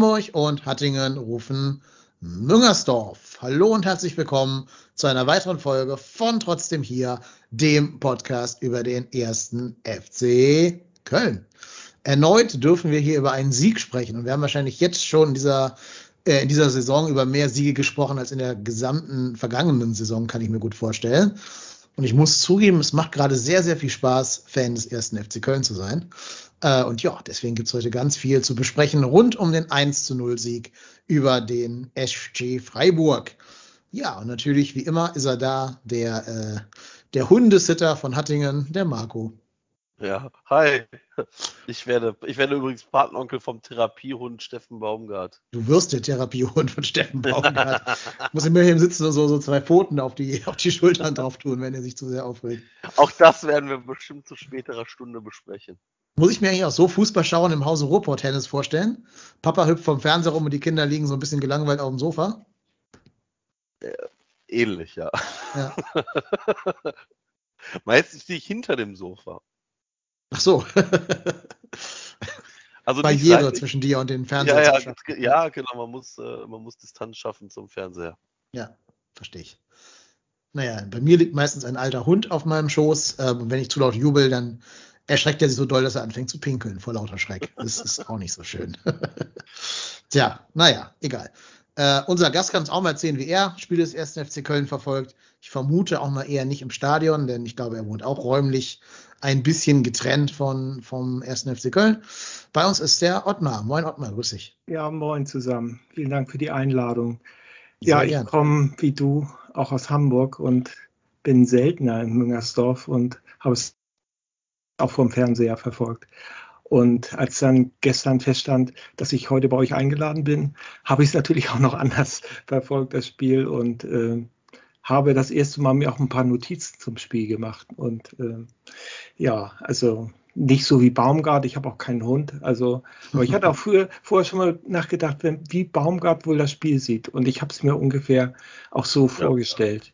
Hamburg und Hattingen rufen Müngersdorf. Hallo und herzlich willkommen zu einer weiteren Folge von Trotzdem hier, dem Podcast über den ersten FC Köln. Erneut dürfen wir hier über einen Sieg sprechen und wir haben wahrscheinlich jetzt schon in dieser, äh, in dieser Saison über mehr Siege gesprochen als in der gesamten vergangenen Saison, kann ich mir gut vorstellen. Und ich muss zugeben, es macht gerade sehr, sehr viel Spaß, Fan des ersten FC Köln zu sein. Äh, und ja, deswegen gibt's heute ganz viel zu besprechen rund um den 1 zu 0 Sieg über den SG Freiburg. Ja, und natürlich, wie immer, ist er da, der, äh, der Hundesitter von Hattingen, der Marco. Ja, hi. Ich werde, ich werde übrigens Patenonkel vom Therapiehund Steffen Baumgart. Du wirst der Therapiehund von Steffen Baumgart. Muss immer hier sitzen und so, so zwei Pfoten auf die, auf die Schultern drauf tun, wenn er sich zu sehr aufregt. Auch das werden wir bestimmt zu späterer Stunde besprechen. Muss ich mir eigentlich auch so Fußball schauen im Hause Ruhrport Tennis vorstellen? Papa hüpft vom Fernseher rum und die Kinder liegen so ein bisschen gelangweilt auf dem Sofa? Äh, ähnlich, ja. Ja. Meistens stehe ich hinter dem Sofa. Ach so. Also Barriere seitlich. zwischen dir und den Fernseher. Ja, ja, ja, genau. Man muss, äh, man muss Distanz schaffen zum Fernseher. Ja, verstehe ich. Naja, bei mir liegt meistens ein alter Hund auf meinem Schoß. Ähm, und wenn ich zu laut jubel, dann erschreckt er sich so doll, dass er anfängt zu pinkeln vor lauter Schreck. Das ist auch nicht so schön. Tja, naja, egal. Äh, unser Gast kann uns auch mal erzählen, wie er Spiele des ersten FC Köln verfolgt. Ich vermute auch mal eher nicht im Stadion, denn ich glaube, er wohnt auch räumlich ein bisschen getrennt von, vom ersten FC Köln. Bei uns ist der Ottmar. Moin Ottmar, grüß dich. Ja, moin zusammen. Vielen Dank für die Einladung. Sehr ja, ich komme wie du auch aus Hamburg und bin seltener in Müngersdorf und habe es auch vom Fernseher verfolgt. Und als dann gestern feststand, dass ich heute bei euch eingeladen bin, habe ich es natürlich auch noch anders verfolgt, das Spiel, und äh, habe das erste Mal mir auch ein paar Notizen zum Spiel gemacht. Und äh, ja, also nicht so wie Baumgart, ich habe auch keinen Hund. Also, aber ich hatte auch früher, vorher schon mal nachgedacht, wenn, wie Baumgart wohl das Spiel sieht. Und ich habe es mir ungefähr auch so vorgestellt.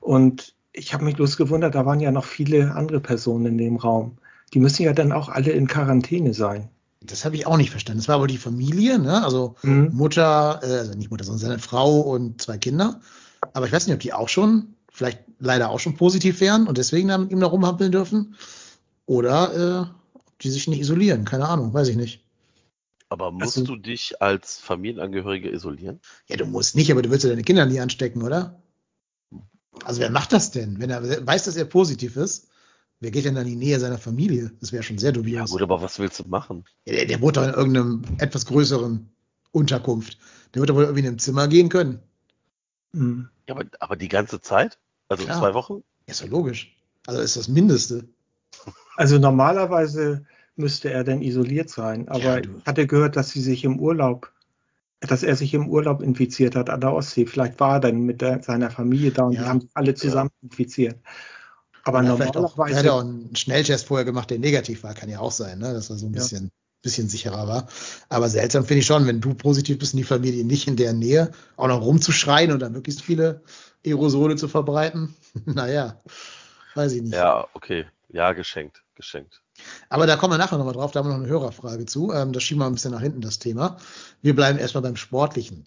Und ich habe mich bloß gewundert, da waren ja noch viele andere Personen in dem Raum. Die müssen ja dann auch alle in Quarantäne sein. Das habe ich auch nicht verstanden. Das war wohl die Familie, ne? Also Mhm. Mutter, äh, also nicht Mutter, sondern seine Frau und zwei Kinder. Aber ich weiß nicht, ob die auch schon, vielleicht leider auch schon positiv wären und deswegen dann mit ihm da rumhampeln dürfen. Oder äh, ob die sich nicht isolieren. Keine Ahnung, weiß ich nicht. Aber musst Also- du dich als Familienangehörige isolieren? Ja, du musst nicht, aber du willst ja deine Kinder nie anstecken, oder? Also wer macht das denn? Wenn er weiß, dass er positiv ist, wer geht denn dann in die Nähe seiner Familie? Das wäre schon sehr Ja, dubios. gut, aber was willst du machen? Ja, der, der wohnt doch in irgendeinem etwas größeren Unterkunft. Der wird doch wohl irgendwie in einem Zimmer gehen können. Mhm. Ja, aber, aber die ganze Zeit? Also Klar. zwei Wochen? Ja, ist doch logisch. Also ist das Mindeste. Also normalerweise müsste er dann isoliert sein, aber Ja, ich hatte gehört, dass sie sich im Urlaub, dass er sich im Urlaub infiziert hat an der Ostsee. Vielleicht war er dann mit der, seiner Familie da und Ja. die haben sich alle zusammen infiziert. Aber Ja, normalerweise er hat ja auch einen Schnelltest vorher gemacht, der negativ war, kann ja auch sein, ne? dass er so ein Ja. bisschen, bisschen sicherer war. Aber seltsam finde ich schon, wenn du positiv bist und die Familie nicht in der Nähe, auch noch rumzuschreien und dann möglichst viele Aerosole zu verbreiten. naja, weiß ich nicht. Ja, okay. Ja, geschenkt. Geschenkt. Aber da kommen wir nachher nochmal drauf, da haben wir noch eine Hörerfrage zu. Ähm, das schieben wir ein bisschen nach hinten, das Thema. Wir bleiben erstmal beim Sportlichen.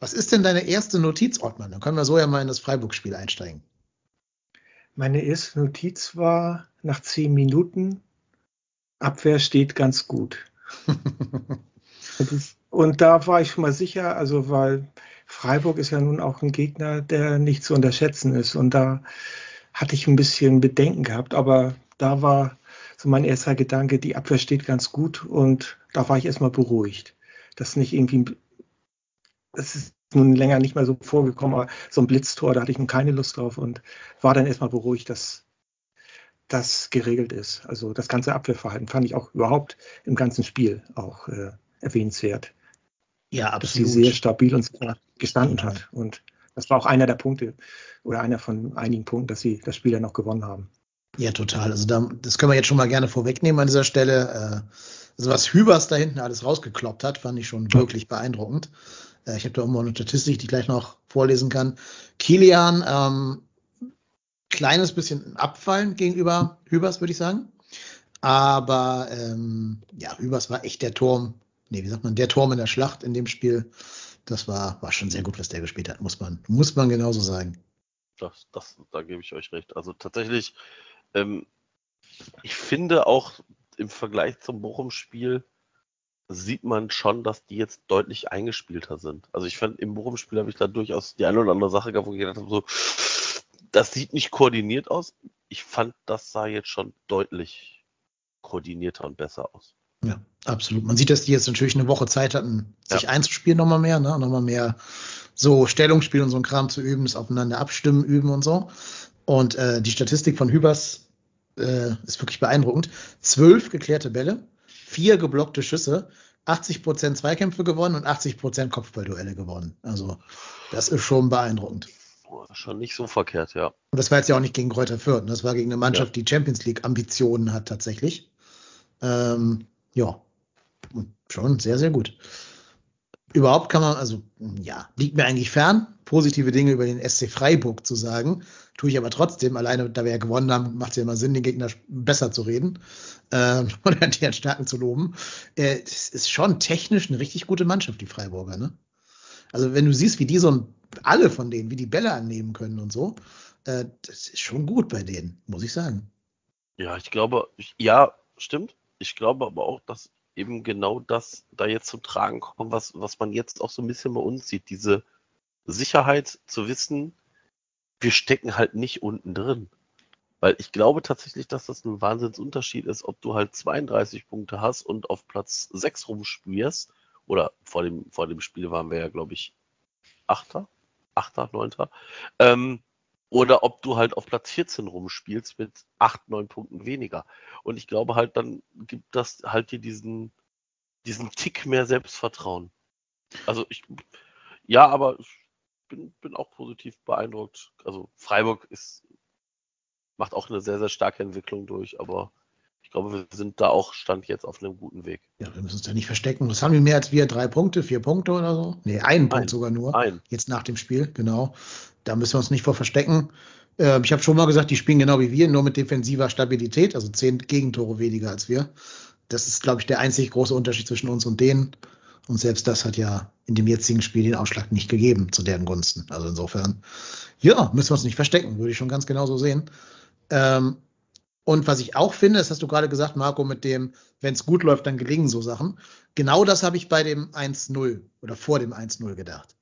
Was ist denn deine erste Notiz, Ottmann? Dann können wir so ja mal in das Freiburg-Spiel einsteigen. meine erste Notiz war nach zehn Minuten, Abwehr steht ganz gut. Und da war ich schon mal sicher, also weil Freiburg ist ja nun auch ein Gegner, der nicht zu unterschätzen ist. Und da hatte ich ein bisschen Bedenken gehabt, aber da war so mein erster Gedanke, die Abwehr steht ganz gut und da war ich erstmal beruhigt. Das nicht irgendwie, das ist nun länger nicht mehr so vorgekommen, aber so ein Blitztor, da hatte ich nun keine Lust drauf und war dann erstmal beruhigt, dass das geregelt ist. Also das ganze Abwehrverhalten fand ich auch überhaupt im ganzen Spiel auch äh, erwähnenswert Ja, dass sie sehr stabil und gestanden hat. Und das war auch einer der Punkte oder einer von einigen Punkten, dass sie das Spiel dann noch gewonnen haben. Ja, total. Also da, das können wir jetzt schon mal gerne vorwegnehmen an dieser Stelle. Äh, also was Hübers da hinten alles rausgekloppt hat, fand ich schon wirklich beeindruckend. Äh, ich habe da auch mal eine Statistik, die ich gleich noch vorlesen kann. Kilian, ähm, kleines bisschen abfallen gegenüber Hübers, würde ich sagen. Aber ähm, ja, Hübers war echt der Turm nee, wie sagt man, der Turm in der Schlacht in dem Spiel, das war, war schon sehr gut, was der gespielt hat, muss man, muss man genauso sagen. Das, das, da gebe ich euch recht. Also tatsächlich, ähm, ich finde auch im Vergleich zum Bochum-Spiel sieht man schon, dass die jetzt deutlich eingespielter sind. Also ich fand, im Bochum-Spiel habe ich da durchaus die eine oder andere Sache gehabt, wo ich gedacht habe, so, das sieht nicht koordiniert aus. Ich fand, das sah jetzt schon deutlich koordinierter und besser aus. Ja, absolut. Man sieht, dass die jetzt natürlich eine Woche Zeit hatten, sich ja. einzuspielen nochmal mehr, ne? nochmal mehr so Stellungsspiel und so ein Kram zu üben, das aufeinander abstimmen, üben und so. Und äh, die Statistik von Hübers äh, ist wirklich beeindruckend. Zwölf geklärte Bälle, vier geblockte Schüsse, 80% Zweikämpfe gewonnen und 80% Kopfballduelle gewonnen. Also das ist schon beeindruckend. Schon nicht so verkehrt, ja. Und das war jetzt ja auch nicht gegen Kräuter Fürth. Ne? Das war gegen eine Mannschaft, ja. die Champions League Ambitionen hat tatsächlich. Ähm, ja, schon sehr, sehr gut. Überhaupt kann man, also ja, liegt mir eigentlich fern, positive Dinge über den SC Freiburg zu sagen. Tue ich aber trotzdem, alleine da wir ja gewonnen haben, macht es ja immer Sinn, den Gegner besser zu reden ähm, oder deren Stärken zu loben. Äh, das ist schon technisch eine richtig gute Mannschaft, die Freiburger, ne? Also wenn du siehst, wie die so ein, alle von denen, wie die Bälle annehmen können und so, äh, das ist schon gut bei denen, muss ich sagen. Ja, ich glaube, ja, stimmt. Ich glaube aber auch, dass eben genau das da jetzt zum Tragen kommt, was, was man jetzt auch so ein bisschen bei uns sieht. Diese Sicherheit zu wissen, wir stecken halt nicht unten drin. Weil ich glaube tatsächlich, dass das ein Wahnsinnsunterschied ist, ob du halt 32 Punkte hast und auf Platz 6 rumspielst. Oder vor dem, vor dem Spiel waren wir ja, glaube ich, Achter, Achter, Neunter. Ähm, oder ob du halt auf Platz 14 rumspielst mit 8, 9 Punkten weniger. Und ich glaube halt, dann gibt das halt dir diesen, diesen Tick mehr Selbstvertrauen. Also ich, ja, aber ich bin, bin auch positiv beeindruckt. Also Freiburg ist, macht auch eine sehr, sehr starke Entwicklung durch, aber glaube, wir sind da auch Stand jetzt auf einem guten Weg. Ja, wir müssen uns da nicht verstecken. Was haben wir mehr als wir? Drei Punkte, vier Punkte oder so? Nee, einen Punkt sogar nur. Ein. Jetzt nach dem Spiel, genau. Da müssen wir uns nicht vor verstecken. Äh, ich habe schon mal gesagt, die spielen genau wie wir, nur mit defensiver Stabilität, also zehn Gegentore weniger als wir. Das ist, glaube ich, der einzig große Unterschied zwischen uns und denen. Und selbst das hat ja in dem jetzigen Spiel den Ausschlag nicht gegeben zu deren Gunsten. Also insofern, ja, müssen wir uns nicht verstecken, würde ich schon ganz genau so sehen. Ähm, und was ich auch finde, das hast du gerade gesagt, Marco, mit dem, wenn es gut läuft, dann gelingen so Sachen. Genau das habe ich bei dem 1-0 oder vor dem 1-0 gedacht.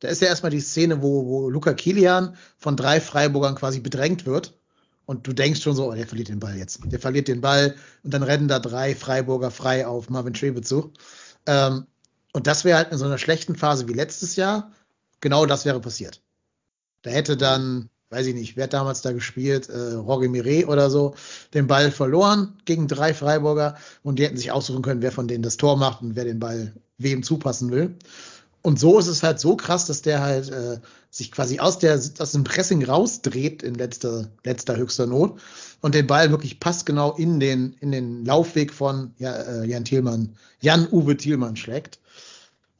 Da ist ja erstmal die Szene, wo, wo Luca Kilian von drei Freiburgern quasi bedrängt wird. Und du denkst schon so, oh, der verliert den Ball jetzt. Der verliert den Ball und dann rennen da drei Freiburger frei auf Marvin Trebe zu. Ähm, und das wäre halt in so einer schlechten Phase wie letztes Jahr, genau das wäre passiert. Da hätte dann, weiß ich nicht, wer hat damals da gespielt, äh, Roger Miret oder so, den Ball verloren gegen drei Freiburger und die hätten sich aussuchen können, wer von denen das Tor macht und wer den Ball wem zupassen will. Und so ist es halt so krass, dass der halt äh, sich quasi aus, der, aus dem Pressing rausdreht in letzter, letzter höchster Not und den Ball wirklich passgenau in den, in den Laufweg von ja, äh, Jan Thielmann, Jan-Uwe Thielmann schlägt.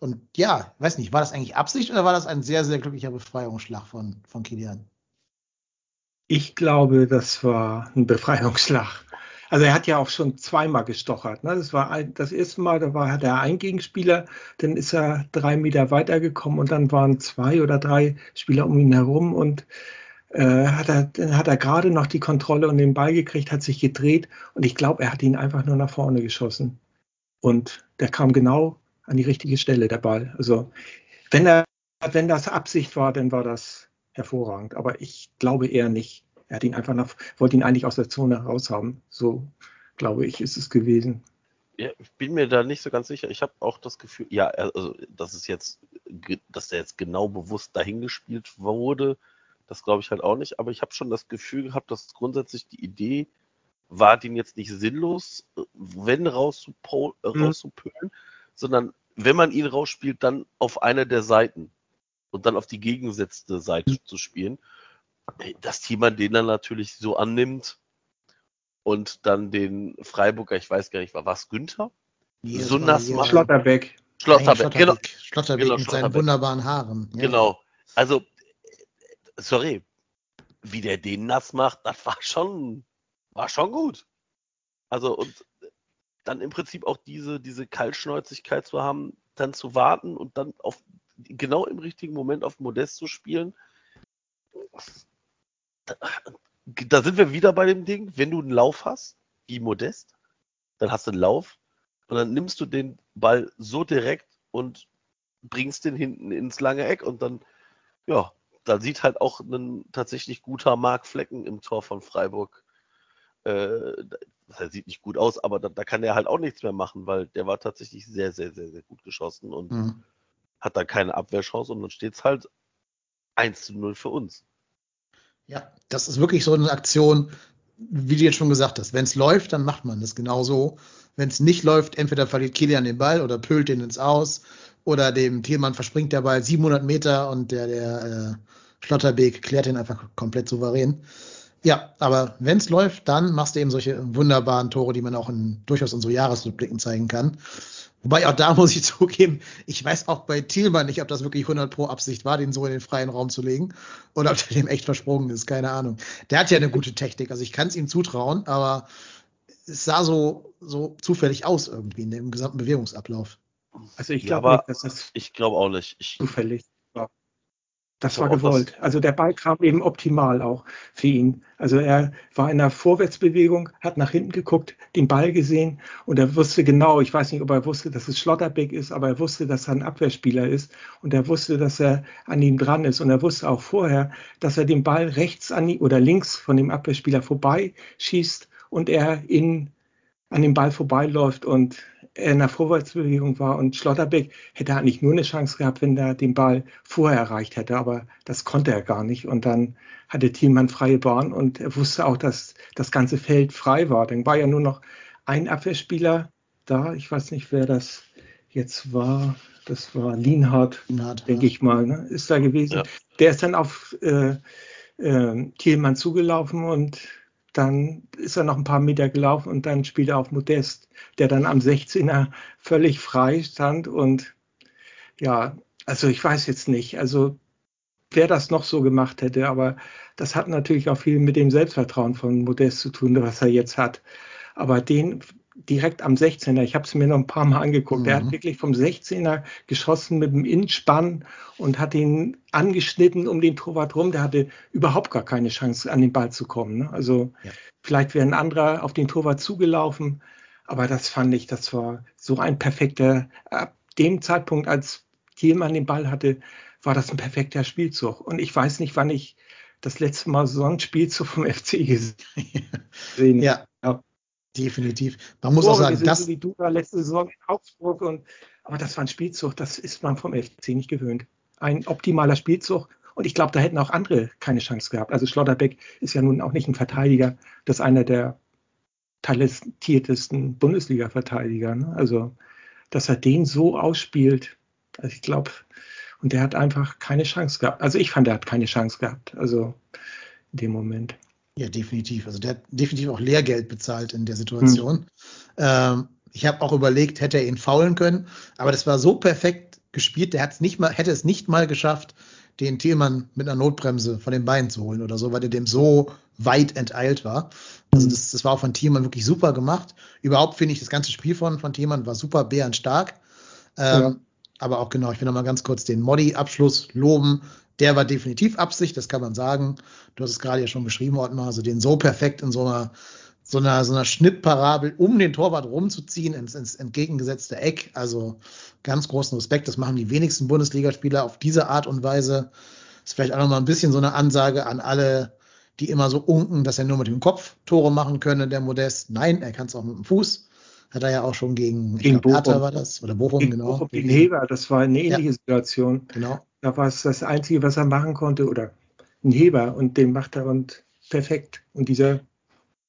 Und ja, weiß nicht, war das eigentlich Absicht oder war das ein sehr, sehr glücklicher Befreiungsschlag von, von Kilian? Ich glaube, das war ein Befreiungsschlag. Also er hat ja auch schon zweimal gestochert. Ne? Das war ein, das erste Mal, da war er ein Gegenspieler, dann ist er drei Meter weitergekommen und dann waren zwei oder drei Spieler um ihn herum und äh, hat er, dann hat er gerade noch die Kontrolle und den Ball gekriegt, hat sich gedreht und ich glaube, er hat ihn einfach nur nach vorne geschossen. Und der kam genau an die richtige Stelle, der Ball. Also wenn er, wenn das Absicht war, dann war das hervorragend. Aber ich glaube eher nicht. Er hat ihn einfach nach, wollte ihn eigentlich aus der Zone raushaben. So, glaube ich, ist es gewesen. Ja, ich bin mir da nicht so ganz sicher. Ich habe auch das Gefühl, ja, also, dass es jetzt, dass der jetzt genau bewusst dahingespielt wurde, das glaube ich halt auch nicht. Aber ich habe schon das Gefühl gehabt, dass grundsätzlich die Idee war, den jetzt nicht sinnlos, wenn rauszupölen, mhm. sondern wenn man ihn rausspielt, dann auf einer der Seiten und dann auf die gegengesetzte Seite zu spielen dass Thiemann den dann natürlich so annimmt und dann den Freiburger, ich weiß gar nicht, war was Günther? Nee, so nass macht. Schlotterbeck. Schlotterbeck, genau. Schlotterbeck genau, mit seinen wunderbaren Haaren. Ja. Genau. Also, sorry, wie der den nass macht, das war schon, war schon gut. Also, und dann im Prinzip auch diese, diese Kaltschnäuzigkeit zu haben, dann zu warten und dann auf genau im richtigen Moment auf Modest zu spielen. Da, sind wir wieder bei dem Ding, wenn du einen Lauf hast, wie Modest, dann hast du einen Lauf und dann nimmst du den Ball so direkt und bringst den hinten ins lange Eck und dann, ja, da sieht halt auch ein tatsächlich guter Mark Flecken im Tor von Freiburg. Äh, das sieht nicht gut aus, aber da, da, kann er halt auch nichts mehr machen, weil der war tatsächlich sehr, sehr, sehr, sehr gut geschossen und mhm. Hat da keine Abwehrchance und dann steht es halt 1 zu 0 für uns. Ja, das ist wirklich so eine Aktion, wie du jetzt schon gesagt hast. Wenn es läuft, dann macht man das genauso. Wenn es nicht läuft, entweder verliert Kilian den Ball oder pölt den ins Aus oder dem Thielmann verspringt der Ball 700 Meter und der, der äh, Schlotterbeek klärt ihn einfach komplett souverän. Ja, aber wenn es läuft, dann machst du eben solche wunderbaren Tore, die man auch in durchaus in so Jahresrückblicken zeigen kann. Wobei auch da muss ich zugeben, ich weiß auch bei Thielmann nicht, ob das wirklich 100 pro Absicht war, den so in den freien Raum zu legen oder ob der dem echt versprungen ist, keine Ahnung. Der hat ja eine gute Technik, also ich kann es ihm zutrauen, aber es sah so, so zufällig aus irgendwie in dem gesamten Bewegungsablauf. Also ich glaube ja, dass das ich glaube auch nicht. Ich, zufällig Das war gewollt. Also der Ball kam eben optimal auch für ihn. Also er war in der Vorwärtsbewegung, hat nach hinten geguckt, den Ball gesehen und er wusste genau, ich weiß nicht, ob er wusste, dass es Schlotterbeck ist, aber er wusste, dass er ein Abwehrspieler ist und er wusste, dass er an ihm dran ist und er wusste auch vorher, dass er den Ball rechts an die, oder links von dem Abwehrspieler vorbei schießt und er in, an dem Ball vorbeiläuft und in der Vorwärtsbewegung war und Schlotterbeck hätte eigentlich nur eine Chance gehabt, wenn er den Ball vorher erreicht hätte, aber das konnte er gar nicht und dann hatte Thielmann freie Bahn und er wusste auch, dass das ganze Feld frei war. Dann war ja nur noch ein Abwehrspieler da, ich weiß nicht, wer das jetzt war, das war Lienhardt, denke ja. ich mal, ne? ist da gewesen. Ja. Der ist dann auf äh, äh, Thielmann zugelaufen und dann ist er noch ein paar Meter gelaufen und dann spielt er auf Modest, der dann am 16er völlig frei stand. Und ja, also ich weiß jetzt nicht, also wer das noch so gemacht hätte, aber das hat natürlich auch viel mit dem Selbstvertrauen von Modest zu tun, was er jetzt hat. Aber den direkt am 16er. Ich habe es mir noch ein paar Mal angeguckt. Mhm. Der hat wirklich vom 16er geschossen mit dem Innspann und hat ihn angeschnitten um den Torwart rum. Der hatte überhaupt gar keine Chance, an den Ball zu kommen. Ne? Also ja. vielleicht wäre ein anderer auf den Torwart zugelaufen. Aber das fand ich, das war so ein perfekter, ab dem Zeitpunkt, als Thielmann den Ball hatte, war das ein perfekter Spielzug. Und ich weiß nicht, wann ich das letzte Mal so einen Spielzug vom FC gesehen habe. Ja, Definitiv. Man muss Tore auch sagen, das. Wie du da letzte Saison in Augsburg und, aber das war ein Spielzug, das ist man vom FC nicht gewöhnt. Ein optimaler Spielzug. Und ich glaube, da hätten auch andere keine Chance gehabt. Also Schlotterbeck ist ja nun auch nicht ein Verteidiger, das ist einer der talentiertesten Bundesliga-Verteidiger. Ne? Also, dass er den so ausspielt, also ich glaube, und der hat einfach keine Chance gehabt. Also ich fand, er hat keine Chance gehabt. Also in dem Moment. Ja, definitiv. Also der hat definitiv auch Lehrgeld bezahlt in der Situation. Mhm. Ähm, ich habe auch überlegt, hätte er ihn faulen können, aber das war so perfekt gespielt, der hat's nicht mal, hätte es nicht mal geschafft, den Thielmann mit einer Notbremse von den Beinen zu holen oder so, weil der dem so weit enteilt war. Also mhm. das, das war auch von Thielmann wirklich super gemacht. Überhaupt finde ich das ganze Spiel von, von Thielmann war super bärenstark. Ähm, ja. Aber auch genau, ich will noch mal ganz kurz den Modi-Abschluss loben der war definitiv Absicht, das kann man sagen. Du hast es gerade ja schon beschrieben, Ottmar, also den so perfekt in so einer, so einer, so einer Schnittparabel um den Torwart rumzuziehen ins, ins entgegengesetzte Eck. Also ganz großen Respekt. Das machen die wenigsten Bundesligaspieler auf diese Art und Weise. Das ist vielleicht auch nochmal ein bisschen so eine Ansage an alle, die immer so unken, dass er nur mit dem Kopf Tore machen könne, der Modest. Nein, er kann es auch mit dem Fuß. Hat er ja auch schon gegen, gegen glaub, Bochum. war das, oder Bochum, gegen genau. Bochum, gegen Heber, das war eine ähnliche ja. Situation. Genau. Da war es das Einzige, was er machen konnte, oder ein Heber und den macht er und perfekt. Und dieser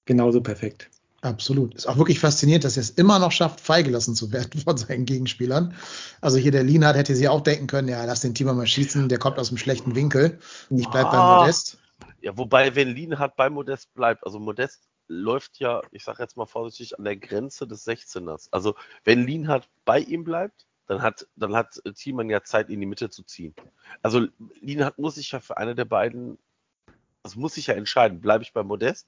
genauso perfekt. Absolut. Ist auch wirklich faszinierend, dass er es immer noch schafft, freigelassen zu werden von seinen Gegenspielern. Also hier der Lienhardt hätte sie auch denken können, ja, lass den Teamer mal schießen, der kommt aus einem schlechten Winkel. Ich bleib ah, bei Modest. Ja, wobei, wenn Lienhardt bei Modest bleibt, also Modest läuft ja, ich sage jetzt mal vorsichtig, an der Grenze des 16ers. Also wenn Lienhardt bei ihm bleibt, dann hat, dann hat Thielmann ja Zeit, in die Mitte zu ziehen. Also Lienhardt muss sich ja für eine der beiden, das muss sich ja entscheiden, bleibe ich bei Modest,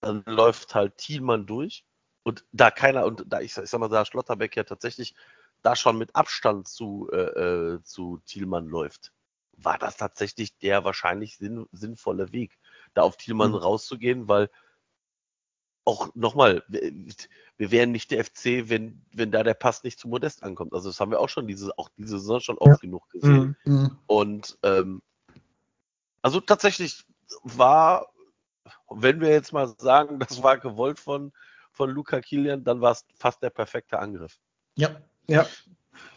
dann läuft halt Thielmann durch Und da keiner, und da ich, ich sag mal, da Schlotterbeck ja tatsächlich da schon mit Abstand zu, äh, äh, zu Thielmann läuft, war das tatsächlich der wahrscheinlich sinn, sinnvolle Weg, da auf Thielmann mhm. rauszugehen, weil auch nochmal, wir, wären nicht der FC, wenn, wenn da der Pass nicht zu Modest ankommt. Also das haben wir auch schon diese, auch diese Saison schon oft ja. genug gesehen. Mhm. mhm. Und ähm, also tatsächlich war, wenn wir jetzt mal sagen, das war gewollt von, von Luca Kilian, dann war es fast der perfekte Angriff. Ja, ja.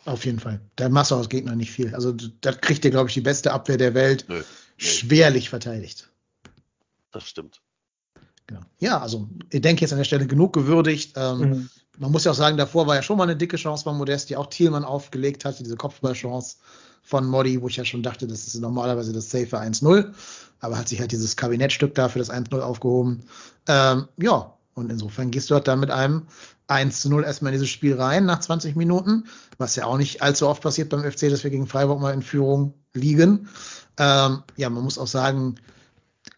Auf jeden Fall. Da machst du aus Gegner nicht viel. Also da kriegt ihr, glaube ich, die beste Abwehr der Welt Nö, schwerlich verteidigt. Das stimmt. Genau. Ja, also ich denke jetzt an der Stelle genug gewürdigt. Ähm, mhm. Man muss ja auch sagen, davor war ja schon mal eine dicke Chance von Modest, die auch Thielmann aufgelegt hat, diese Kopfballchance von Modi, wo ich ja schon dachte, das ist normalerweise das safe 1-0, aber hat sich halt dieses Kabinettstück da für das 1-0 aufgehoben. Ähm, ja, und insofern gehst du halt dann mit einem 1 0 erstmal in dieses Spiel rein nach 20 Minuten, was ja auch nicht allzu oft passiert beim FC, dass wir gegen Freiburg mal in Führung liegen. Ähm, ja, man muss auch sagen,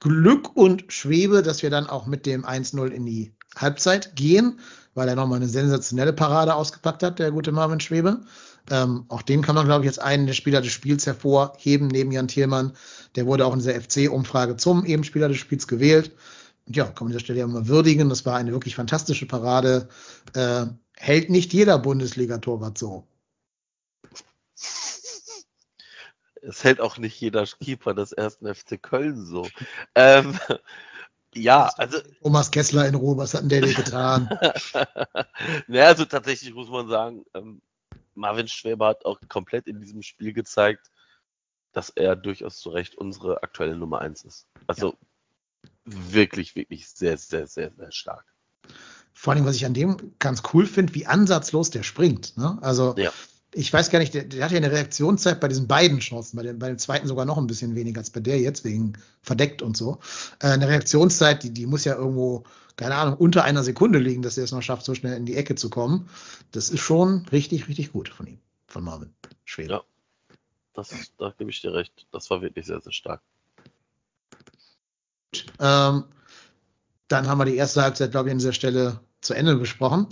Glück und Schwebe, dass wir dann auch mit dem 1-0 in die Halbzeit gehen, weil er nochmal eine sensationelle Parade ausgepackt hat, der gute Marvin Schwebe. Ähm, auch den kann man, glaube ich, jetzt einen der Spieler des Spiels hervorheben, neben Jan Thielmann. Der wurde auch in dieser FC-Umfrage zum eben Spieler des Spiels gewählt. Und ja, kann man an dieser Stelle ja mal würdigen. Das war eine wirklich fantastische Parade. Äh, hält nicht jeder Bundesliga-Torwart so. Es hält auch nicht jeder Keeper des ersten FC Köln so. Ähm, ja, also. Thomas Kessler in Ruhe, was hat denn der dir getan? naja, also tatsächlich muss man sagen, ähm, Marvin Schwäber hat auch komplett in diesem Spiel gezeigt, dass er durchaus zu Recht unsere aktuelle Nummer 1 ist. Also ja. wirklich, wirklich sehr, sehr, sehr, sehr stark. Vor allem, was ich an dem ganz cool finde, wie ansatzlos der springt. Ne? Also ja ich weiß gar nicht, der, der hatte ja eine Reaktionszeit bei diesen beiden Chancen, bei dem, bei dem zweiten sogar noch ein bisschen weniger als bei der jetzt, wegen verdeckt und so. Äh, eine Reaktionszeit, die, die muss ja irgendwo, keine Ahnung, unter einer Sekunde liegen, dass er es noch schafft, so schnell in die Ecke zu kommen. Das ist schon richtig, richtig gut von ihm, von Marvin Schwede. Ja, das, da gebe ich dir recht. Das war wirklich sehr, sehr stark. Ähm, dann haben wir die erste Halbzeit, glaube ich, an dieser Stelle zu Ende besprochen.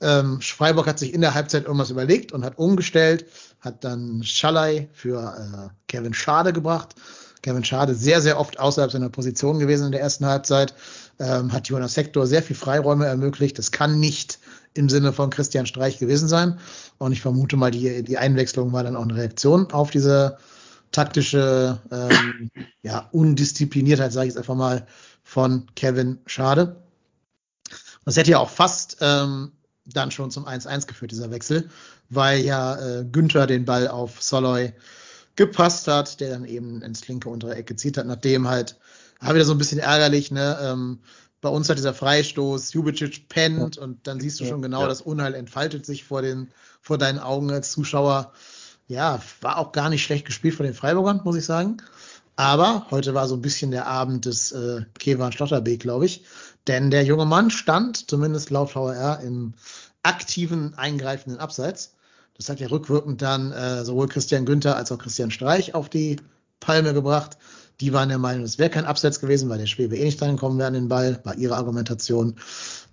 Ähm, Freiburg hat sich in der Halbzeit irgendwas überlegt und hat umgestellt, hat dann Schallei für äh, Kevin Schade gebracht. Kevin Schade sehr, sehr oft außerhalb seiner Position gewesen in der ersten Halbzeit, ähm, hat Jonas Sektor sehr viel Freiräume ermöglicht. Das kann nicht im Sinne von Christian Streich gewesen sein. Und ich vermute mal, die, die Einwechslung war dann auch eine Reaktion auf diese taktische ähm, ja, Undiszipliniertheit, sage ich jetzt einfach mal, von Kevin Schade. Das hätte ja auch fast ähm, dann schon zum 1-1 geführt, dieser Wechsel, weil ja äh, Günther den Ball auf Soloy gepasst hat, der dann eben ins linke untere Eck gezielt hat, nachdem halt, war wieder so ein bisschen ärgerlich, ne, ähm, bei uns hat dieser Freistoß, Jubicic pennt ja. und dann siehst du schon genau, ja. das Unheil entfaltet sich vor den, vor deinen Augen als Zuschauer. Ja, war auch gar nicht schlecht gespielt von den Freiburgern, muss ich sagen. Aber heute war so ein bisschen der Abend des äh, Kevan Schlotterbeek, glaube ich. Denn der junge Mann stand, zumindest laut VR, im aktiven, eingreifenden Abseits. Das hat ja rückwirkend dann äh, sowohl Christian Günther als auch Christian Streich auf die Palme gebracht. Die waren der Meinung, es wäre kein Abseits gewesen, weil der Schwebe eh nicht drankommen wäre an den Ball, war ihre Argumentation.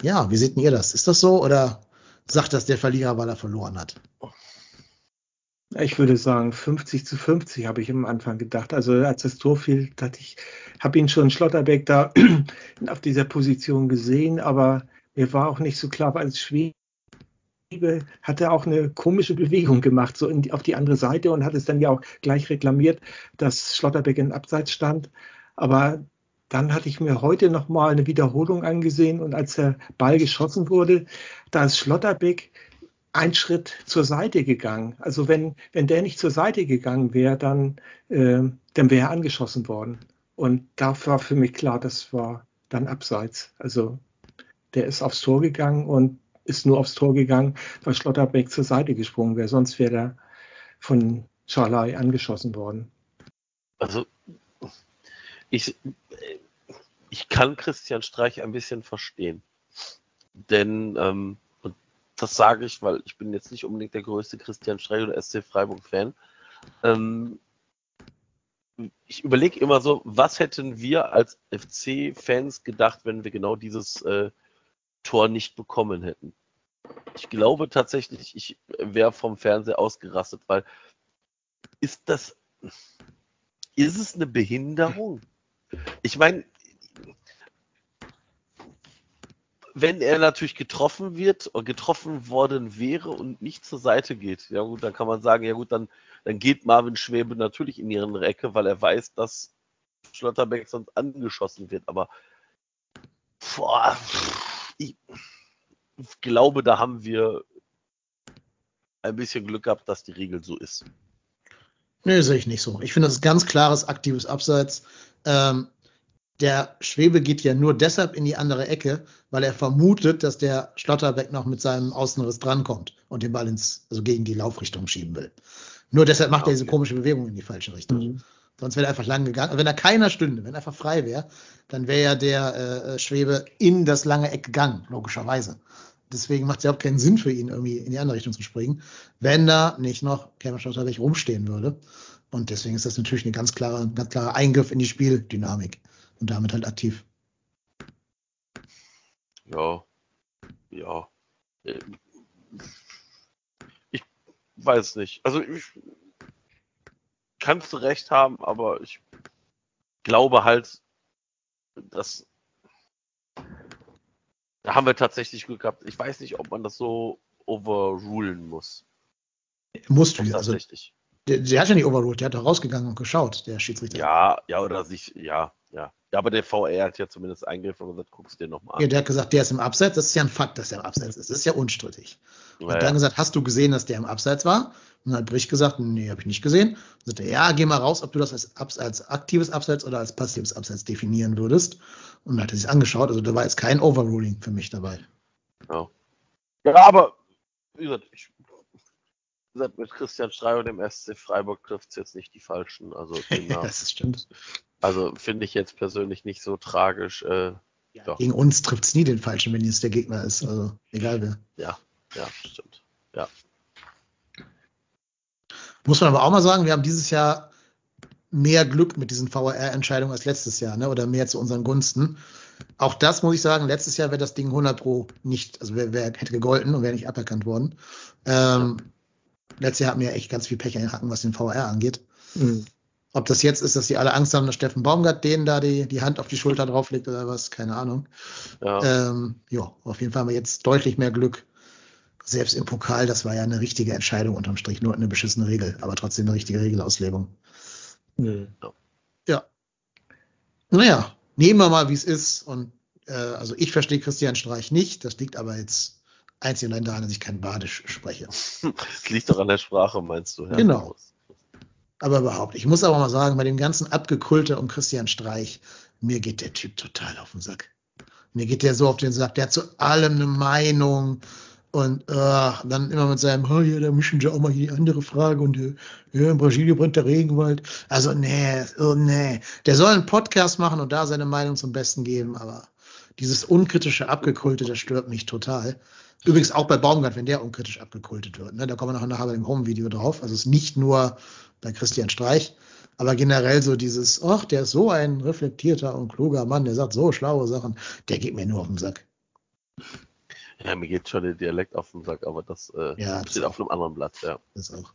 Ja, wie seht ihr das? Ist das so oder sagt das der Verlierer, weil er verloren hat? Ich würde sagen, 50 zu 50 habe ich am Anfang gedacht. Also als das Tor fiel, dachte ich, habe ihn schon Schlotterbeck da auf dieser Position gesehen, aber mir war auch nicht so klar, weil es Schwebe hat er auch eine komische Bewegung gemacht, so die, auf die andere Seite und hat es dann ja auch gleich reklamiert, dass Schlotterbeck in Abseits stand. Aber dann hatte ich mir heute nochmal eine Wiederholung angesehen und als der Ball geschossen wurde, da ist Schlotterbeck einen Schritt zur Seite gegangen. Also wenn, wenn der nicht zur Seite gegangen wäre, dann, äh, dann wäre er angeschossen worden. Und da war für mich klar, das war dann abseits. Also der ist aufs Tor gegangen und ist nur aufs Tor gegangen, weil Schlotterbeck zur Seite gesprungen wäre. Sonst wäre er von Charlai angeschossen worden. Also ich, ich kann Christian Streich ein bisschen verstehen. Denn ähm, das sage ich, weil ich bin jetzt nicht unbedingt der größte Christian Streich oder SC Freiburg-Fan. Ähm, ich überlege immer so, was hätten wir als FC-Fans gedacht, wenn wir genau dieses, äh, Tor nicht bekommen hätten. Ich glaube tatsächlich, ich wäre vom Fernseher ausgerastet, weil ist das, ist es eine Behinderung? Ich meine, wenn er natürlich getroffen wird oder getroffen worden wäre und nicht zur Seite geht, ja gut, dann kann man sagen, ja gut, dann, dann geht Marvin Schwebe natürlich in ihren Ecke, weil er weiß, dass Schlotterbeck sonst angeschossen wird. Aber boah, ich, ich glaube, da haben wir ein bisschen Glück gehabt, dass die Regel so ist. Nö, sehe ich nicht so. Ich finde, das ist ganz klares aktives Abseits. Ähm, der Schwebe geht ja nur deshalb in die andere Ecke, weil er vermutet, dass der Schlotterbeck noch mit seinem Außenriss drankommt und den Ball ins, also gegen die Laufrichtung schieben will. Nur deshalb macht okay. er diese komische Bewegung in die falsche Richtung. Mhm. Sonst wäre er einfach lang gegangen. Wenn da keiner stünde, wenn er einfach frei wäre, dann wäre ja der äh, Schwebe in das lange Eck gegangen, logischerweise. Deswegen macht es ja auch keinen Sinn für ihn, irgendwie in die andere Richtung zu springen, wenn da nicht noch Kevin Schlotterbeck rumstehen würde. Und deswegen ist das natürlich ein ganz klarer, ganz klarer Eingriff in die Spieldynamik und damit halt aktiv. Ja, ja. Ich weiß nicht. Also ich kannst du recht haben, aber ich glaube halt, dass da haben wir tatsächlich Glück gehabt. Ich weiß nicht, ob man das so overrulen muss. Musst du, also der, der, hat ja nicht overruled, der hat da rausgegangen und geschaut, der Schiedsrichter. Ja, ja, oder sich, ja, ja. Ja, aber der VR hat ja zumindest eingegriffen und gesagt, guck's dir nochmal an. Ja, der hat gesagt, der ist im Abseits. Das ist ja ein Fakt, dass der im Abseits ist. Das ist ja unstrittig. Und naja. dann gesagt, hast du gesehen, dass der im Abseits war? Und dann hat Brich gesagt, nee, habe ich nicht gesehen. Und sagte, ja, geh mal raus, ob du das als, als aktives Abseits oder als passives Abseits definieren würdest. Und dann hat er sich angeschaut. Also da war jetzt kein Overruling für mich dabei. Ja, ja aber wie gesagt, ich, wie gesagt mit Christian Strei und dem SC Freiburg trifft es jetzt nicht die Falschen. Also das stimmt. Also finde ich jetzt persönlich nicht so tragisch. Äh, ja, gegen uns trifft es nie den Falschen, wenn es der Gegner ist. Also egal wer. Ja, ja, stimmt. Ja. Muss man aber auch mal sagen, wir haben dieses Jahr mehr Glück mit diesen VAR-Entscheidungen als letztes Jahr, ne? oder mehr zu unseren Gunsten. Auch das muss ich sagen, letztes Jahr wäre das Ding 100 Pro nicht, also wer, wer hätte gegolten und wäre nicht aberkannt worden. Ähm, letztes Jahr hatten wir echt ganz viel Pech in den Hacken, was den VR angeht. Mhm. Ob das jetzt ist, dass die alle Angst haben, dass Steffen Baumgart denen da die, die Hand auf die Schulter drauflegt oder was, keine Ahnung. Ja. Ähm, ja, auf jeden Fall haben wir jetzt deutlich mehr Glück. Selbst im Pokal, das war ja eine richtige Entscheidung unterm Strich, nur eine beschissene Regel, aber trotzdem eine richtige Regelauslegung. Mhm. Ja. Naja, nehmen wir mal, wie es ist. Und äh, also ich verstehe Christian Streich nicht. Das liegt aber jetzt einzig und allein daran, dass ich kein Badisch spreche. Das liegt doch an der Sprache, meinst du? Ja? Genau. Aber überhaupt. Ich muss aber mal sagen, bei dem ganzen Abgekulte um Christian Streich, mir geht der Typ total auf den Sack. Mir geht der so auf den Sack. Der hat zu allem eine Meinung. Und äh, dann immer mit seinem, oh ja, da mischen sie auch mal hier die andere Frage und äh, ja, in Brasilien brennt der Regenwald. Also, nee, oh, nee. Der soll einen Podcast machen und da seine Meinung zum Besten geben, aber dieses unkritische Abgekulte, das stört mich total. Übrigens auch bei Baumgart, wenn der unkritisch abgekultet wird. Ne? Da kommen wir nachher bei dem Home-Video drauf. Also es ist nicht nur bei Christian Streich, aber generell so dieses, ach, der ist so ein reflektierter und kluger Mann, der sagt so schlaue Sachen, der geht mir nur auf den Sack. Ja, mir geht schon der Dialekt auf den Sack, aber das äh, ja, steht auf einem anderen Blatt, ja. Das auch.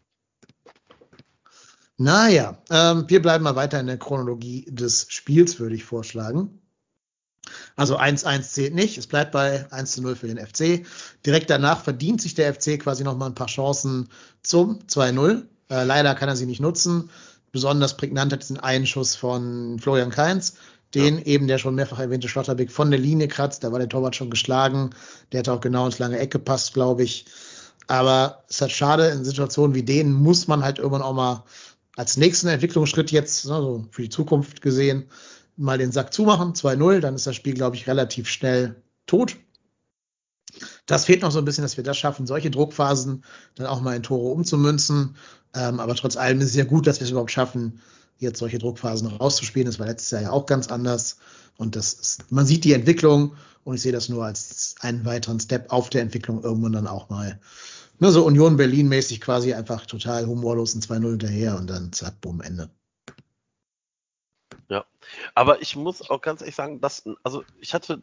Naja, ähm, wir bleiben mal weiter in der Chronologie des Spiels, würde ich vorschlagen. Also 1-1 zählt nicht, es bleibt bei 1 0 für den FC. Direkt danach verdient sich der FC quasi nochmal ein paar Chancen zum 2-0. Äh, leider kann er sie nicht nutzen. Besonders prägnant hat diesen einen Schuss von Florian Kainz, den ja. eben der schon mehrfach erwähnte Schlotterbeck von der Linie kratzt. Da war der Torwart schon geschlagen. Der hat auch genau ins lange Eck gepasst, glaube ich. Aber es ist halt schade, in Situationen wie denen muss man halt irgendwann auch mal als nächsten Entwicklungsschritt jetzt, also für die Zukunft gesehen, mal den Sack zumachen, 2-0, dann ist das Spiel, glaube ich, relativ schnell tot. Das fehlt noch so ein bisschen, dass wir das schaffen, solche Druckphasen dann auch mal in Tore umzumünzen. Ähm, aber trotz allem ist es ja gut, dass wir es überhaupt schaffen, jetzt solche Druckphasen rauszuspielen. Das war letztes Jahr ja auch ganz anders. Und das ist, man sieht die Entwicklung und ich sehe das nur als einen weiteren Step auf der Entwicklung irgendwann dann auch mal. Nur so Union Berlin mäßig quasi einfach total humorlos ein 2-0 hinterher und dann zack, boom, Ende. Ja, aber ich muss auch ganz ehrlich sagen, dass, also ich hatte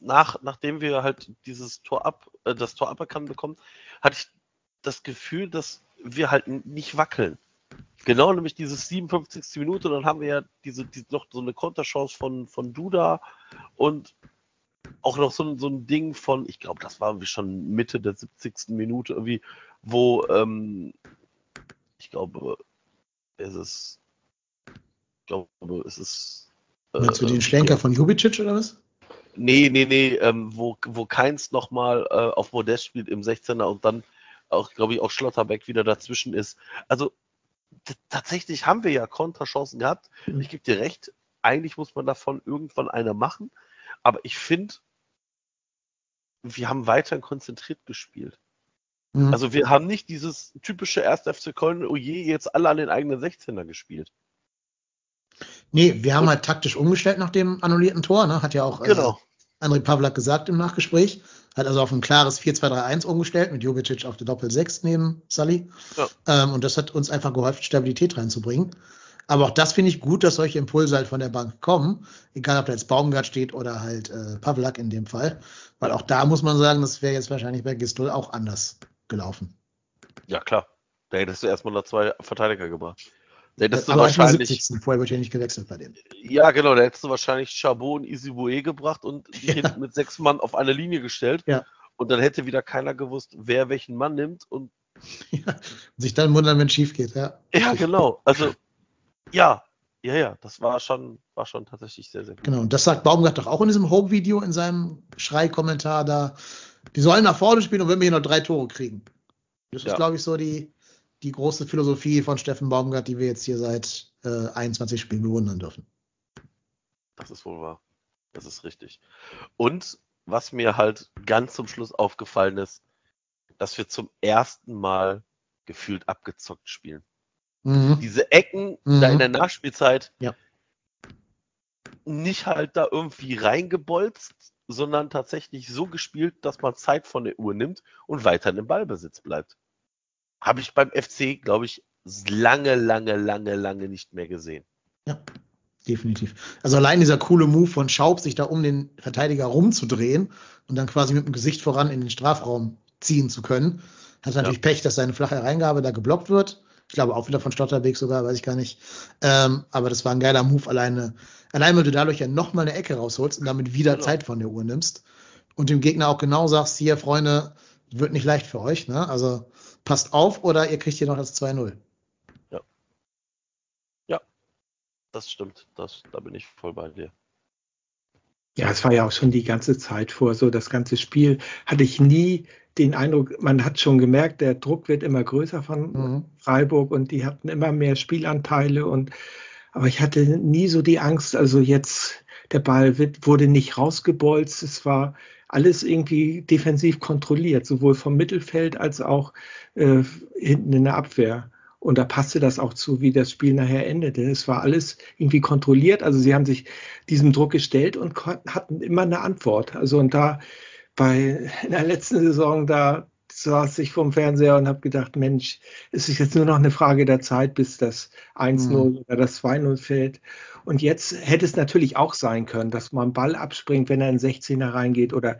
nach, nachdem wir halt dieses Tor ab, äh, das Tor aberkannt bekommen, hatte ich das Gefühl, dass wir halt nicht wackeln. Genau, nämlich dieses 57. Minute, dann haben wir ja diese, die, noch so eine Konterchance von, von Duda und auch noch so ein, so ein Ding von, ich glaube, das war schon Mitte der 70. Minute irgendwie, wo, ähm, ich glaube, es ist, ich glaube, es ist. Äh, Meinst du den Schlenker ja. von Jubicic oder was? Nee, nee, nee, ähm, wo, wo Keins nochmal äh, auf Modest spielt im 16er und dann auch, glaube ich, auch Schlotterbeck wieder dazwischen ist. Also tatsächlich haben wir ja Konterchancen gehabt. Mhm. Ich gebe dir recht, eigentlich muss man davon irgendwann eine machen. Aber ich finde, wir haben weiterhin konzentriert gespielt. Mhm. Also wir haben nicht dieses typische 1. FC Köln, oh je, jetzt alle an den eigenen 16er gespielt. Nee, wir haben halt taktisch umgestellt nach dem annullierten Tor, ne? Hat ja auch äh, genau. André Pavlak gesagt im Nachgespräch. Hat also auf ein klares 4-2-3-1 umgestellt mit Jovicic auf der Doppel-6 neben Sully. Ja. Ähm, und das hat uns einfach geholfen, Stabilität reinzubringen. Aber auch das finde ich gut, dass solche Impulse halt von der Bank kommen. Egal, ob da jetzt Baumgart steht oder halt äh, Pavlak in dem Fall. Weil auch da muss man sagen, das wäre jetzt wahrscheinlich bei Gistol auch anders gelaufen. Ja, klar. Da hättest du erstmal noch zwei Verteidiger gebracht. Da hättest du wahrscheinlich. 70. Vorher wird ja nicht gewechselt bei denen. Ja, genau. Da hättest du wahrscheinlich Chabot und Isibue gebracht und die ja. mit sechs Mann auf eine Linie gestellt. Ja. Und dann hätte wieder keiner gewusst, wer welchen Mann nimmt und. Ja. Sich dann wundern, wenn es schief geht, ja. Ja, genau. Also, ja, ja, ja, das war schon, war schon tatsächlich sehr, sehr gut. Genau, und das sagt Baumgart doch auch in diesem Home-Video, in seinem Schrei-Kommentar da. Die sollen nach vorne spielen und wenn wir hier noch drei Tore kriegen. Das ja. ist, glaube ich, so die, die große Philosophie von Steffen Baumgart, die wir jetzt hier seit äh, 21 Spielen bewundern dürfen. Das ist wohl wahr. Das ist richtig. Und was mir halt ganz zum Schluss aufgefallen ist, dass wir zum ersten Mal gefühlt abgezockt spielen. Mhm. Diese Ecken mhm. da in der Nachspielzeit ja. nicht halt da irgendwie reingebolzt, sondern tatsächlich so gespielt, dass man Zeit von der Uhr nimmt und weiter im Ballbesitz bleibt. Habe ich beim FC, glaube ich, lange, lange, lange, lange nicht mehr gesehen. Ja, definitiv. Also allein dieser coole Move von Schaub, sich da um den Verteidiger rumzudrehen und dann quasi mit dem Gesicht voran in den Strafraum ziehen zu können. Hat natürlich ja. Pech, dass seine flache Reingabe da geblockt wird. Ich glaube auch wieder von Stotterweg sogar, weiß ich gar nicht. Ähm, aber das war ein geiler Move alleine. Allein, weil du dadurch ja nochmal eine Ecke rausholst und damit wieder genau. Zeit von der Uhr nimmst und dem Gegner auch genau sagst, hier, Freunde, wird nicht leicht für euch. Ne? Also passt auf oder ihr kriegt hier noch das 2-0. Ja. Ja, das stimmt. Das, da bin ich voll bei dir. Ja, es war ja auch schon die ganze Zeit vor, so das ganze Spiel hatte ich nie den Eindruck, man hat schon gemerkt, der Druck wird immer größer von mhm. Freiburg und die hatten immer mehr Spielanteile und aber ich hatte nie so die Angst, also jetzt der Ball wird, wurde nicht rausgebolzt, es war alles irgendwie defensiv kontrolliert, sowohl vom Mittelfeld als auch äh, hinten in der Abwehr. Und da passte das auch zu, wie das Spiel nachher endete. Es war alles irgendwie kontrolliert. Also sie haben sich diesem Druck gestellt und hatten immer eine Antwort. Also und da bei in der letzten Saison, da saß ich vom Fernseher und habe gedacht, Mensch, es ist jetzt nur noch eine Frage der Zeit, bis das 1-0 mhm. oder das 2-0 fällt. Und jetzt hätte es natürlich auch sein können, dass man Ball abspringt, wenn er in 16er reingeht oder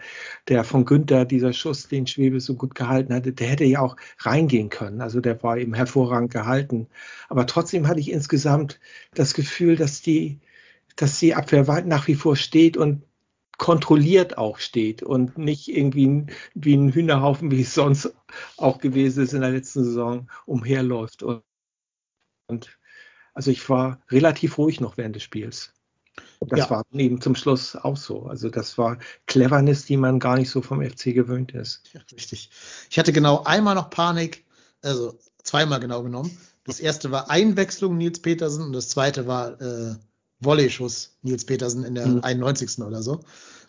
der von Günther, dieser Schuss, den Schwebe so gut gehalten hatte, der hätte ja auch reingehen können. Also der war eben hervorragend gehalten. Aber trotzdem hatte ich insgesamt das Gefühl, dass die, dass die Abwehr nach wie vor steht und kontrolliert auch steht und nicht irgendwie wie ein Hühnerhaufen, wie es sonst auch gewesen ist in der letzten Saison, umherläuft. Und, und also ich war relativ ruhig noch während des Spiels. Und das ja. war eben zum Schluss auch so. Also das war Cleverness, die man gar nicht so vom FC gewöhnt ist. Ja, richtig. Ich hatte genau einmal noch Panik, also zweimal genau genommen. Das erste war Einwechslung Nils Petersen und das zweite war äh, Volley-Schuss Nils Petersen in der mhm. 91. oder so.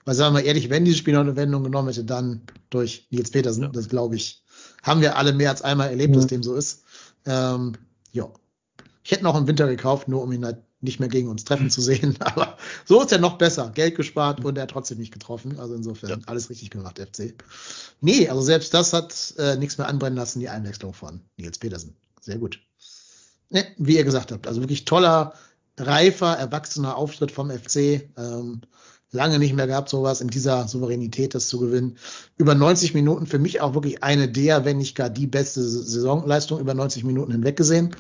Weil sagen wir mal ehrlich, wenn dieses Spiel noch eine Wendung genommen hätte, dann durch Nils Petersen. Ja. Das glaube ich, haben wir alle mehr als einmal erlebt, mhm. dass dem so ist. Ähm, ja. Ich hätte noch im Winter gekauft, nur um ihn halt nicht mehr gegen uns treffen mhm. zu sehen. Aber so ist er noch besser. Geld gespart und er hat trotzdem nicht getroffen. Also insofern ja. alles richtig gemacht, FC. Nee, also selbst das hat äh, nichts mehr anbrennen lassen, die Einwechslung von Nils Petersen. Sehr gut. Ne, wie ihr gesagt habt, also wirklich toller reifer, erwachsener Auftritt vom FC. Ähm, lange nicht mehr gehabt, sowas in dieser Souveränität das zu gewinnen. Über 90 Minuten für mich auch wirklich eine der, wenn nicht gar die beste Saisonleistung über 90 Minuten hinweg gesehen.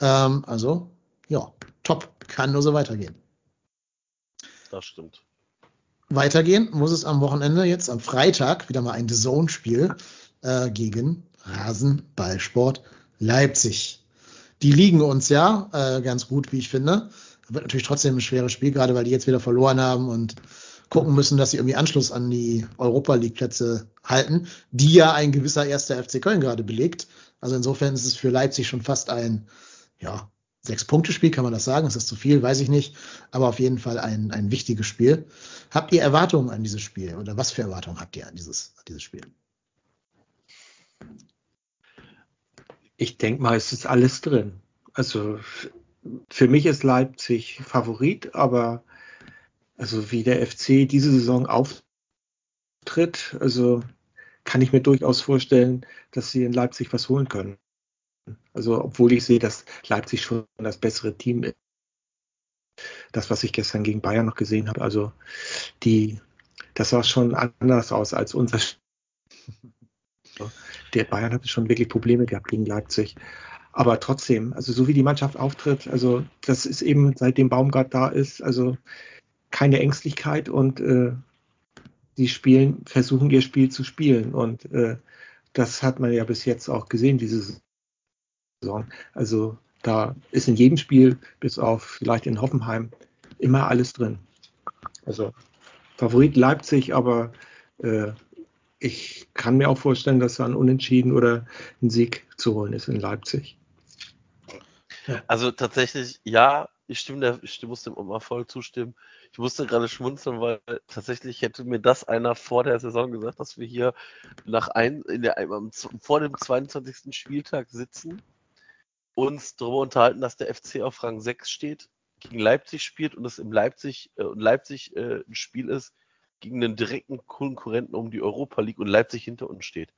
Ähm, also, ja, top. Kann nur so weitergehen. Das stimmt. Weitergehen muss es am Wochenende jetzt am Freitag wieder mal ein Zone-Spiel äh, gegen Rasenballsport Leipzig. Die liegen uns ja äh, ganz gut, wie ich finde. Wird natürlich trotzdem ein schweres Spiel, gerade weil die jetzt wieder verloren haben und gucken müssen, dass sie irgendwie Anschluss an die Europa League Plätze halten, die ja ein gewisser erster FC Köln gerade belegt. Also insofern ist es für Leipzig schon fast ein, ja, Sechs-Punkte-Spiel, kann man das sagen? Ist das zu viel? Weiß ich nicht. Aber auf jeden Fall ein, ein wichtiges Spiel. Habt ihr Erwartungen an dieses Spiel? Oder was für Erwartungen habt ihr an dieses, an dieses Spiel? Ich denke mal, es ist alles drin. Also für mich ist Leipzig Favorit, aber also wie der FC diese Saison auftritt, also kann ich mir durchaus vorstellen, dass sie in Leipzig was holen können. Also obwohl ich sehe, dass Leipzig schon das bessere Team ist. Das, was ich gestern gegen Bayern noch gesehen habe, also die, das sah schon anders aus als unser. Der Bayern hatte schon wirklich Probleme gehabt gegen Leipzig. Aber trotzdem, also so wie die Mannschaft auftritt, also das ist eben seitdem Baumgart da ist, also keine Ängstlichkeit und äh, die spielen, versuchen ihr Spiel zu spielen und äh, das hat man ja bis jetzt auch gesehen, diese Saison. Also da ist in jedem Spiel, bis auf vielleicht in Hoffenheim, immer alles drin. Also Favorit Leipzig, aber äh, ich kann mir auch vorstellen, dass da ein Unentschieden oder ein Sieg zu holen ist in Leipzig. Also tatsächlich, ja, ich stimme, der, ich muss dem immer voll zustimmen. Ich musste gerade schmunzeln, weil tatsächlich hätte mir das einer vor der Saison gesagt, dass wir hier nach ein, in der, vor dem 22. Spieltag sitzen, uns darüber unterhalten, dass der FC auf Rang 6 steht, gegen Leipzig spielt und es im Leipzig, äh, Leipzig äh, ein Spiel ist gegen einen direkten Konkurrenten um die Europa League und Leipzig hinter uns steht.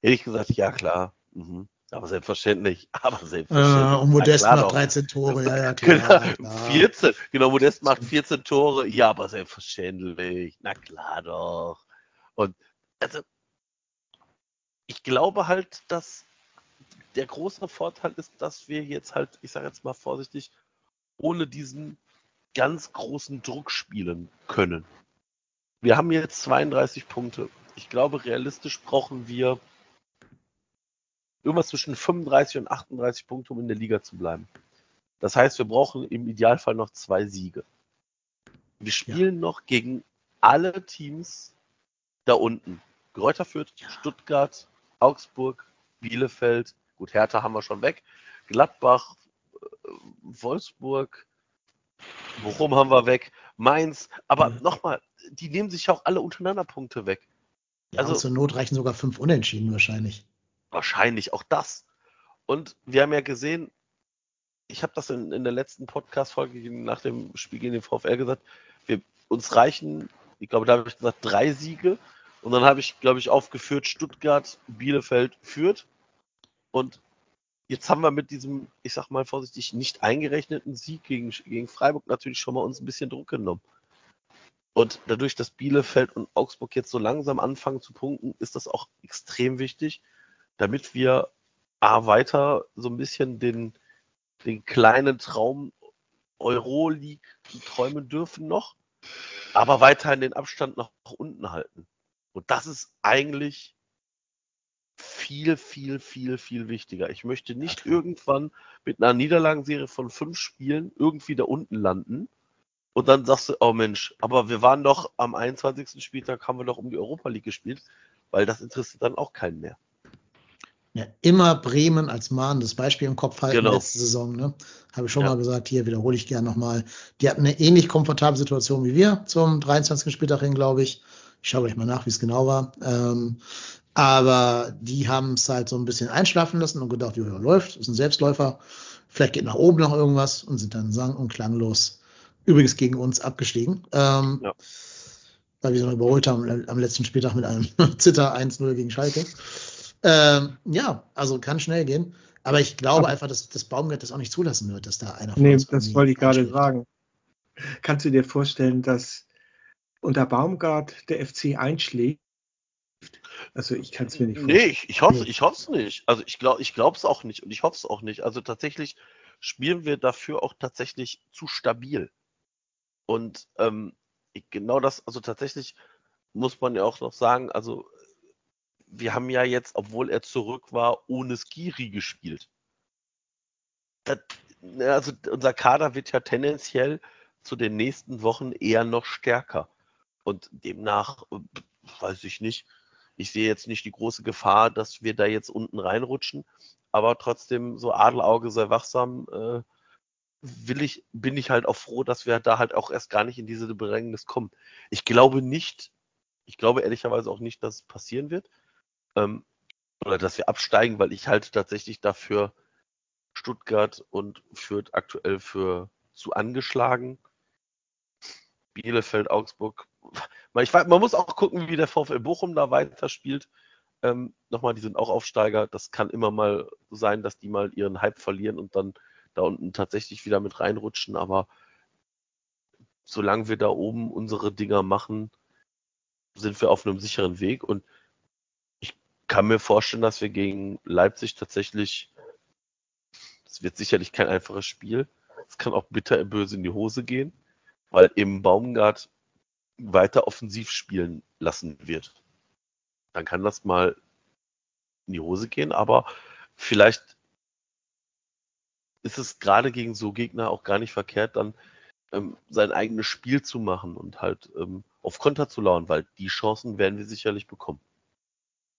Hätte ich gesagt, ja klar. Mhm. Aber selbstverständlich, aber selbstverständlich. Äh, und Modest macht doch. 13 Tore, ja, ja, klar, genau, klar. 14, genau, Modest macht 14 Tore, ja, aber selbstverständlich, na klar doch. Und also, ich glaube halt, dass der große Vorteil ist, dass wir jetzt halt, ich sage jetzt mal vorsichtig, ohne diesen ganz großen Druck spielen können. Wir haben jetzt 32 Punkte. Ich glaube, realistisch brauchen wir irgendwas zwischen 35 und 38 Punkte, um in der Liga zu bleiben. Das heißt, wir brauchen im Idealfall noch zwei Siege. Wir spielen ja. noch gegen alle Teams da unten. Gräuter Fürth. Stuttgart, Augsburg, Bielefeld, gut, Hertha haben wir schon weg, Gladbach, äh, Wolfsburg, Bochum haben wir weg, Mainz, aber mhm. nochmal, die nehmen sich auch alle untereinander Punkte weg. Ja, also zur Not reichen sogar fünf Unentschieden wahrscheinlich wahrscheinlich auch das. Und wir haben ja gesehen, ich habe das in, in, der letzten Podcast-Folge nach dem Spiel gegen den VfL gesagt, wir, uns reichen, ich glaube, da habe ich gesagt, drei Siege. Und dann habe ich, glaube ich, aufgeführt Stuttgart, Bielefeld, Fürth. Und jetzt haben wir mit diesem, ich sag mal vorsichtig, nicht eingerechneten Sieg gegen, gegen Freiburg natürlich schon mal uns ein bisschen Druck genommen. Und dadurch, dass Bielefeld und Augsburg jetzt so langsam anfangen zu punkten, ist das auch extrem wichtig, damit wir A, weiter so ein bisschen den, den kleinen Traum Euroleague träumen dürfen noch, aber weiterhin den Abstand nach unten halten. Und das ist eigentlich viel, viel, viel, viel wichtiger. Ich möchte nicht okay. irgendwann mit einer Niederlagenserie von fünf Spielen irgendwie da unten landen und dann sagst du, oh Mensch, aber wir waren doch am 21. Spieltag, haben wir doch um die Europa League gespielt, weil das interessiert dann auch keinen mehr ja, immer Bremen als mahnendes Beispiel im Kopf halten genau. letzte Saison. Ne? Habe ich schon ja. mal gesagt, hier wiederhole ich gerne nochmal. Die hatten eine ähnlich komfortable Situation wie wir zum 23. Spieltag hin, glaube ich. Ich schaue gleich mal nach, wie es genau war. Ähm, aber die haben es halt so ein bisschen einschlafen lassen und gedacht, ja, läuft, ist ein Selbstläufer. Vielleicht geht nach oben noch irgendwas und sind dann sang- und klanglos übrigens gegen uns abgestiegen. Ähm, ja. Weil wir sie noch überholt haben am letzten Spieltag mit einem Zitter 1-0 gegen Schalke. Ähm, ja, also kann schnell gehen. Aber ich glaube aber, einfach, dass das Baumgart das auch nicht zulassen wird, dass da einer von Nee, das wollte ich gerade sagen. Kannst du dir vorstellen, dass unter Baumgart der FC einschlägt. Also ich kann es mir nicht vorstellen. Nee, ich, ich hoffe ich es nicht. Also ich glaube ich glaube es auch nicht und ich hoffe es auch nicht. Also tatsächlich spielen wir dafür auch tatsächlich zu stabil. Und ähm, genau das, also tatsächlich muss man ja auch noch sagen, also wir haben ja jetzt, obwohl er zurück war, ohne Skiri gespielt. Das, ne, also unser Kader wird ja tendenziell zu den nächsten Wochen eher noch stärker. Und demnach, äh, weiß ich nicht, ich sehe jetzt nicht die große Gefahr, dass wir da jetzt unten reinrutschen, aber trotzdem so Adelauge sei wachsam, äh, will ich, bin ich halt auch froh, dass wir da halt auch erst gar nicht in diese Bedrängnis kommen. Ich glaube nicht, ich glaube ehrlicherweise auch nicht, dass es passieren wird. Ähm, oder dass wir absteigen, weil ich halte tatsächlich dafür Stuttgart und Fürth aktuell für zu angeschlagen. Bielefeld, Augsburg. Ich man muss auch gucken, wie der VfL Bochum da weiterspielt. Ähm, nochmal, die sind auch Aufsteiger. Das kann immer mal sein, dass die mal ihren Hype verlieren und dann da unten tatsächlich wieder mit reinrutschen. Aber solange wir da oben unsere Dinger machen, sind wir auf einem sicheren Weg. Und ich kann mir vorstellen, dass wir gegen Leipzig tatsächlich, es wird sicherlich kein einfaches Spiel. Es kann auch bitter böse in die Hose gehen, weil eben Baumgart weiter offensiv spielen lassen wird dann kann das mal in die Hose gehen, aber vielleicht ist es gerade gegen so Gegner auch gar nicht verkehrt, dann ähm, sein eigenes Spiel zu machen und halt ähm, auf Konter zu lauern, weil die Chancen werden wir sicherlich bekommen.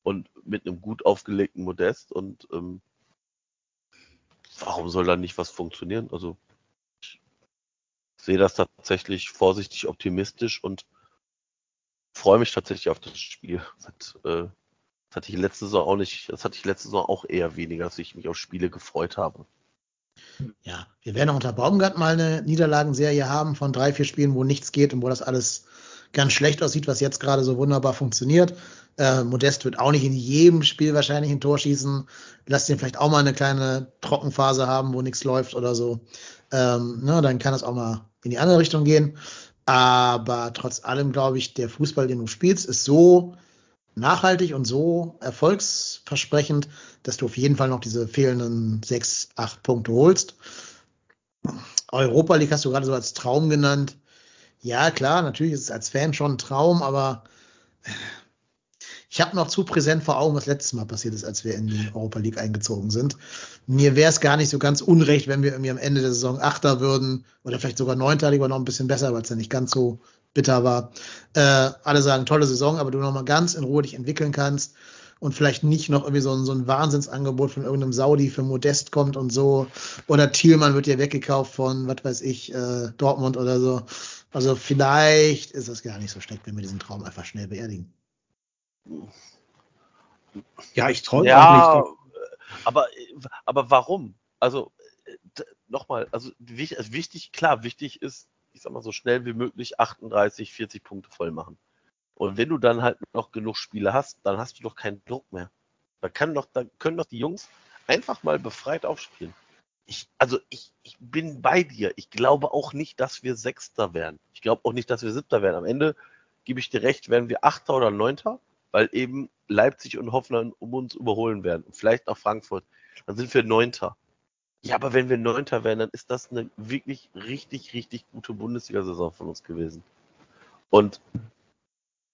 Und mit einem gut aufgelegten Modest und ähm, warum soll da nicht was funktionieren? Also sehe das tatsächlich vorsichtig optimistisch und freue mich tatsächlich auf das Spiel. Das, hat, äh, das hatte ich letzte Saison auch nicht, das hatte ich letzte Saison auch eher weniger, dass ich mich auf Spiele gefreut habe. Ja, wir werden auch unter Baumgart mal eine Niederlagenserie haben von drei, vier Spielen, wo nichts geht und wo das alles ganz schlecht aussieht, was jetzt gerade so wunderbar funktioniert. Äh, Modest wird auch nicht in jedem Spiel wahrscheinlich ein Tor schießen. Lass den vielleicht auch mal eine kleine Trockenphase haben, wo nichts läuft oder so. Ähm, ne, dann kann das auch mal in die andere Richtung gehen. Aber trotz allem glaube ich, der Fußball, den du spielst, ist so nachhaltig und so erfolgsversprechend, dass du auf jeden Fall noch diese fehlenden sechs, acht Punkte holst. Europa League hast du gerade so als Traum genannt. Ja, klar, natürlich ist es als Fan schon ein Traum, aber ich habe noch zu präsent vor Augen, was letztes Mal passiert ist, als wir in die Europa League eingezogen sind. Mir wäre es gar nicht so ganz unrecht, wenn wir irgendwie am Ende der Saison Achter würden oder vielleicht sogar Neunter, lieber noch ein bisschen besser, weil es ja nicht ganz so bitter war. Äh, alle sagen, tolle Saison, aber du noch mal ganz in Ruhe dich entwickeln kannst und vielleicht nicht noch irgendwie so ein, so ein Wahnsinnsangebot von irgendeinem Saudi für Modest kommt und so. Oder Thielmann wird ja weggekauft von, was weiß ich, äh, Dortmund oder so. Also vielleicht ist das gar nicht so schlecht, wenn wir diesen Traum einfach schnell beerdigen. Ja, ich träume ja, auch nicht. Aber, aber warum? Also nochmal, also wichtig, klar, wichtig ist, ich sag mal, so schnell wie möglich 38, 40 Punkte voll machen. Und wenn du dann halt noch genug Spiele hast, dann hast du doch keinen Druck mehr. Da, kann doch, da können doch die Jungs einfach mal befreit aufspielen. Ich, also ich, ich bin bei dir. Ich glaube auch nicht, dass wir Sechster werden. Ich glaube auch nicht, dass wir Siebter werden. Am Ende gebe ich dir recht, werden wir Achter oder Neunter weil eben Leipzig und Hoffenheim um uns überholen werden. vielleicht auch Frankfurt. Dann sind wir Neunter. Ja, aber wenn wir Neunter werden, dann ist das eine wirklich richtig, richtig gute Bundesliga-Saison von uns gewesen. Und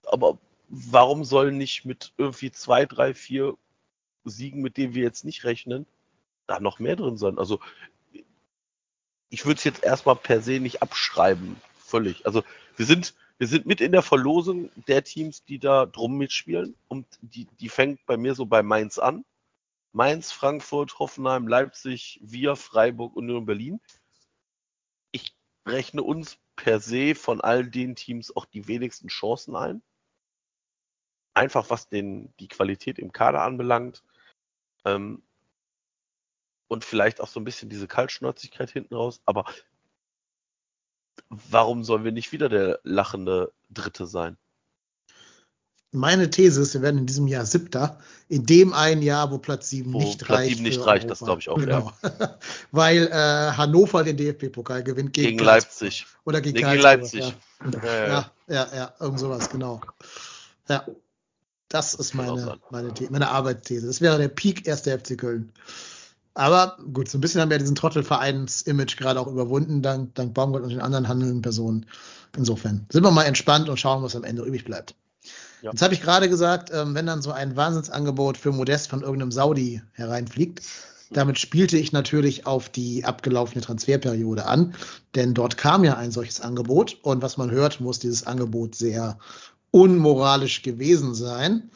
aber warum soll nicht mit irgendwie zwei, drei, vier Siegen, mit denen wir jetzt nicht rechnen, da noch mehr drin sein? Also ich würde es jetzt erstmal per se nicht abschreiben, völlig. Also wir sind wir sind mit in der Verlosung der Teams, die da drum mitspielen. Und die, die fängt bei mir so bei Mainz an. Mainz, Frankfurt, Hoffenheim, Leipzig, wir, Freiburg und Union Berlin. Ich rechne uns per se von all den Teams auch die wenigsten Chancen ein. Einfach was den, die Qualität im Kader anbelangt. Ähm, und vielleicht auch so ein bisschen diese Kaltschnäuzigkeit hinten raus. Aber warum sollen wir nicht wieder der lachende Dritte sein? meine These ist, wir werden in diesem Jahr Siebter, in dem einen Jahr, wo Platz 7 Wo nicht Platz reicht. sieben nicht für reicht, Europa. das glaube ich auch, Genau. Weil äh, Hannover den DFB-Pokal gewinnt gegen, Gegen Platz- Leipzig. Oder gegen, Nee, gegen Leipzig. Ja. Ja, ja. Ja, ja, ja, irgend sowas, genau. Ja, das ist meine, meine, The- meine Arbeitsthese. Das wäre der Peak erster FC Köln. Aber gut, so ein bisschen haben wir diesen Trottelvereins-Image gerade auch überwunden, dank, dank Baumgart und den anderen handelnden Personen. Insofern sind wir mal entspannt und schauen, was am Ende übrig bleibt. Ja. Jetzt habe ich gerade gesagt, ähm, wenn dann so ein Wahnsinnsangebot für Modest von irgendeinem Saudi hereinfliegt, damit spielte ich natürlich auf die abgelaufene Transferperiode an, denn dort kam ja ein solches Angebot und was man hört, muss dieses Angebot sehr unmoralisch gewesen sein.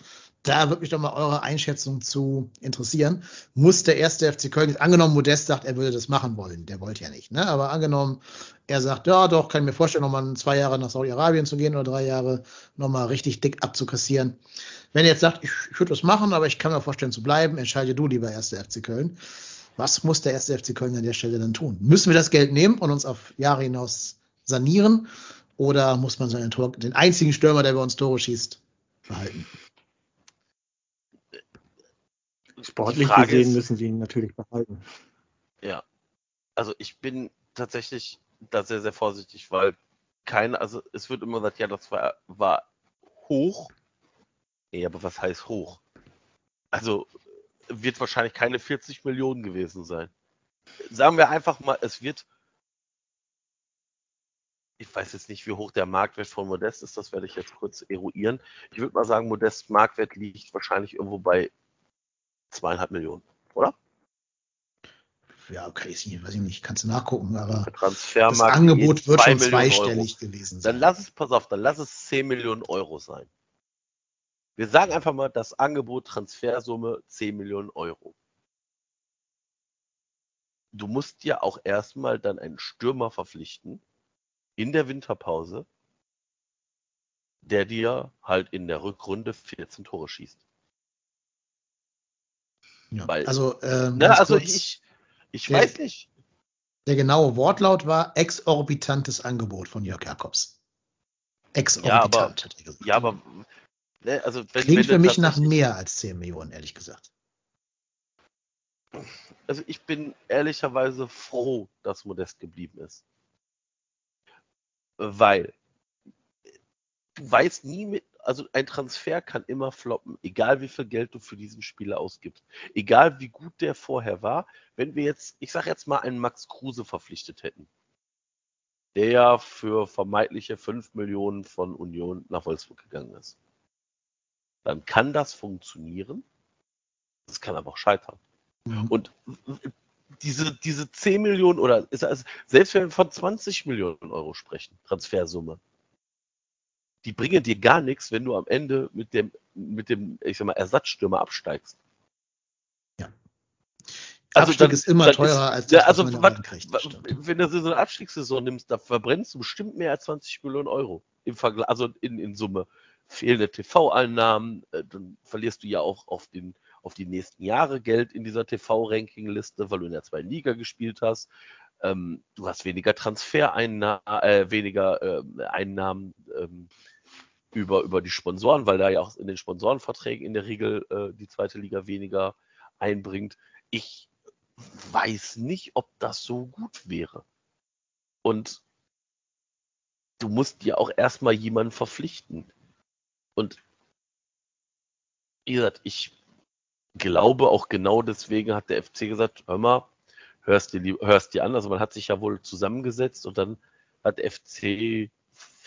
Da würde mich doch mal eure Einschätzung zu interessieren. Muss der erste FC Köln, angenommen Modest sagt, er würde das machen wollen, der wollte ja nicht, ne? aber angenommen, er sagt, ja doch, kann ich mir vorstellen, nochmal zwei Jahre nach Saudi-Arabien zu gehen oder drei Jahre nochmal richtig dick abzukassieren. Wenn er jetzt sagt, ich, ich würde das machen, aber ich kann mir vorstellen zu bleiben, entscheide du lieber erste FC Köln. Was muss der erste FC Köln an der Stelle dann tun? Müssen wir das Geld nehmen und uns auf Jahre hinaus sanieren? Oder muss man seinen Tor, den einzigen Stürmer, der bei uns Tore schießt, behalten? Sportlich gesehen ist- müssen sie ihn natürlich behalten. Ja. Also ich bin tatsächlich da sehr, sehr vorsichtig, weil kein, also es wird immer gesagt, ja, das war, war hoch. Nee, aber was heißt hoch? Also wird wahrscheinlich keine 40 Millionen gewesen sein. Sagen wir einfach mal, es wird. Ich weiß jetzt nicht, wie hoch der Marktwert von Modest ist, das werde ich jetzt kurz eruieren. Ich würde mal sagen, Modest Marktwert liegt wahrscheinlich irgendwo bei zweieinhalb Millionen, oder? Ja, okay, ich weiß ich nicht, kannst du nachgucken, aber das Angebot wird schon Millionen Euro. zweistellig gewesen sein. Dann lass es, pass auf, dann lass es 10 Millionen Euro sein. Wir sagen einfach mal, das Angebot Transfersumme 10 Millionen Euro. Du musst ja auch erstmal dann einen Stürmer verpflichten in der Winterpause, der dir halt in der Rückrunde 14 Tore schießt. Ja. weil- also, Na, ganz also kurz, ich, ich Der- weiß nicht. der genaue Wortlaut war exorbitantes Angebot von Jörg Jakobs. Exorbitant, Ja, aber- hat er gesagt. Ja, aber ne, also wenn, Klingt wenn für mich nach mehr als 10 Millionen, ehrlich gesagt. also ich bin ehrlicherweise froh, dass Modest geblieben ist. Weil du weißt nie mit, also ein Transfer kann immer floppen, egal wie viel Geld du für diesen Spieler ausgibst. Egal wie gut der vorher war, wenn wir jetzt, ich sag jetzt mal, einen Max Kruse verpflichtet hätten, der ja für vermeintliche 5 Millionen von Union nach Wolfsburg gegangen ist. Dann kann das funktionieren. Das kann aber auch scheitern. Mhm. Und diese, diese 10 Millionen oder ist also, selbst wenn wir von 20 Millionen Euro sprechen, Transfersumme, die bringen dir gar nichts, wenn du am Ende mit dem, mit dem, ich sag mal, Ersatzstürmer absteigst. Also Abstieg dann- ist immer teurer als Ja, das, also was was, reinkriegt. was, wenn du so eine Abstiegssaison nimmst, da verbrennst du bestimmt mehr als 20 Millionen Euro im Vergleich, also in, in Summe. Fehlende TV-Einnahmen, äh, dann verlierst du ja auch auf, den, auf die nächsten Jahre Geld in dieser TV-Ranking-Liste, weil du in der zweiten Liga gespielt hast. Ähm, du hast weniger Transfereinnahmen, äh, weniger ähm, Einnahmen ähm, über, über die Sponsoren, weil da ja auch in den Sponsorenverträgen in der Regel äh, die zweite Liga weniger einbringt. Ich weiß nicht, ob das so gut wäre. Und du musst dir auch erstmal jemanden verpflichten. Und wie gesagt, ich glaube auch genau deswegen hat der FC gesagt, hör mal, hörst dir, hörst dir an. Also man hat sich ja wohl zusammengesetzt und dann hat FC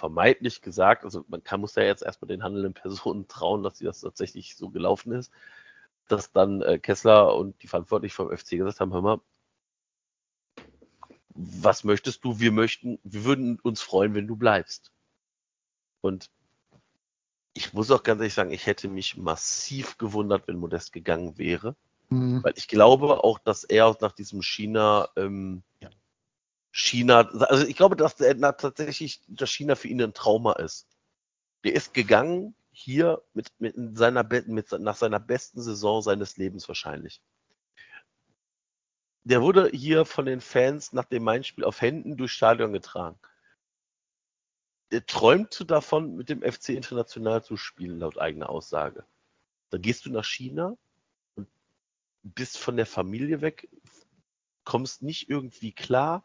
vermeintlich gesagt, also man kann, muss ja jetzt erstmal den handelnden Personen trauen, dass das tatsächlich so gelaufen ist, dass dann äh, Kessler und die Verantwortlichen vom FC gesagt haben, hör mal, was möchtest du? Wir möchten, wir würden uns freuen, wenn du bleibst. Und ich muss auch ganz ehrlich sagen, ich hätte mich massiv gewundert, wenn Modest gegangen wäre, Mhm. weil ich glaube auch, dass er nach diesem China, ähm, Ja. China, also ich glaube, dass er na- tatsächlich, dass China für ihn ein Trauma ist. Der ist gegangen hier mit, mit seiner, mit, nach seiner besten Saison seines Lebens wahrscheinlich. Der wurde hier von den Fans nach dem Main-Spiel auf Händen durchs Stadion getragen. der träumte davon, mit dem FC international zu spielen, laut eigener Aussage. Da gehst du nach China und bist von der Familie weg, kommst nicht irgendwie klar,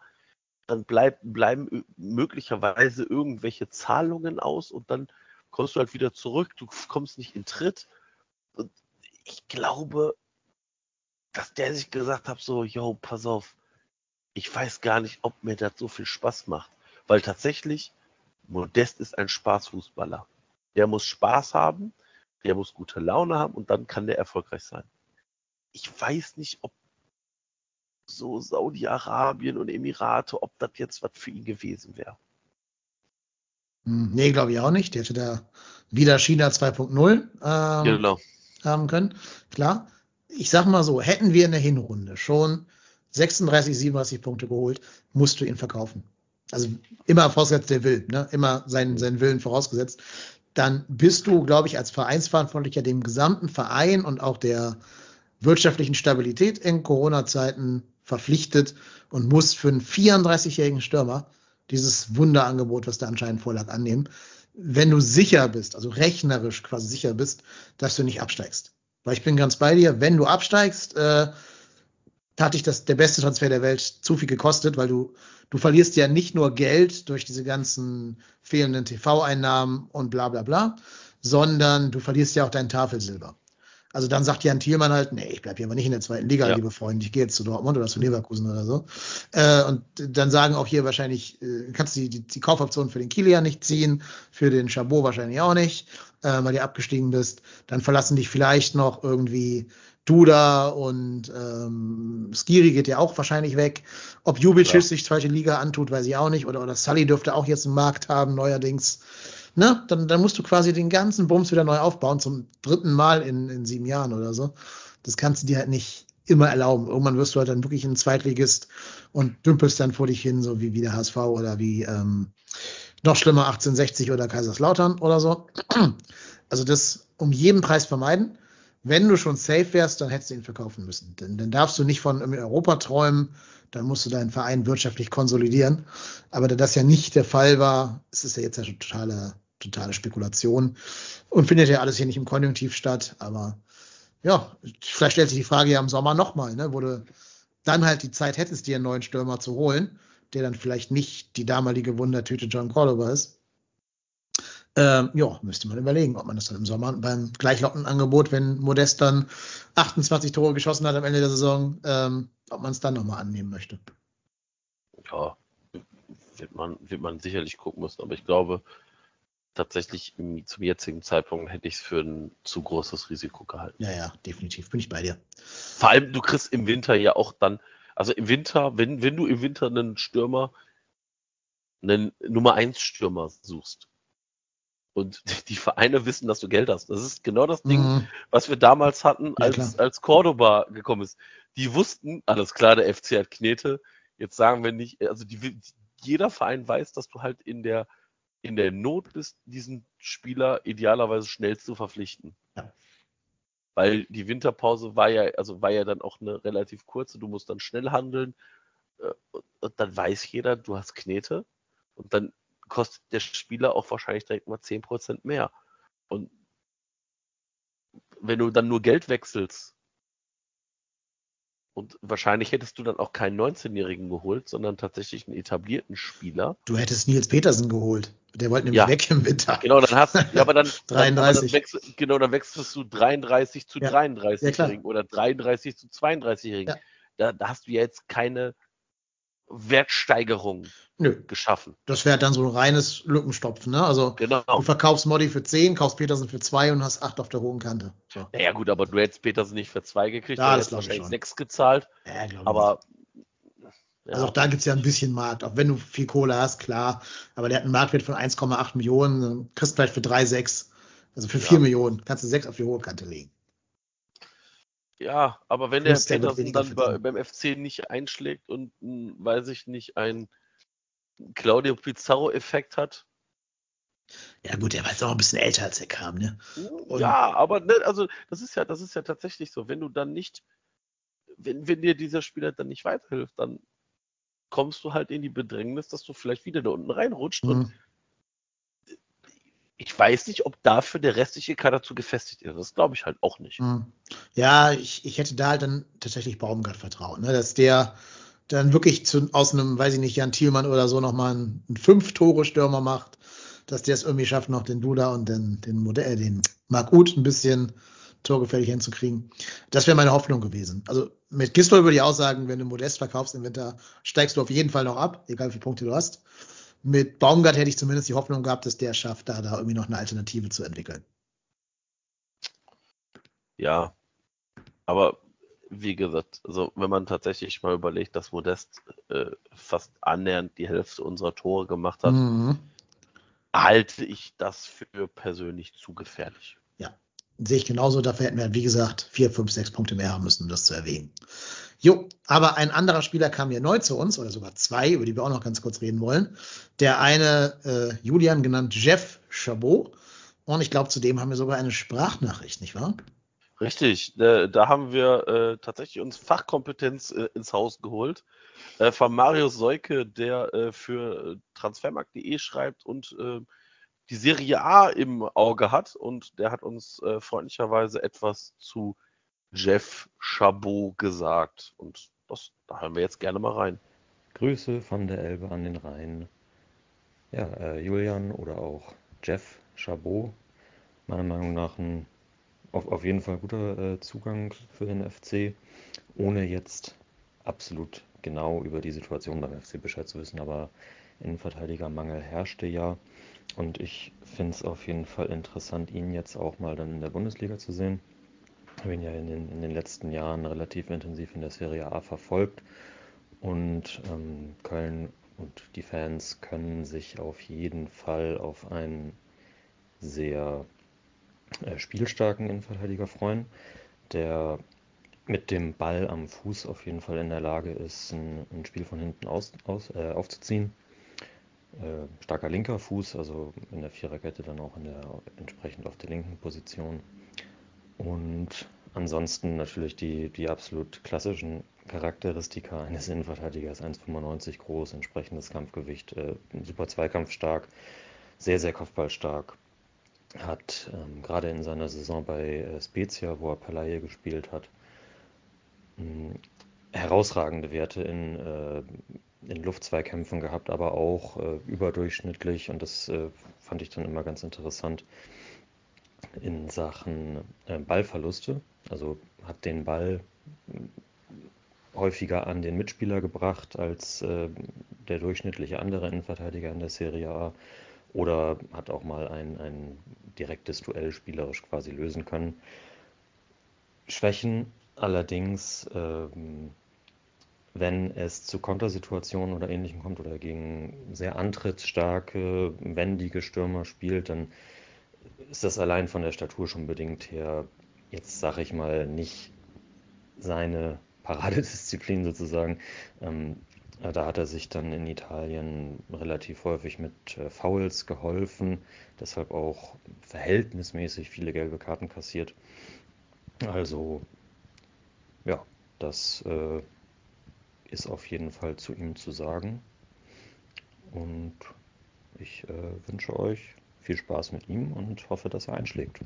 dann bleib, bleiben möglicherweise irgendwelche Zahlungen aus und dann kommst du halt wieder zurück, du kommst nicht in Tritt. Und ich glaube, dass der sich gesagt hat, so, yo, pass auf, ich weiß gar nicht, ob mir das so viel Spaß macht. Weil tatsächlich, Modest ist ein Spaßfußballer. Der muss Spaß haben, der muss gute Laune haben und dann kann der erfolgreich sein. Ich weiß nicht, ob so Saudi-Arabien und Emirate, ob das jetzt was für ihn gewesen wäre. Hm, nee, glaube ich auch nicht. Der hätte da wieder China 2.0 ähm, genau. haben können. Klar. Ich sag mal so, hätten wir in der Hinrunde schon 36, 37 Punkte geholt, musst du ihn verkaufen. Also immer vorausgesetzt, der will, ne? immer seinen, seinen Willen vorausgesetzt. Dann bist du, glaube ich, als Vereinsverantwortlicher dem gesamten Verein und auch der wirtschaftlichen Stabilität in Corona-Zeiten verpflichtet und musst für einen 34-jährigen Stürmer dieses Wunderangebot, was da anscheinend vorlag, annehmen, wenn du sicher bist, also rechnerisch quasi sicher bist, dass du nicht absteigst. Weil ich bin ganz bei dir, wenn du absteigst, äh, hat dich das der beste Transfer der Welt zu viel gekostet, weil du du verlierst ja nicht nur Geld durch diese ganzen fehlenden TV-Einnahmen und bla bla bla, sondern du verlierst ja auch dein Tafelsilber. Also dann sagt Jan Thielmann halt, nee, ich bleibe hier aber nicht in der zweiten Liga, ja. liebe Freunde, ich gehe jetzt zu Dortmund oder zu Leverkusen oder so. Äh, und dann sagen auch hier wahrscheinlich, äh, kannst du die, die, die Kaufoption für den Kilian nicht ziehen, für den Chabot wahrscheinlich auch nicht, äh, weil du abgestiegen bist. Dann verlassen dich vielleicht noch irgendwie Duda und ähm, Skiri geht ja auch wahrscheinlich weg. Ob Jubicic ja. sich zweite Liga antut, weiß ich auch nicht. Oder, oder Sully dürfte auch jetzt einen Markt haben, neuerdings ne, dann, dann musst du quasi den ganzen Bums wieder neu aufbauen zum dritten Mal in, in sieben Jahren oder so. Das kannst du dir halt nicht immer erlauben. Irgendwann wirst du halt dann wirklich ein Zweitligist und dümpelst dann vor dich hin, so wie, wie der HSV oder wie ähm, noch schlimmer 1860 oder Kaiserslautern oder so. Also das um jeden Preis vermeiden. Wenn du schon safe wärst, dann hättest du ihn verkaufen müssen. Denn dann darfst du nicht von Europa träumen, dann musst du deinen Verein wirtschaftlich konsolidieren. Aber da das ja nicht der Fall war, ist es ja jetzt ja totaler totale Spekulation und findet ja alles hier nicht im Konjunktiv statt. Aber ja, vielleicht stellt sich die Frage ja im Sommer nochmal, ne, du dann halt die Zeit hättest, dir einen neuen Stürmer zu holen, der dann vielleicht nicht die damalige Wundertüte John Cordova ist. Ähm, ja, müsste man überlegen, ob man das dann im Sommer beim gleichlockenden Angebot, wenn Modest dann 28 Tore geschossen hat am Ende der Saison, ähm, ob man es dann nochmal annehmen möchte. Ja, wird man, wird man sicherlich gucken müssen, aber ich glaube, tatsächlich zum jetzigen Zeitpunkt hätte ich es für ein zu großes Risiko gehalten. Ja, ja, definitiv, bin ich bei dir. Vor allem, du kriegst im Winter ja auch dann, also im Winter, wenn, wenn du im Winter einen Stürmer, einen Nummer 1 Stürmer suchst und die Vereine wissen, dass du Geld hast. Das ist genau das Ding, mhm. was wir damals hatten, als, ja, als Cordoba gekommen ist. Die wussten, alles klar, der FC hat Knete. Jetzt sagen wir nicht, also die, jeder Verein weiß, dass du halt in der in der Not bist, diesen Spieler idealerweise schnell zu verpflichten. Ja. Weil die Winterpause war ja, also war ja dann auch eine relativ kurze, du musst dann schnell handeln äh, und dann weiß jeder, du hast Knete und dann kostet der Spieler auch wahrscheinlich direkt mal 10% mehr. Und wenn du dann nur Geld wechselst, und wahrscheinlich hättest du dann auch keinen 19-Jährigen geholt, sondern tatsächlich einen etablierten Spieler. Du hättest Nils Petersen geholt. Der wollte nämlich ja. weg im Winter. Genau, dann hast du, ja, aber dann, 33. Dann, wechsel, genau, dann wechselst du 33 zu ja. 33-Jährigen ja, oder 33 zu 32-Jährigen. Ja. Da, da, hast du ja jetzt keine Wertsteigerung Nö. geschaffen. Das wäre dann so ein reines Lückenstopfen. Ne? Also genau. du verkaufst Modi für 10, kaufst Petersen für 2 und hast 8 auf der hohen Kante. So. Naja gut, aber du hättest Petersen nicht für 2 gekriegt, ja, du hättest wahrscheinlich 6 gezahlt. Ja, aber. Also auch da gibt es ja ein bisschen Markt, auch wenn du viel Kohle hast, klar. Aber der hat einen Marktwert von 1,8 Millionen, kriegst vielleicht für 3, 6. Also für 4 ja. Millionen kannst du 6 auf die hohe Kante legen. Ja, aber wenn Plus der Petersen dann bei, beim FC nicht einschlägt und, weiß ich nicht, ein Claudio Pizarro-Effekt hat. Ja gut, der war jetzt auch ein bisschen älter als er kam, ne? Und ja, aber ne, also das ist ja, das ist ja tatsächlich so. Wenn du dann nicht, wenn, wenn dir dieser Spieler dann nicht weiterhilft, dann kommst du halt in die Bedrängnis, dass du vielleicht wieder da unten reinrutscht mhm. und ich weiß nicht, ob dafür der restliche Kader zu gefestigt ist. Das glaube ich halt auch nicht. Hm. Ja, ich, ich hätte da halt dann tatsächlich Baumgart vertraut, ne? dass der dann wirklich zu, aus einem, weiß ich nicht, Jan Thielmann oder so nochmal einen, einen Fünf-Tore-Stürmer macht, dass der es irgendwie schafft, noch den Duda und den, den Modell, den Marc Uth ein bisschen torgefährlich hinzukriegen. Das wäre meine Hoffnung gewesen. Also mit Gistol würde ich auch sagen, wenn du Modest verkaufst im Winter, steigst du auf jeden Fall noch ab, egal wie viele Punkte du hast. Mit Baumgart hätte ich zumindest die Hoffnung gehabt, dass der schafft, da, da irgendwie noch eine Alternative zu entwickeln. Ja, aber wie gesagt, also wenn man tatsächlich mal überlegt, dass Modest äh, fast annähernd die Hälfte unserer Tore gemacht hat, mhm. halte ich das für persönlich zu gefährlich. Sehe ich genauso. Dafür hätten wir, wie gesagt, vier, fünf, sechs Punkte mehr haben müssen, um das zu erwähnen. Jo, aber ein anderer Spieler kam hier neu zu uns, oder sogar zwei, über die wir auch noch ganz kurz reden wollen. Der eine, äh, Julian genannt Jeff Chabot. Und ich glaube, zudem haben wir sogar eine Sprachnachricht, nicht wahr? Richtig, äh, da haben wir äh, tatsächlich uns Fachkompetenz äh, ins Haus geholt. Äh, von Marius Seuke, der äh, für transfermarkt.de schreibt und die Serie A im Auge hat. Und der hat uns freundlicherweise etwas zu Jeff Chabot gesagt. Und das, da hören wir jetzt gerne mal rein. Grüße von der Elbe an den Rhein. Ja, Julian oder auch Jeff Chabot, meiner Meinung nach ein auf, auf jeden Fall guter äh, Zugang für den FC, ohne jetzt absolut genau über die Situation beim FC Bescheid zu wissen, aber Innenverteidigermangel herrschte ja. Und ich finde es auf jeden Fall interessant, ihn jetzt auch mal dann in der Bundesliga zu sehen. Ich habe ihn ja in den, in den letzten Jahren relativ intensiv in der Serie A verfolgt. Und ähm, Köln und die Fans können sich auf jeden Fall auf einen sehr äh, spielstarken Innenverteidiger freuen, der mit dem Ball am Fuß auf jeden Fall in der Lage ist, ein, ein Spiel von hinten aus, aus, äh, aufzuziehen. Äh, starker linker Fuß, also in der Viererkette dann auch in der, entsprechend auf der linken Position. Und ansonsten natürlich die, die absolut klassischen Charakteristika eines Innenverteidigers, 1,95 groß, entsprechendes Kampfgewicht, äh, super zweikampfstark, sehr, sehr kopfballstark, hat ähm, gerade in seiner Saison bei äh, Spezia, wo er Palaie gespielt hat, mh, herausragende Werte in, äh, in Luftzweikämpfen gehabt, aber auch äh, überdurchschnittlich und das äh, fand ich dann immer ganz interessant in Sachen äh, Ballverluste. Also hat den Ball häufiger an den Mitspieler gebracht als äh, der durchschnittliche andere Innenverteidiger in der Serie A oder hat auch mal ein, ein direktes Duell spielerisch quasi lösen können. Schwächen allerdings, ähm, wenn es zu Kontersituationen oder ähnlichem kommt oder gegen sehr antrittsstarke, wendige Stürmer spielt, dann ist das allein von der Statur schon bedingt her, jetzt sage ich mal, nicht seine Paradedisziplin sozusagen. Ähm, äh, da hat er sich dann in Italien relativ häufig mit äh, Fouls geholfen, deshalb auch verhältnismäßig viele gelbe Karten kassiert. Also ja, das äh, ist auf jeden Fall zu ihm zu sagen. Und ich äh, wünsche euch viel Spaß mit ihm und hoffe, dass er einschlägt.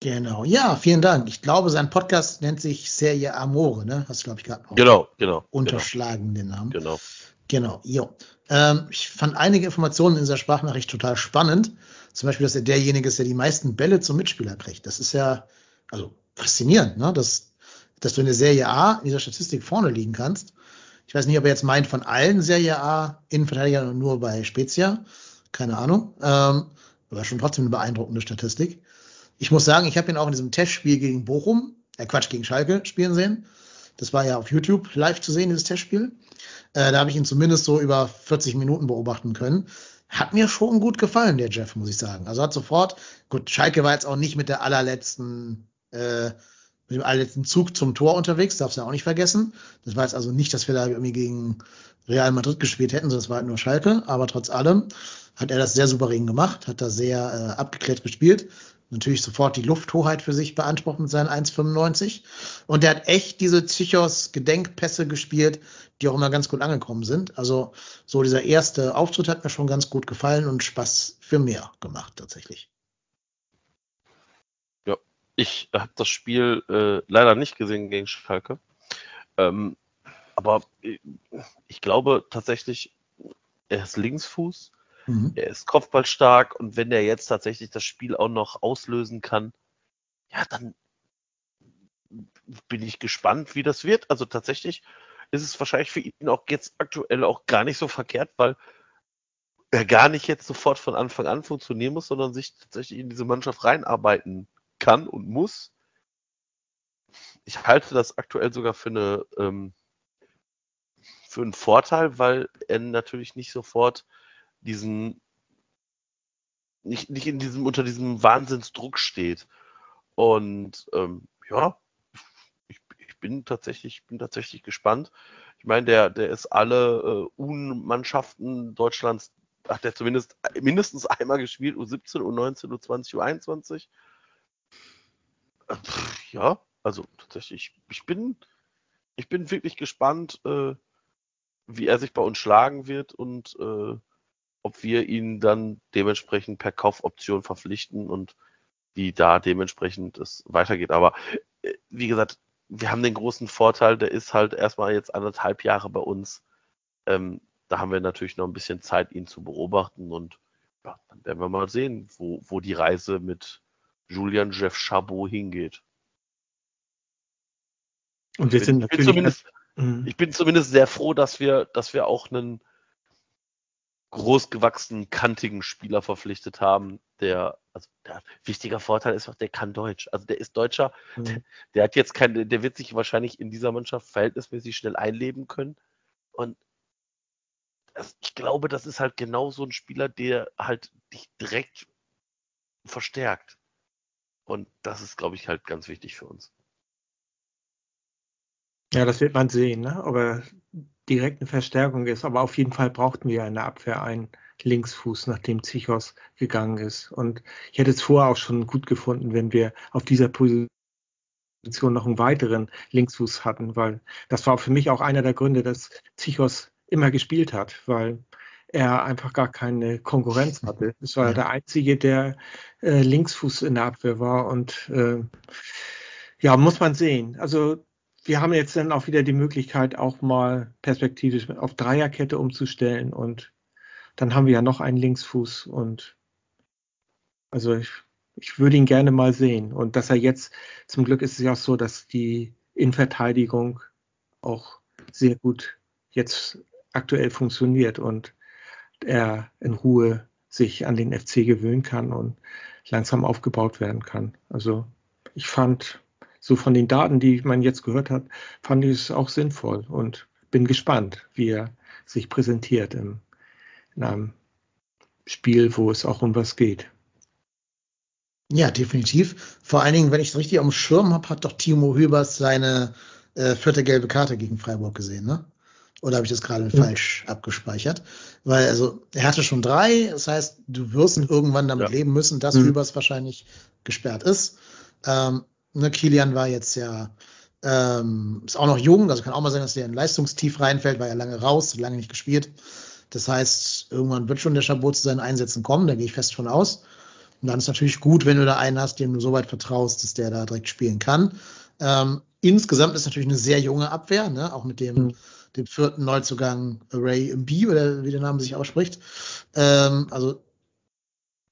Genau, ja, vielen Dank. Ich glaube, sein Podcast nennt sich Serie Amore, ne? Hast du, glaube ich, gerade auch genau, genau, unterschlagen genau. den Namen. Genau. Genau, jo. Ähm, ich fand einige Informationen in dieser Sprachnachricht total spannend. Zum Beispiel, dass er derjenige ist, der die meisten Bälle zum Mitspieler kriegt. Das ist ja, also faszinierend, ne? Dass, dass du in der Serie A in dieser Statistik vorne liegen kannst. Ich weiß nicht, ob er jetzt meint von allen Serie A Innenverteidigern nur bei Spezia. Keine Ahnung. Ähm, aber schon trotzdem eine beeindruckende Statistik. Ich muss sagen, ich habe ihn auch in diesem Testspiel gegen Bochum, äh Quatsch, gegen Schalke spielen sehen. Das war ja auf YouTube live zu sehen, dieses Testspiel. Äh, da habe ich ihn zumindest so über 40 Minuten beobachten können. Hat mir schon gut gefallen, der Jeff, muss ich sagen. Also hat sofort, gut, Schalke war jetzt auch nicht mit der allerletzten, äh, mit dem allerletzten Zug zum Tor unterwegs, darfst du ja auch nicht vergessen. Das war jetzt also nicht, dass wir da irgendwie gegen Real Madrid gespielt hätten, sondern es war halt nur Schalke. Aber trotz allem hat er das sehr souverän gemacht, hat da sehr äh, abgeklärt gespielt natürlich sofort die Lufthoheit für sich beansprucht mit seinen 1,95. Und der hat echt diese Psychos-Gedenkpässe gespielt, die auch immer ganz gut angekommen sind. Also so dieser erste Auftritt hat mir schon ganz gut gefallen und Spaß für mehr gemacht tatsächlich. Ich habe das Spiel äh, leider nicht gesehen gegen Schalke. Ähm, aber äh, ich glaube tatsächlich, er ist Linksfuß Mhm. Er ist kopfballstark und wenn er jetzt tatsächlich das Spiel auch noch auslösen kann, ja, dann bin ich gespannt, wie das wird. Also tatsächlich ist es wahrscheinlich für ihn auch jetzt aktuell auch gar nicht so verkehrt, weil er gar nicht jetzt sofort von Anfang an funktionieren muss, sondern sich tatsächlich in diese Mannschaft reinarbeiten kann und muss. Ich halte das aktuell sogar für eine ähm, für einen Vorteil, weil er natürlich nicht sofort diesen, nicht, nicht in diesem, unter diesem Wahnsinnsdruck steht. Und ähm, ja, ich, ich bin tatsächlich, bin tatsächlich gespannt. Ich meine, der, der ist alle äh, U-Mannschaften Deutschlands, hat der zumindest mindestens einmal gespielt, U17, U19, U20, U21. Ja, also tatsächlich, ich bin, ich bin wirklich gespannt, äh, wie er sich bei uns schlagen wird und äh, ob wir ihn dann dementsprechend per Kaufoption verpflichten und die da dementsprechend es weitergeht. Aber äh, wie gesagt, wir haben den großen Vorteil, der ist halt erstmal jetzt anderthalb Jahre bei uns. Ähm, da haben wir natürlich noch ein bisschen Zeit, ihn zu beobachten und ja, dann werden wir mal sehen, wo, wo die Reise mit Julian Jeff Chabot hingeht. Und wir sind natürlich. Ich bin, zumindest, mhm. ich bin zumindest sehr froh, dass wir, dass wir auch einen großgewachsenen, kantigen Spieler verpflichtet haben, der, also der wichtiger Vorteil ist auch, der kann Deutsch. Also der ist Deutscher, mhm. der, der, hat jetzt keine, der wird sich wahrscheinlich in dieser Mannschaft verhältnismäßig schnell einleben können. Und das, ich glaube, das ist halt genau so ein Spieler, der halt dich direkt verstärkt. Und das ist, glaube ich, halt ganz wichtig für uns. Ja, das wird man sehen, ne? ob er direkt eine Verstärkung ist. Aber auf jeden Fall brauchten wir in der Abwehr einen Linksfuß, nachdem Zichos gegangen ist. Und ich hätte es vorher auch schon gut gefunden, wenn wir auf dieser Position noch einen weiteren Linksfuß hatten, weil das war für mich auch einer der Gründe, dass Zichos immer gespielt hat, weil er einfach gar keine Konkurrenz hatte. Es war ja. der einzige, der äh, Linksfuß in der Abwehr war und äh, ja, muss man sehen. Also wir haben jetzt dann auch wieder die Möglichkeit, auch mal perspektivisch auf Dreierkette umzustellen und dann haben wir ja noch einen Linksfuß und also ich, ich würde ihn gerne mal sehen. Und dass er jetzt, zum Glück ist es ja auch so, dass die Innenverteidigung auch sehr gut jetzt aktuell funktioniert und er in Ruhe sich an den FC gewöhnen kann und langsam aufgebaut werden kann. Also ich fand, so von den Daten, die man jetzt gehört hat, fand ich es auch sinnvoll und bin gespannt, wie er sich präsentiert im, in einem Spiel, wo es auch um was geht. Ja, definitiv. Vor allen Dingen, wenn ich es richtig am Schirm habe, hat doch Timo Hübers seine äh, vierte gelbe Karte gegen Freiburg gesehen, ne? Oder habe ich das gerade mhm. falsch abgespeichert? Weil, also, er hatte schon drei, das heißt, du wirst irgendwann damit ja. leben müssen, dass mhm. Hübers wahrscheinlich gesperrt ist. Ähm, Ne, Kilian war jetzt ja, ähm, ist auch noch jung, also kann auch mal sein, dass der in Leistungstief reinfällt, war ja lange raus, lange nicht gespielt. Das heißt, irgendwann wird schon der Chabot zu seinen Einsätzen kommen, da gehe ich fest von aus. Und dann ist natürlich gut, wenn du da einen hast, dem du so weit vertraust, dass der da direkt spielen kann. Ähm, insgesamt ist natürlich eine sehr junge Abwehr, ne? auch mit dem, mhm. Dem vierten Neuzugang Ray B, oder wie der Name sich ausspricht. Ähm, also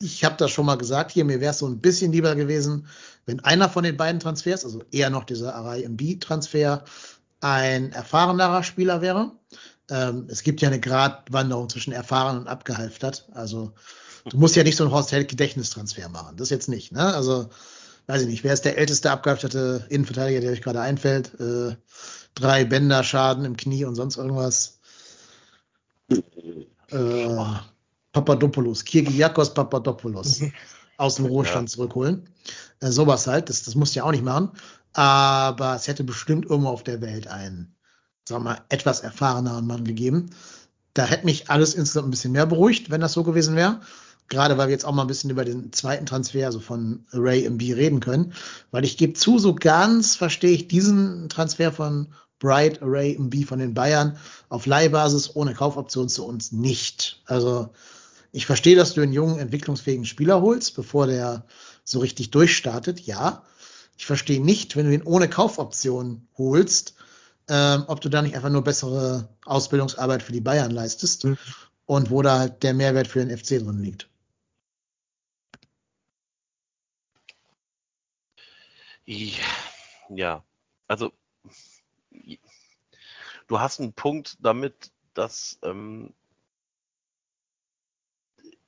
ich habe das schon mal gesagt hier, mir wäre es so ein bisschen lieber gewesen, wenn einer von den beiden Transfers, also eher noch dieser Arai MB-Transfer, ein erfahrenerer Spieler wäre. Ähm, es gibt ja eine Gratwanderung zwischen erfahren und abgehalftert. Also du musst ja nicht so einen Horst Held Gedächtnistransfer machen. Das jetzt nicht. Ne? Also weiß ich nicht, wer ist der älteste abgehalfterte Innenverteidiger, der euch gerade einfällt? Äh, drei Bänder Schaden im Knie und sonst irgendwas. Äh, Papadopoulos, Kirgiakos Papadopoulos aus dem Ruhestand ja. zurückholen. Äh, sowas halt, das, das musst du ja auch nicht machen. Aber es hätte bestimmt irgendwo auf der Welt einen, sagen wir mal, etwas erfahreneren Mann gegeben. Da hätte mich alles insgesamt ein bisschen mehr beruhigt, wenn das so gewesen wäre. gerade weil wir jetzt auch mal ein bisschen über den zweiten Transfer, also von Ray MB reden können, weil ich gebe zu, so ganz verstehe ich diesen Transfer von Bright Array MB von den Bayern auf Leihbasis ohne Kaufoption zu uns nicht. Also ich verstehe, dass du einen jungen, entwicklungsfähigen Spieler holst, bevor der so richtig durchstartet, ja. Ich verstehe nicht, wenn du ihn ohne Kaufoption holst, ähm, ob du da nicht einfach nur bessere Ausbildungsarbeit für die Bayern leistest mhm. und wo da halt der Mehrwert für den FC drin liegt. Ja, also du hast einen Punkt damit, dass ähm,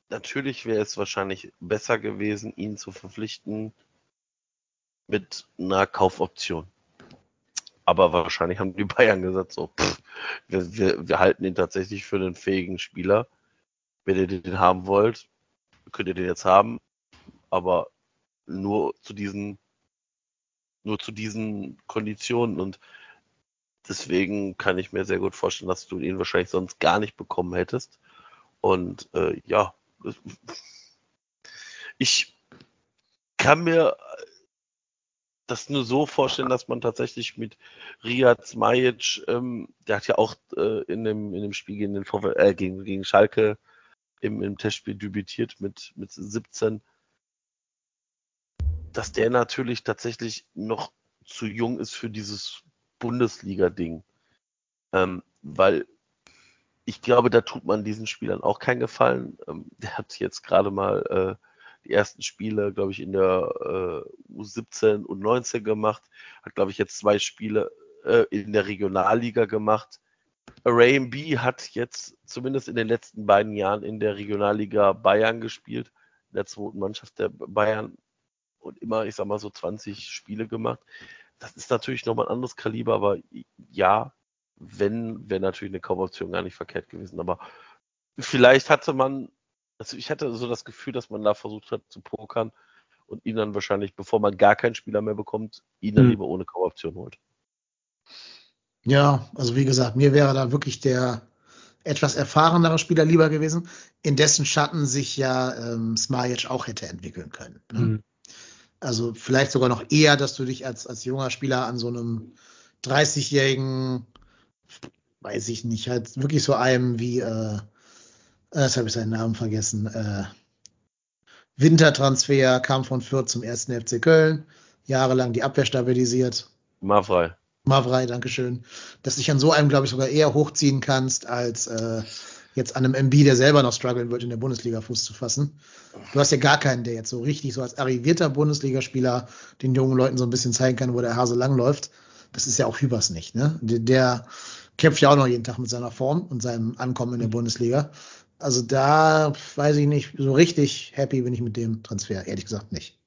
natürlich wäre es wahrscheinlich besser gewesen, ihn zu verpflichten mit einer Kaufoption. Aber wahrscheinlich haben die Bayern gesagt, so, pff, wir, wir, wir halten ihn tatsächlich für einen fähigen Spieler. Wenn ihr den haben wollt, könnt ihr den jetzt haben, aber nur zu diesen, nur zu diesen Konditionen und deswegen kann ich mir sehr gut vorstellen, dass du ihn wahrscheinlich sonst gar nicht bekommen hättest. Und äh, ja, ich kann mir das nur so vorstellen, dass man tatsächlich mit Riyad Smajic, ähm, der hat ja auch äh, in, dem, in dem Spiel gegen, den VfL, äh, gegen, gegen Schalke im, im Testspiel debütiert mit, mit 17, dass der natürlich tatsächlich noch zu jung ist für dieses Bundesliga-Ding. Ähm, weil ich glaube, da tut man diesen Spielern auch keinen Gefallen. Ähm, der hat jetzt gerade mal äh, die ersten Spiele, glaube ich, in der äh, U17 und 19 gemacht. Hat, glaube ich, jetzt zwei Spiele äh, in der Regionalliga gemacht. Array B hat jetzt zumindest in den letzten beiden Jahren in der Regionalliga Bayern gespielt, in der zweiten Mannschaft der Bayern und immer, ich sag mal, so 20 Spiele gemacht. Das ist natürlich nochmal ein anderes Kaliber, aber ja, wenn, wäre natürlich eine Kaufoption gar nicht verkehrt gewesen. Aber vielleicht hatte man, also ich hatte so das Gefühl, dass man da versucht hat zu pokern und ihn dann wahrscheinlich, bevor man gar keinen Spieler mehr bekommt, ihn dann hm. lieber ohne Kaufoption holt. Ja, also wie gesagt, mir wäre da wirklich der etwas erfahrenere Spieler lieber gewesen, in dessen Schatten sich ja ähm, Smajic auch hätte entwickeln können. Ne? Mhm. Also vielleicht sogar noch eher, dass du dich als, als junger Spieler an so einem 30-jährigen weiß ich nicht, halt wirklich so einem wie, äh, das habe ich seinen Namen vergessen, äh, Wintertransfer, kam von Fürth zum ersten FC Köln, jahrelang die Abwehr stabilisiert. Marfrei. Marfrei, Dankeschön. Dass dich an so einem, glaube ich, sogar eher hochziehen kannst, als äh, jetzt an einem MB, der selber noch strugglen wird, in der Bundesliga Fuß zu fassen. Du hast ja gar keinen, der jetzt so richtig so als arrivierter Bundesligaspieler den jungen Leuten so ein bisschen zeigen kann, wo der Hase langläuft. Das ist ja auch Hübers nicht, ne? Der, der kämpft ja auch noch jeden Tag mit seiner Form und seinem Ankommen in der Bundesliga. Also da weiß ich nicht, so richtig happy bin ich mit dem Transfer, ehrlich gesagt nicht.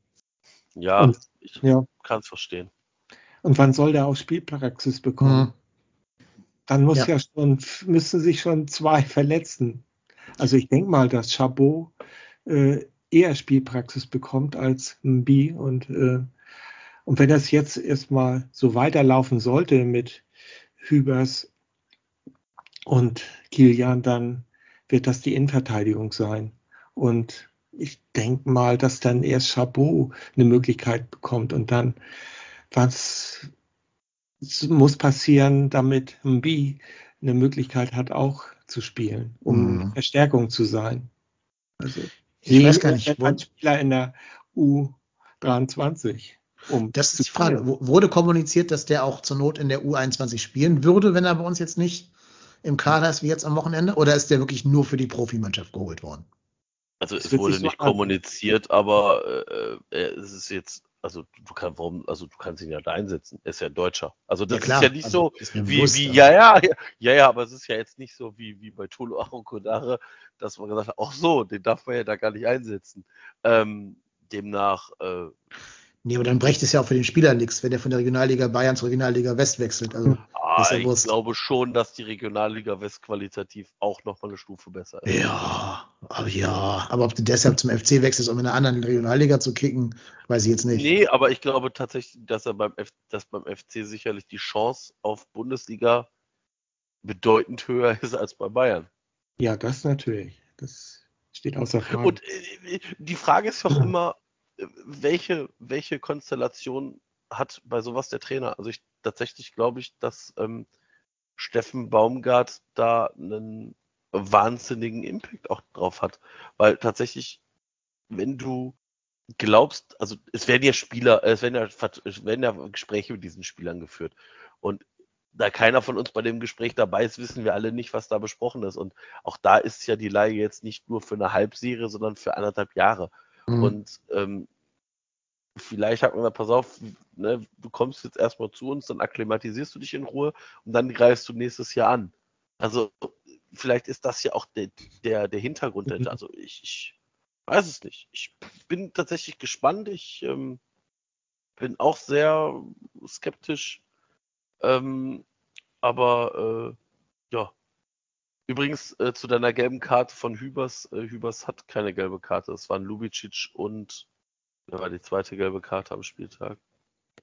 Ja, und, ich ja. kann es verstehen. Und wann soll der auch Spielpraxis bekommen? Dann muss ja. ja. schon, müssen sich schon zwei verletzen. Also ich denke mal, dass Chabot äh, eher Spielpraxis bekommt als Mbi und äh, und wenn das jetzt erstmal so weiterlaufen sollte mit Hübers und Kilian, dann wird das die Innenverteidigung sein. Und ich denke mal, dass dann erst Chabot eine Möglichkeit bekommt und dann was muss passieren, damit Mbi eine Möglichkeit hat, auch zu spielen, um mhm. Verstärkung zu sein. Also ich weiß gar nicht, ein Spieler in der U23. Um das ist die Frage. Wurde kommuniziert, dass der auch zur Not in der U21 spielen würde, wenn er bei uns jetzt nicht im Kader ist wie jetzt am Wochenende? Oder ist der wirklich nur für die Profimannschaft geholt worden? Also es wurde nicht so kommuniziert, aber äh, äh, es ist jetzt, also du kannst, warum, also du kannst ihn ja da einsetzen. Er ist ja Deutscher. Also das ja, ist ja nicht also, so wie, bewusst, wie, ja, ja, ja, ja, aber es ist ja jetzt nicht so wie, wie bei Tolo Arokodare, dass man gesagt hat, ach so, den darf man ja da gar nicht einsetzen. Ähm, demnach, äh, Nee, aber dann brecht es ja auch für den Spieler nichts, wenn der von der Regionalliga Bayern zur Regionalliga West wechselt. Also, ah, ich glaube schon, dass die Regionalliga West qualitativ auch nochmal eine Stufe besser ist. Ja, aber ja, aber ob du deshalb zum FC wechselst, um in einer anderen Regionalliga zu kicken, weiß ich jetzt nicht. Nee, aber ich glaube tatsächlich, dass er beim, F dass beim FC sicherlich die Chance auf Bundesliga bedeutend höher ist als bei Bayern. Ja, das natürlich. Das Steht außer Frage. Und äh, die Frage ist doch immer, welche, welche Konstellation hat bei sowas der Trainer? Also ich tatsächlich glaube ich, dass ähm, Steffen Baumgart da einen wahnsinnigen Impact auch drauf hat. Weil tatsächlich, wenn du glaubst, also es werden ja Spieler, es werden ja, es werden ja Gespräche mit diesen Spielern geführt. Und da keiner von uns bei dem Gespräch dabei ist, wissen wir alle nicht, was da besprochen ist. Und auch da ist ja die Leihe jetzt nicht nur für eine Halbserie, sondern für anderthalb Jahre. Mhm. Und ähm, vielleicht hat man gesagt, pass auf, ne, du kommst jetzt erstmal zu uns, dann akklimatisierst du dich in Ruhe und dann greifst du nächstes Jahr an. Also vielleicht ist das ja auch der, der, der Hintergrund. Mhm. Also ich, ich weiß es nicht. Ich bin tatsächlich gespannt. Ich ähm, bin auch sehr skeptisch. Ähm, aber äh, ja. Übrigens äh, zu deiner gelben Karte von Hübers. Äh, Hübers hat keine gelbe Karte. Es waren Lubicic und da war die zweite gelbe Karte am Spieltag.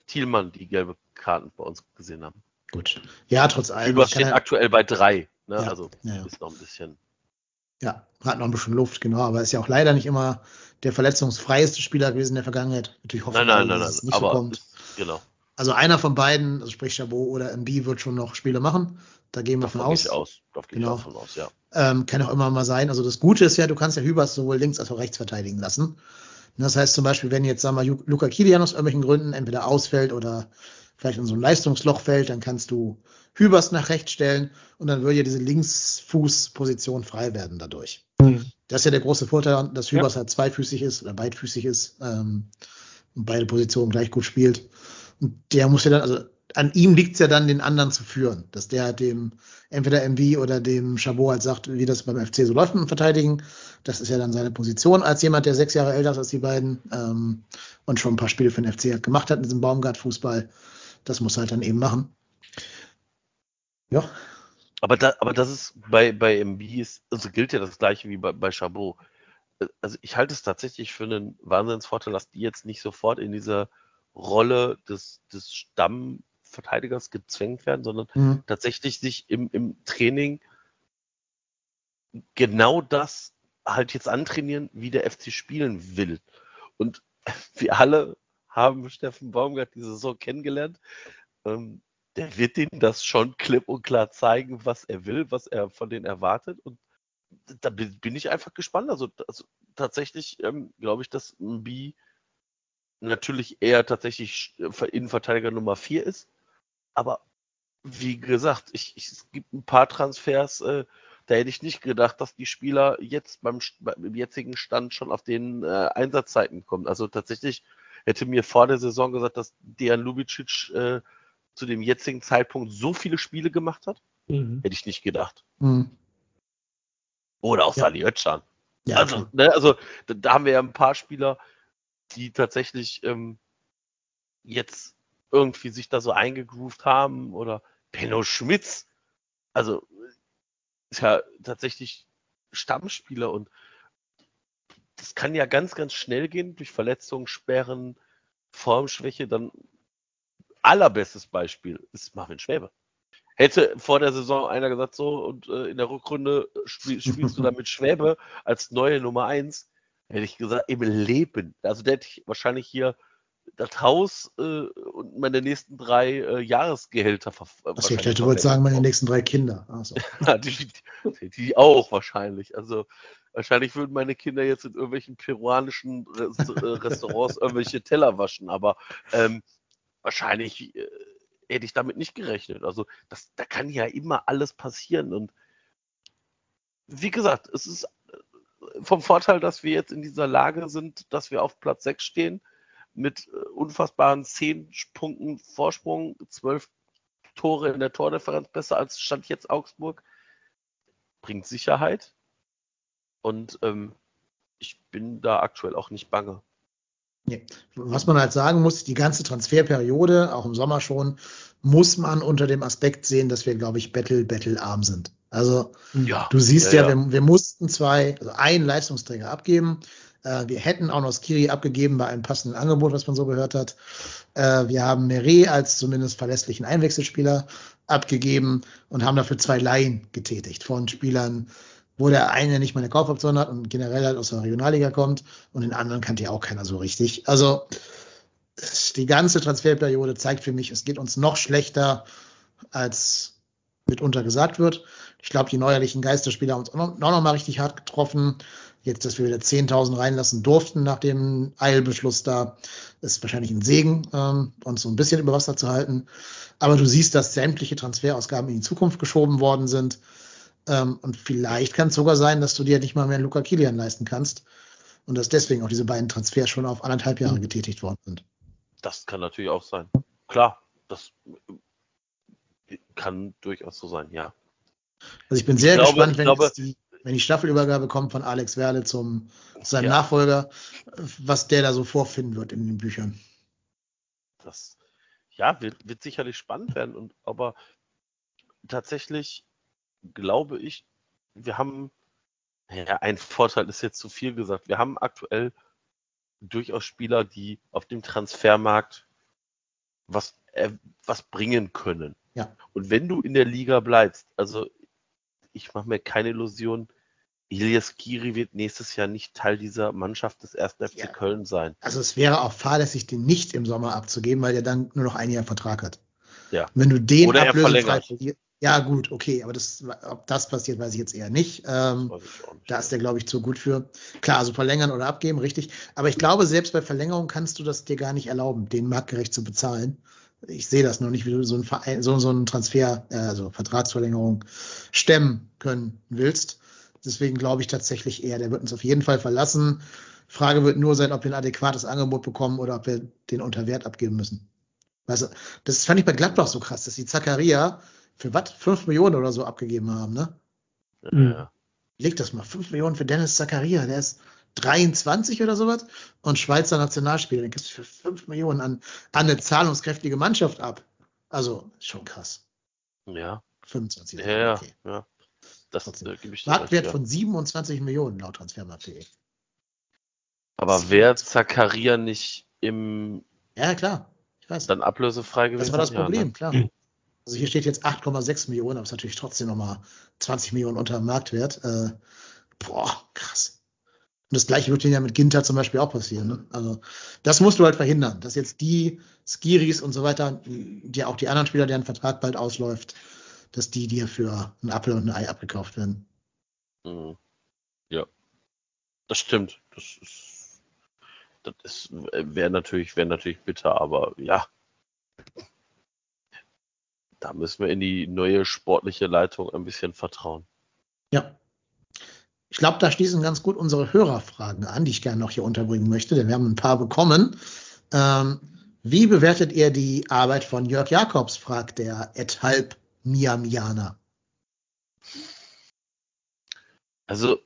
Thielmann, die gelbe Karten bei uns gesehen haben. Gut. Ja, trotz allem. Hübers steht aktuell bei drei. Ne? Ja, also ja. ist noch ein bisschen. Ja, hat noch ein bisschen Luft, genau, aber ist ja auch leider nicht immer der verletzungsfreieste Spieler gewesen in der Vergangenheit. Natürlich hoffe ich, dass es nicht aber so kommt. Ist, genau. Also einer von beiden, also sprich Chabot oder MB, wird schon noch Spiele machen. Da gehen wir davon aus. aus. Gehe genau. ich davon aus, ja. Ähm, kann auch immer mal sein. Also das Gute ist ja, du kannst ja Hübers sowohl links als auch rechts verteidigen lassen. Das heißt zum Beispiel, wenn jetzt, sagen wir, Luca Kilian aus irgendwelchen Gründen entweder ausfällt oder vielleicht in so ein Leistungsloch fällt, dann kannst du Hübers nach rechts stellen und dann würde ja diese Linksfußposition frei werden dadurch. Mhm. Das ist ja der große Vorteil, dass Hübers ja. halt zweifüßig ist oder beidfüßig ist ähm, und beide Positionen gleich gut spielt. Und der muss ja dann, also an ihm liegt es ja dann, den anderen zu führen, dass der halt dem entweder MV oder dem Chabot halt sagt, wie das beim FC so läuft mit Verteidigen. Das ist ja dann seine Position als jemand, der sechs Jahre älter ist als die beiden ähm, und schon ein paar Spiele für den FC halt gemacht hat in diesem Baumgart-Fußball. Das muss er halt dann eben machen. Ja. Aber, da, aber das ist bei, bei MB ist, also gilt ja das gleiche wie bei, bei Chabot. Also ich halte es tatsächlich für einen Wahnsinnsvorteil, dass die jetzt nicht sofort in dieser Rolle des, des Stammverteidigers gezwängt werden, sondern mhm. tatsächlich sich im, im Training genau das halt jetzt antrainieren, wie der FC spielen will. Und wir alle haben Steffen Baumgart diese Saison kennengelernt. Ähm, der wird denen das schon klipp und klar zeigen, was er will, was er von denen erwartet. Und da bin ich einfach gespannt. Also, also tatsächlich ähm, glaube ich, dass B natürlich eher tatsächlich Innenverteidiger Nummer 4 ist. Aber wie gesagt, ich, ich, es gibt ein paar Transfers, äh, da hätte ich nicht gedacht, dass die Spieler jetzt beim, beim jetzigen Stand schon auf den äh, Einsatzzeiten kommen. Also tatsächlich hätte mir vor der Saison gesagt, dass Dejan Lubicic äh, zu dem jetzigen Zeitpunkt so viele Spiele gemacht hat? Mhm. Hätte ich nicht gedacht. Mhm. Oder auch ja. Sali Özcan. Ja, also, ne, also da, da, haben wir ja ein paar Spieler, die tatsächlich ähm, jetzt irgendwie sich da so eingegroovt haben oder Benno Schmitz. Also ist ja tatsächlich Stammspieler und das kann ja ganz, ganz schnell gehen durch Verletzungen, Sperren, Formschwäche, dann allerbestes Beispiel ist Marvin Schwäbe. Hätte vor der Saison einer gesagt, so, und äh, in der Rückrunde spiel, spielst du dann mit Schwäbe als neue Nummer eins, hätte ich gesagt, im Leben. Also der hätte ich wahrscheinlich hier das Haus äh, und meine nächsten drei äh, Jahresgehälter ver Achso, ich dachte, du wolltest sagen, meine nächsten drei Kinder. So. die, die, die, auch wahrscheinlich. Also wahrscheinlich würden meine Kinder jetzt in irgendwelchen peruanischen äh, Restaurants irgendwelche Teller waschen, aber ähm, wahrscheinlich äh, hätte ich damit nicht gerechnet. Also das, da kann ja immer alles passieren. Und wie gesagt, es ist äh, vom Vorteil, dass wir jetzt in dieser Lage sind, dass wir auf Platz 6 stehen, mit äh, unfassbaren 10 Punkten Vorsprung, 12 Tore in der Tordifferenz, besser als stand jetzt Augsburg, bringt Sicherheit. Und ähm, ich bin da aktuell auch nicht bange. Nee. Was man halt sagen muss, die ganze Transferperiode, auch im Sommer schon, muss man unter dem Aspekt sehen, dass wir, glaube ich, Battle, Battle arm sind. Also ja, du siehst ja, ja. Wir, wir, mussten zwei, also einen Leistungsträger abgeben. Äh, wir hätten auch noch Skiri abgegeben bei einem passenden Angebot, was man so gehört hat. Äh, wir haben Meret als zumindest verlässlichen Einwechselspieler abgegeben und haben dafür zwei Laien getätigt von Spielern, wo der eine nicht mal eine Kaufoption hat und generell halt aus der Regionalliga kommt und den anderen kannte ja auch keiner so richtig. Also die ganze Transferperiode zeigt für mich, es geht uns noch schlechter, als mitunter gesagt wird. Ich glaube, die neuerlichen Geisterspieler haben uns auch noch, noch mal richtig hart getroffen. Jetzt, dass wir wieder 10.000 reinlassen durften nach dem Eilbeschluss da, ist wahrscheinlich ein Segen, ähm, uns so ein bisschen über Wasser zu halten. Aber du siehst, dass sämtliche Transferausgaben in die Zukunft geschoben worden sind. Ähm, und vielleicht kann es sogar sein, dass du dir nicht mal mehr Luca Kilian leisten kannst. Und dass deswegen auch diese beiden Transfers schon auf anderthalb Jahre getätigt worden sind. Das kann natürlich auch sein. Klar, das kann durchaus so sein, ja. Also ich bin sehr ich gespannt, glaube, wenn, glaube, die, wenn die Staffelübergabe kommt von Alex Werle zum seinem ja. Nachfolger, was der da so vorfinden wird in den Büchern. Das ja, wird, wird sicherlich spannend werden. Und aber tatsächlich glaube ich, wir haben, ja, ein Vorteil ist jetzt zu viel gesagt. Wir haben aktuell durchaus Spieler, die auf dem Transfermarkt was, äh, was bringen können. Ja. Und wenn du in der Liga bleibst, also ich mache mir keine Illusion, Elias Kiri wird nächstes Jahr nicht Teil dieser Mannschaft des 1. FC ja. Köln sein. Also es wäre auch fahrlässig, den nicht im Sommer abzugeben, weil er dann nur noch ein Jahr Vertrag hat. Ja. Wenn du den Oder ablösefrei ja, gut, okay, aber das, ob das passiert, weiß ich jetzt eher nicht. Ähm, nicht da ist der, glaube ich, zu gut für. Klar, also verlängern oder abgeben, richtig. Aber ich glaube, selbst bei Verlängerung kannst du das dir gar nicht erlauben, den marktgerecht zu bezahlen. Ich sehe das noch nicht, wie du so einen Verein, so, so einen Transfer, äh, also Vertragsverlängerung stemmen können willst. Deswegen glaube ich tatsächlich eher, der wird uns auf jeden Fall verlassen. Frage wird nur sein, ob wir ein adäquates Angebot bekommen oder ob wir den unter Wert abgeben müssen. Weißt du, das fand ich bei Gladbach so krass, dass die Zakaria für was? 5 Millionen oder so abgegeben haben, ne? Ja. Leg das mal, 5 Millionen für Dennis Zakaria, der ist 23 oder sowas und Schweizer Nationalspieler, den gibst du für 5 Millionen an, an eine zahlungskräftige Mannschaft ab. Also, schon krass. Ja. 25. Ja, okay. ja. Das äh, gebe ich Marktwert von 27 Millionen laut Transfermarkt.de. Aber wäre Zakaria nicht im. Ja, klar. Ich weiß. Dann ablösefrei gewesen? Das war das Problem, ja, ne? klar. Also hier steht jetzt 8,6 Millionen, aber ist natürlich trotzdem nochmal 20 Millionen unter dem Marktwert. Äh, boah, krass. Und das gleiche wird ja mit Ginter zum Beispiel auch passieren. Ne? Also das musst du halt verhindern, dass jetzt die Skiris und so weiter, die auch die anderen Spieler, deren Vertrag bald ausläuft, dass die dir für einen Apfel und ein Ei abgekauft werden. Mhm. Ja, das stimmt. Das ist, das ist, wäre natürlich, wäre natürlich bitter, aber ja, da müssen wir in die neue sportliche Leitung ein bisschen vertrauen. Ja. Ich glaube, da schließen ganz gut unsere Hörerfragen an, die ich gerne noch hier unterbringen möchte, denn wir haben ein paar bekommen. Ähm, wie bewertet ihr die Arbeit von Jörg Jakobs, fragt der et halb Miamianer. Also,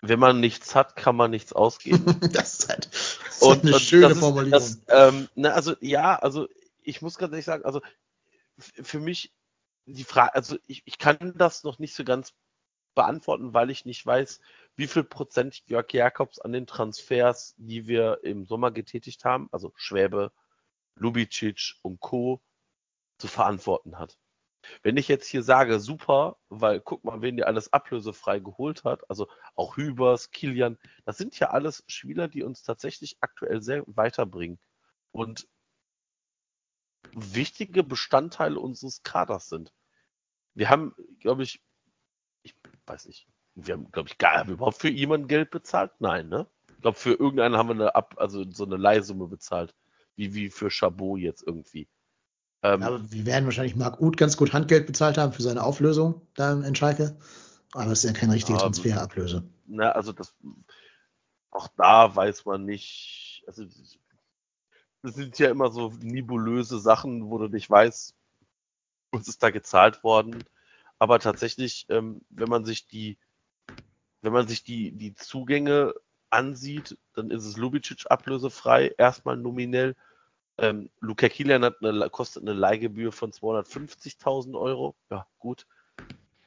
wenn man nichts hat, kann man nichts ausgeben. das ist halt, das ist und, eine schöne das Formulierung. Ist, das, ähm, na, also, ja, also, ich muss ganz ehrlich sagen, also, für mich die Frage, also ich, ich kann das noch nicht so ganz beantworten, weil ich nicht weiß, wie viel Prozent Jörg Jakobs an den Transfers, die wir im Sommer getätigt haben, also Schwäbe, Lubicic und Co., zu verantworten hat. Wenn ich jetzt hier sage, super, weil guck mal, wen der alles ablösefrei geholt hat, also auch Hübers, Kilian, das sind ja alles Spieler, die uns tatsächlich aktuell sehr weiterbringen. Und wichtige Bestandteile unseres Kaders sind. Wir haben, glaube ich, ich weiß nicht, wir haben, glaube ich, gar haben wir überhaupt für jemanden Geld bezahlt? Nein, ne? Ich glaube, für irgendeinen haben wir eine Ab, also so eine Leihsumme bezahlt. Wie, wie für Chabot jetzt irgendwie. Ähm, ja, aber wir werden wahrscheinlich Marc Uth ganz gut Handgeld bezahlt haben für seine Auflösung da in Schalke. Aber es ist ja keine richtige Transferablöse. Na, also das, auch da weiß man nicht, also das sind ja immer so nebulöse Sachen, wo du nicht weißt, uns ist da gezahlt worden. Aber tatsächlich, ähm, wenn man sich die, wenn man sich die, die Zugänge ansieht, dann ist es Lubicic ablösefrei, erstmal nominell. Ähm, Luca Kilian eine, kostet eine Leihgebühr von 250.000 Euro. Ja, gut.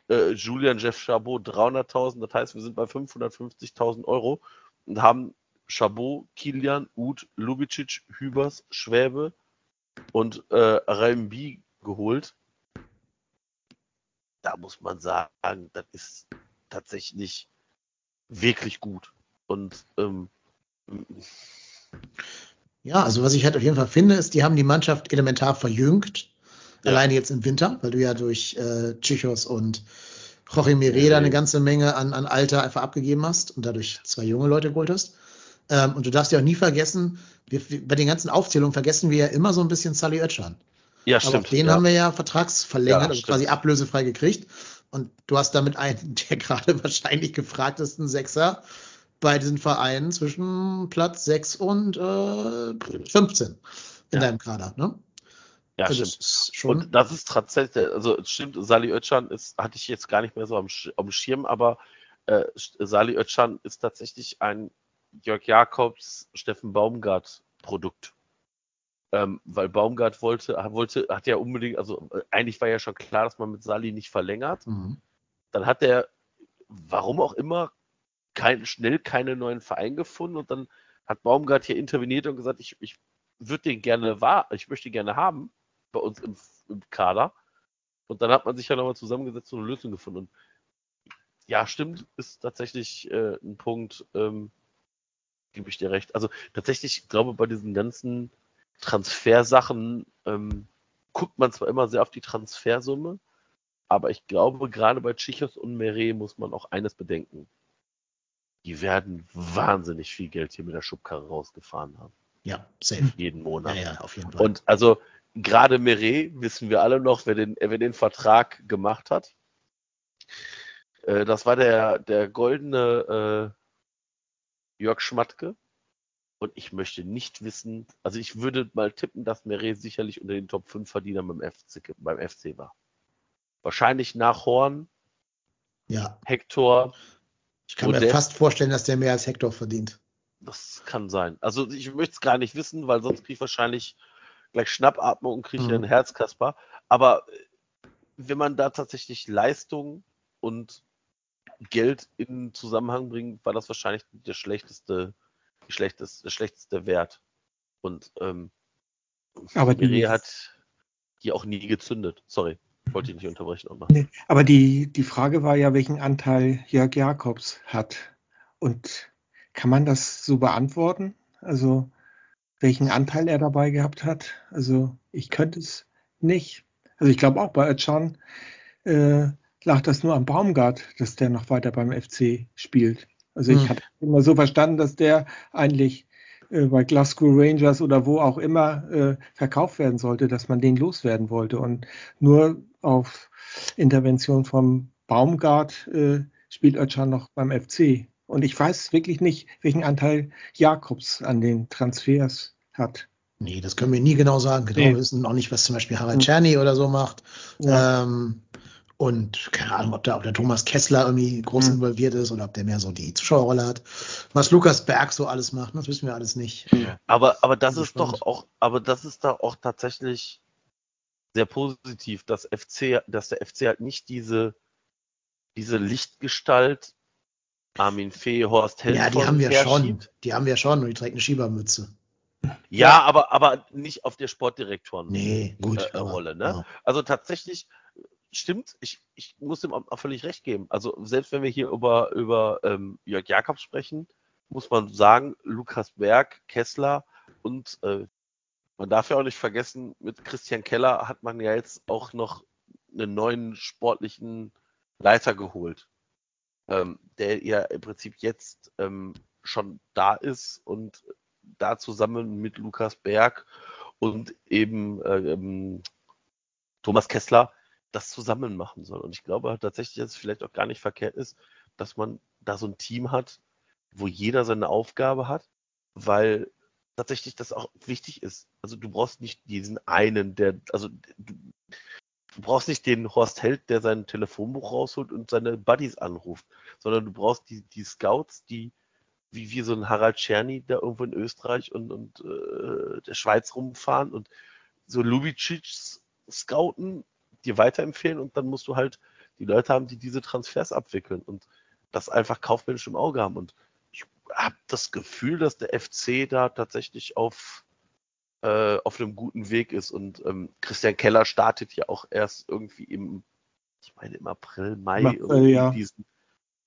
Äh, Julian Jeff Chabot 300.000. Das heißt, wir sind bei 550.000 Euro und haben Chabot, Kilian, Uth, Lubicic, Hübers, Schwäbe und äh, Raimbi geholt. Da muss man sagen, das ist tatsächlich wirklich gut. Und ähm, ja, also was ich halt auf jeden Fall finde, ist, die haben die Mannschaft elementar verjüngt. Ja. Alleine jetzt im Winter, weil du ja durch äh, Chichos und Jorge Mireda eine ganze Menge an, an Alter einfach abgegeben hast und dadurch zwei junge Leute geholt hast. Ähm, und du darfst ja auch nie vergessen, wir, bei den ganzen Aufzählungen vergessen wir ja immer so ein bisschen Sally Oetschan. Ja, stimmt. Aber den ja. haben wir ja vertragsverlängert, ja, also quasi ablösefrei gekriegt. Und du hast damit einen der gerade wahrscheinlich gefragtesten Sechser bei diesen Vereinen zwischen Platz 6 und äh, 15 in ja. deinem Kader. Ne? Ja, also stimmt. Schon und das ist tatsächlich, also es stimmt, Sali Özcan ist, hatte ich jetzt gar nicht mehr so am, am Schirm, aber äh, Sali Özcan ist tatsächlich ein Jörg Jakobs, Steffen Baumgart Produkt. Ähm, weil Baumgart wollte, wollte, hat ja unbedingt, also äh, eigentlich war ja schon klar, dass man mit Sali nicht verlängert. Mhm. Dann hat er, warum auch immer, kein, schnell keinen neuen Verein gefunden und dann hat Baumgart hier interveniert und gesagt, ich, ich würde den gerne wahr, ich möchte ihn gerne haben bei uns im, im Kader. Und dann hat man sich ja nochmal zusammengesetzt und eine Lösung gefunden. Und ja, stimmt, ist tatsächlich äh, ein Punkt, ähm, gebe ich dir recht. Also tatsächlich, ich glaube, bei diesen ganzen Transfersachen ähm, guckt man zwar immer sehr auf die Transfersumme, aber ich glaube, gerade bei Chichos und Meret muss man auch eines bedenken. Die werden wahnsinnig viel Geld hier mit der Schubkarre rausgefahren haben. Ja, safe. Jeden Monat. Ja, ja, auf jeden Fall. Und also gerade Meret wissen wir alle noch, wer den, wer den Vertrag gemacht hat. Äh, das war der, der goldene äh, Jörg Schmatke. Und ich möchte nicht wissen, also ich würde mal tippen, dass Meret sicherlich unter den Top 5 Verdienern beim FC, beim FC war. Wahrscheinlich nach Horn, ja. Hector. Ich kann Modest. mir fast vorstellen, dass der mehr als Hector verdient. Das kann sein. Also ich möchte es gar nicht wissen, weil sonst kriege ich wahrscheinlich gleich Schnappatmung und kriege mhm. ein Herzkasper. Aber äh, wenn man da tatsächlich Leistung und Geld in Zusammenhang bringt, war das wahrscheinlich der schlechteste, die schlechteste, der schlechteste Wert. Und ähm, aber die hat die auch nie gezündet. Sorry, wollte ich nicht unterbrechen. Nee, aber die, die Frage war ja, welchen Anteil Jörg Jakobs hat. Und kann man das so beantworten? Also welchen Anteil er dabei gehabt hat. Also ich könnte es nicht. Also ich glaube auch bei Özcan äh, lag das nur am Baumgart, dass der noch weiter beim FC spielt. Also ich hm. hatte immer so verstanden, dass der eigentlich äh, bei Glasgow Rangers oder wo auch immer äh, verkauft werden sollte, dass man den loswerden wollte. Und nur auf Intervention vom Baumgart äh, spielt Özcan noch beim FC. Und ich weiß wirklich nicht, welchen Anteil Jakobs an den Transfers hat. Nee, das können wir nie genau sagen. Genau, nee. wir wissen auch nicht, was zum Beispiel Harald Czerny oder so macht. Ja. Ähm, und keine Ahnung, ob, da, ob der Thomas Kessler irgendwie groß mhm. involviert ist oder ob der mehr so die Zuschauerrolle hat. Was Lukas Berg so alles macht, das wissen wir alles nicht. Aber, aber das ist doch auch, aber das ist da auch tatsächlich sehr positiv, dass FC, dass der FC halt nicht diese, diese Lichtgestalt Armin Fee, Horst Held. Ja, die haben wir schon. Die haben wir schon und die trägt eine Schiebermütze. Ja, ja, aber, aber nicht auf der Sportdirektoren nee, gut, äh, Rolle. Ne? Ja. Also tatsächlich stimmt, ich, ich muss dem auch völlig recht geben. Also selbst wenn wir hier über, über ähm, Jörg Jakobs sprechen, muss man sagen, Lukas Berg, Kessler und äh, man darf ja auch nicht vergessen, mit Christian Keller hat man ja jetzt auch noch einen neuen sportlichen Leiter geholt ähm, der ja im Prinzip jetzt ähm, schon da ist und da zusammen mit Lukas Berg und eben äh, ähm, Thomas Kessler das zusammen machen soll. Und ich glaube tatsächlich, dass es vielleicht auch gar nicht verkehrt ist, dass man da so ein Team hat, wo jeder seine Aufgabe hat, weil tatsächlich das auch wichtig ist. Also du brauchst nicht diesen einen, der, also du, du brauchst nicht den Horst Held, der sein Telefonbuch rausholt und seine Buddies anruft, sondern du brauchst die, die Scouts, die wie, wie so ein Harald Czerny, der irgendwo in Österreich und, und äh, der Schweiz rumfahren und so Lubicic scouten, dir weiterempfehlen und dann musst du halt die Leute haben, die diese Transfers abwickeln und das einfach kaufmännisch im Auge haben. Und ich habe das Gefühl, dass der FC da tatsächlich auf äh, auf einem guten Weg ist. Und ähm, Christian Keller startet ja auch erst irgendwie im, ich meine im April, Mai April, ja. diesen,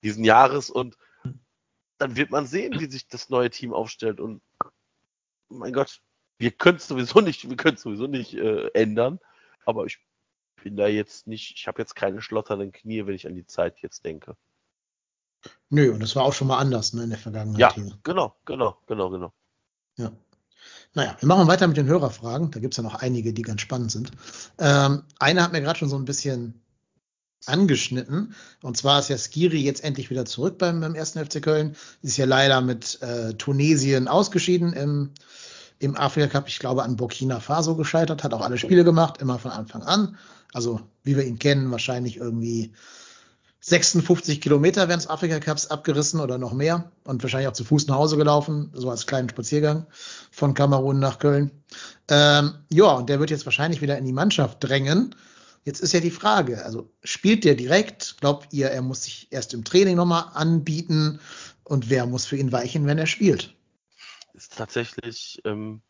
diesen Jahres und dann wird man sehen, wie sich das neue Team aufstellt und mein Gott, wir können es sowieso nicht, wir können sowieso nicht äh, ändern, aber ich bin da jetzt nicht, ich habe jetzt keine schlotternden Knie, wenn ich an die Zeit jetzt denke. Nö, und das war auch schon mal anders ne, in der Vergangenheit. Ja, hier. genau, genau, genau, genau. Ja. Naja, wir machen weiter mit den Hörerfragen. Da gibt es ja noch einige, die ganz spannend sind. Ähm, eine hat mir gerade schon so ein bisschen angeschnitten. Und zwar ist ja Skiri jetzt endlich wieder zurück beim, beim ersten FC Köln. Ist ja leider mit äh, Tunesien ausgeschieden im, im Afrika Cup. Ich glaube, an Burkina Faso gescheitert. Hat auch alle Spiele gemacht, immer von Anfang an. Also, wie wir ihn kennen, wahrscheinlich irgendwie 56 Kilometer während des Afrika Cups abgerissen oder noch mehr und wahrscheinlich auch zu Fuß nach Hause gelaufen, so als kleinen Spaziergang von Kamerun nach Köln. Ähm, ja, und der wird jetzt wahrscheinlich wieder in die Mannschaft drängen. Jetzt ist ja die Frage, also spielt der direkt? Glaubt ihr, er muss sich erst im Training nochmal anbieten? Und wer muss für ihn weichen, wenn er spielt? Ist tatsächlich, ähm,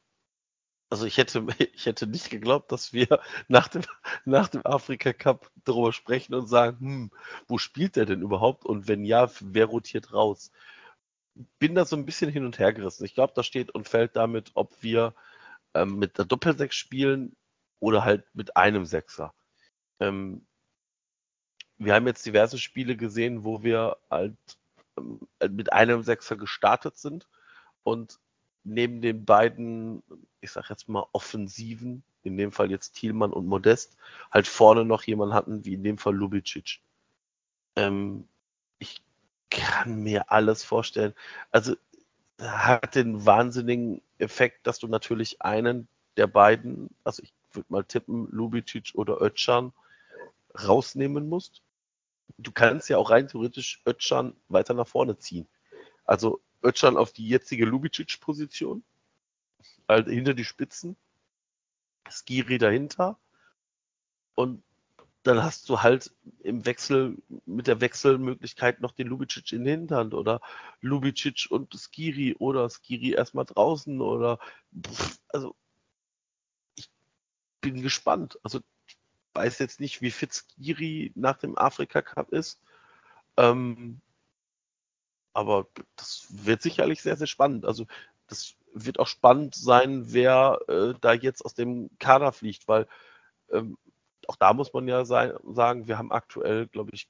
also ich hätte, ich hätte nicht geglaubt, dass wir nach dem, nach dem Afrika Cup darüber sprechen und sagen, hm, wo spielt der denn überhaupt? Und wenn ja, wer rotiert raus? Bin da so ein bisschen hin und her gerissen. Ich glaube, da steht und fällt damit, ob wir ähm, mit der Doppelsechs spielen oder halt mit einem Sechser. Ähm, wir haben jetzt diverse Spiele gesehen, wo wir halt ähm, mit einem Sechser gestartet sind und neben den beiden, ich sag jetzt mal, Offensiven, in dem Fall jetzt Thielmann und Modest, halt vorne noch jemanden hatten, wie in dem Fall Lubicic. Ähm, ich kann mir alles vorstellen. Also hat den wahnsinnigen Effekt, dass du natürlich einen der beiden, also ich würde mal tippen, Lubicic oder Özcan, rausnehmen musst. Du kannst ja auch rein theoretisch Özcan weiter nach vorne ziehen. Also Özcan auf die jetzige Lubicic-Position, halt hinter die Spitzen, Skiri dahinter und dann hast du halt im Wechsel, mit der Wechselmöglichkeit noch den Lubicic in der Hinterhand oder Lubicic und Skiri oder Skiri erstmal draußen oder also ich bin gespannt. Also weiß jetzt nicht, wie fit Skiri nach dem Afrika Cup ist. Ähm, aber das wird sicherlich sehr, sehr spannend. Also das wird auch spannend sein, wer äh, da jetzt aus dem Kader fliegt, weil ähm, auch da muss man ja sein, sagen, wir haben aktuell, glaube ich,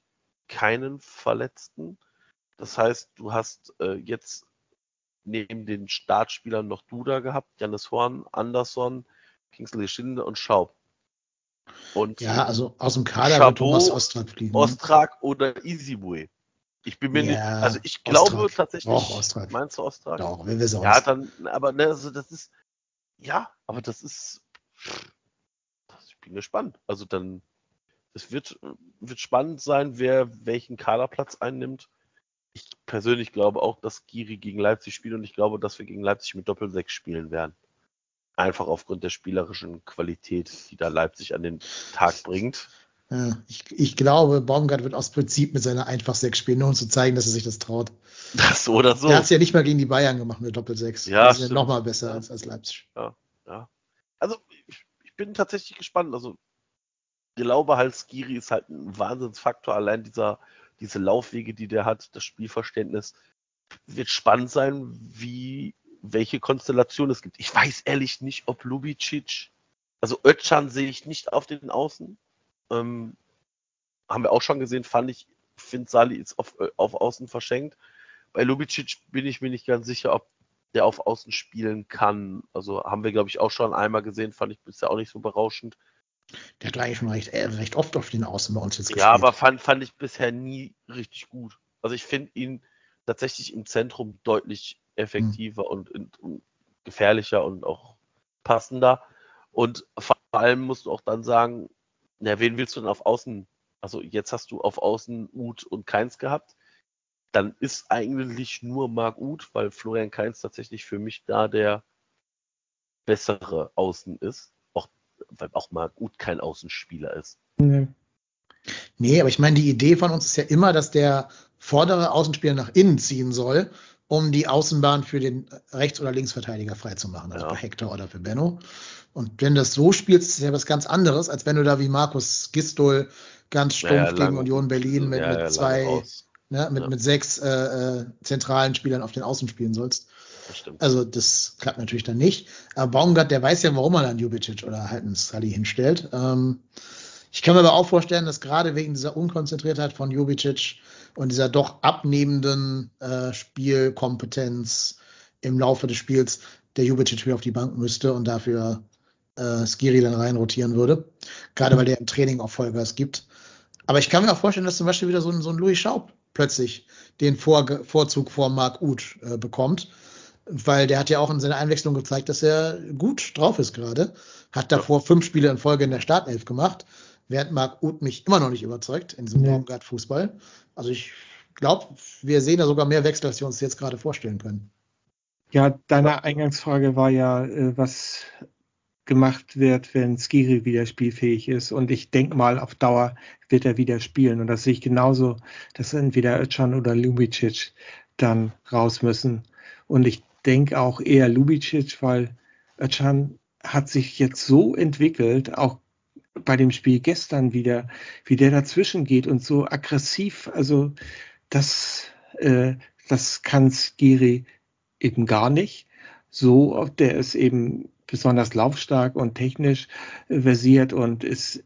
keinen Verletzten. Das heißt, du hast äh, jetzt neben den Startspielern noch Duda gehabt, Janis Horn, Anderson, Kingsley Schinde und Schaub. Und ja, also aus dem Kader Chabot, wird Thomas Ostrak fliegen. Ne? Ostrak oder Easyway. Ich bin mir ja, nicht, also ich glaube Ostrak. tatsächlich. Doch, Ostrak. Meinst du Ostrak? Doch, wenn wir so Ja, dann, aber ne, also das ist, ja, aber das ist, ich bin gespannt. Also dann, es wird, wird spannend sein, wer welchen Kaderplatz einnimmt. Ich persönlich glaube auch, dass Giri gegen Leipzig spielt und ich glaube, dass wir gegen Leipzig mit Doppel-6 spielen werden. Einfach aufgrund der spielerischen Qualität, die da Leipzig an den Tag bringt. Ich, ich, glaube, Baumgart wird aus Prinzip mit seiner einfach 6 spielen, nur um zu zeigen, dass er sich das traut. Das so oder so. Er hat es ja nicht mal gegen die Bayern gemacht mit Doppel 6. Ja, das ist ja nochmal besser als, als Leipzig. Ja, ja. Also, ich, ich, bin tatsächlich gespannt. Also, ich glaube halt, Skiri ist halt ein Wahnsinnsfaktor. Allein dieser, diese Laufwege, die der hat, das Spielverständnis. Wird spannend sein, wie, welche Konstellation es gibt. Ich weiß ehrlich nicht, ob Lubicic, also Özcan sehe ich nicht auf den Außen. Ähm, haben wir auch schon gesehen, fand ich, finde Sali ist auf, äh, auf Außen verschenkt. Bei Lubicic bin ich mir nicht ganz sicher, ob der auf Außen spielen kann. Also haben wir, glaube ich, auch schon einmal gesehen, fand ich bisher auch nicht so berauschend. Der hat eigentlich schon recht, äh, recht oft auf den Außen bei uns jetzt gespielt. Ja, aber fand, fand ich bisher nie richtig gut. Also ich finde ihn tatsächlich im Zentrum deutlich effektiver hm. und, und, und, gefährlicher und auch passender. Und vor allem musst du auch dann sagen, na, wen willst du denn auf Außen? Also jetzt hast du auf Außen Uth und Keins gehabt. Dann ist eigentlich nur Marc Uth, weil Florian Keins tatsächlich für mich da der bessere Außen ist. Auch, weil auch Marc Uth kein Außenspieler ist. Nee. Nee, aber ich meine, die Idee von uns ist ja immer, dass der vordere Außenspieler nach innen ziehen soll, um die Außenbahn für den Rechts- oder Linksverteidiger freizumachen, also ja. für Hector oder für Benno. Und wenn du das so spielst, ist ja was ganz anderes, als wenn du da wie Markus Gistol ganz stumpf ja, ja, gegen Union Berlin mit, mit zwei ne, mit, mit sechs äh, äh, zentralen Spielern auf den Außen spielen sollst. Das. Also das klappt natürlich dann nicht. Aber Baumgart, der weiß ja, warum er dann Jubicic oder halt einen Scully hinstellt. Ähm, ich kann mir aber auch vorstellen, dass gerade wegen dieser Unkonzentriertheit von Jubicic und dieser doch abnehmenden äh, Spielkompetenz im Laufe des Spiels der Jubicic wieder auf die Bank müsste und dafür äh, Skiri dann reinrotieren würde. Gerade weil der im Training auch Vollgas gibt. Aber ich kann mir auch vorstellen, dass zum Beispiel wieder so ein, so ein Louis Schaub plötzlich den Vor Vorzug vor Marc Uth äh, bekommt. Weil der hat ja auch in seiner Einwechslung gezeigt, dass er gut drauf ist gerade. Hat davor fünf Spiele in Folge in der Startelf gemacht, während Marc Uth mich immer noch nicht überzeugt in diesem Nee. Baumgart-Fußball. Also ich glaube, wir sehen da sogar mehr Wechsel, als wir uns jetzt gerade vorstellen können. Ja, deine Eingangsfrage war ja, äh, was gemacht wird, wenn Skiri wieder spielfähig ist. Und ich denke mal, auf Dauer wird er wieder spielen. Und das sehe ich genauso, dass entweder Özcan oder Lubicic dann raus müssen. Und ich denke auch eher Lubicic, weil Özcan hat sich jetzt so entwickelt, auch bei dem Spiel gestern wieder, wie der dazwischen geht und so aggressiv. Also das, äh, das kann Skiri eben gar nicht. So, der ist eben besonders laufstark und technisch äh, versiert und ist